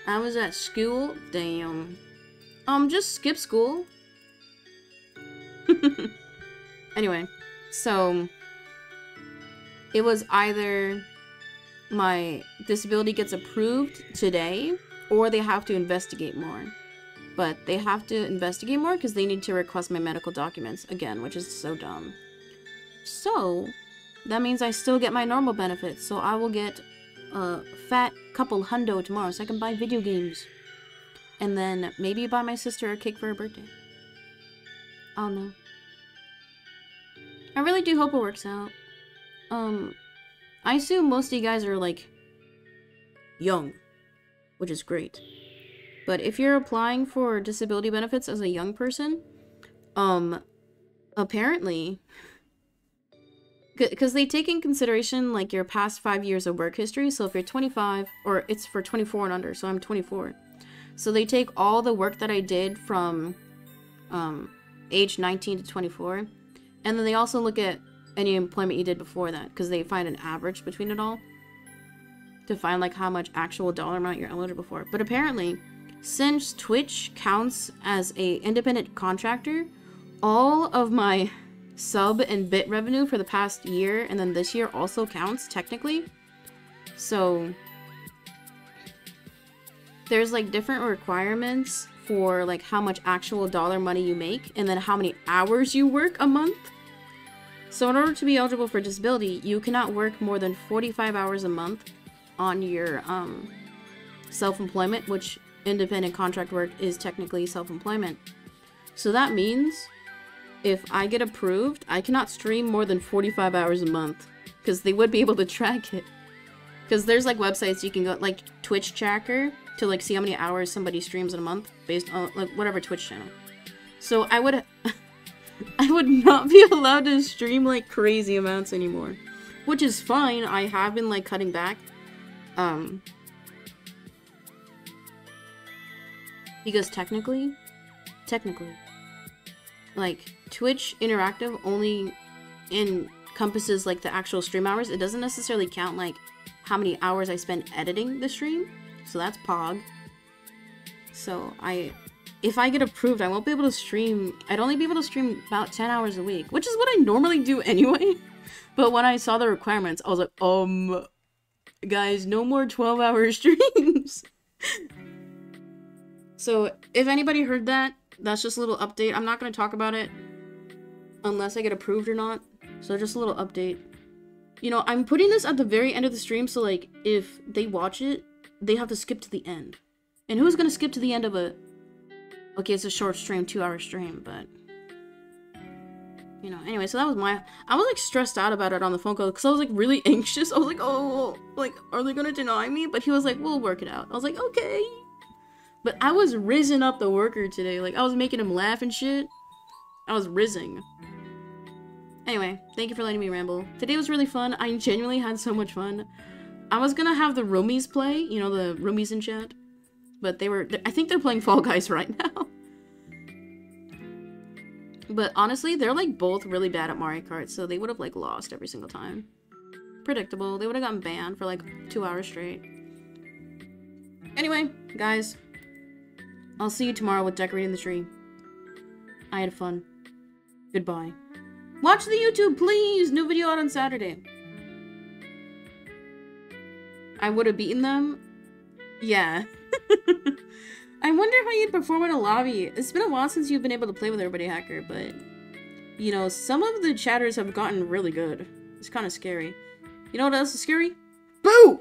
I was at school. Damn. Um, just skip school. anyway, so it was either my disability gets approved today or they have to investigate more but they have to investigate more because they need to request my medical documents again, which is so dumb. So, that means I still get my normal benefits, so I will get a fat couple hundo tomorrow so I can buy video games. And then maybe buy my sister a cake for her birthday. Oh no. I really do hope it works out. Um, I assume most of you guys are like young, which is great. But if you're applying for disability benefits as a young person, um, apparently, because they take in consideration like your past five years of work history. So if you're 25, or it's for 24 and under, so I'm 24. So they take all the work that I did from um, age 19 to 24, and then they also look at any employment you did before that because they find an average between it all to find like how much actual dollar amount you're eligible for. But apparently, since Twitch counts as a independent contractor, all of my sub and bit revenue for the past year and then this year also counts technically. So there's like different requirements for like how much actual dollar money you make and then how many hours you work a month. So in order to be eligible for disability, you cannot work more than 45 hours a month on your um, self-employment, which independent contract work is technically self-employment. So that means if I get approved, I cannot stream more than 45 hours a month because they would be able to track it. Because there's like websites you can go, like Twitch Tracker, to like see how many hours somebody streams in a month based on like whatever Twitch channel. So I would, I would not be allowed to stream like crazy amounts anymore, which is fine. I have been like cutting back, um, because technically, technically, like Twitch Interactive only encompasses like the actual stream hours. It doesn't necessarily count like how many hours I spend editing the stream. So that's Pog. So I, if I get approved, I won't be able to stream. I'd only be able to stream about 10 hours a week, which is what I normally do anyway. But when I saw the requirements, I was like, um, guys, no more 12 hour streams. So if anybody heard that, that's just a little update. I'm not going to talk about it unless I get approved or not. So just a little update. You know, I'm putting this at the very end of the stream, so like, if they watch it, they have to skip to the end. And who's gonna skip to the end of a... Okay, it's a short stream, two hour stream, but... You know, anyway, so that was my... I was like stressed out about it on the phone call because I was like really anxious. I was like, oh, like, are they gonna deny me? But he was like, we'll work it out. I was like, okay. But I was risen up the worker today. Like, I was making him laugh and shit. I was rising. Anyway, thank you for letting me ramble. Today was really fun. I genuinely had so much fun. I was gonna have the roomies play, you know, the roomies in chat. But they were, I think they're playing Fall Guys right now. but honestly, they're like both really bad at Mario Kart, so they would have like lost every single time. Predictable. They would have gotten banned for like two hours straight. Anyway, guys, I'll see you tomorrow with decorating the tree. I had fun. Goodbye. Watch the YouTube, please! New video out on Saturday. I would have beaten them? Yeah. I wonder how you'd perform in a lobby. It's been a while since you've been able to play with everybody hacker, but... You know, some of the chatters have gotten really good. It's kind of scary. You know what else is scary? Boo!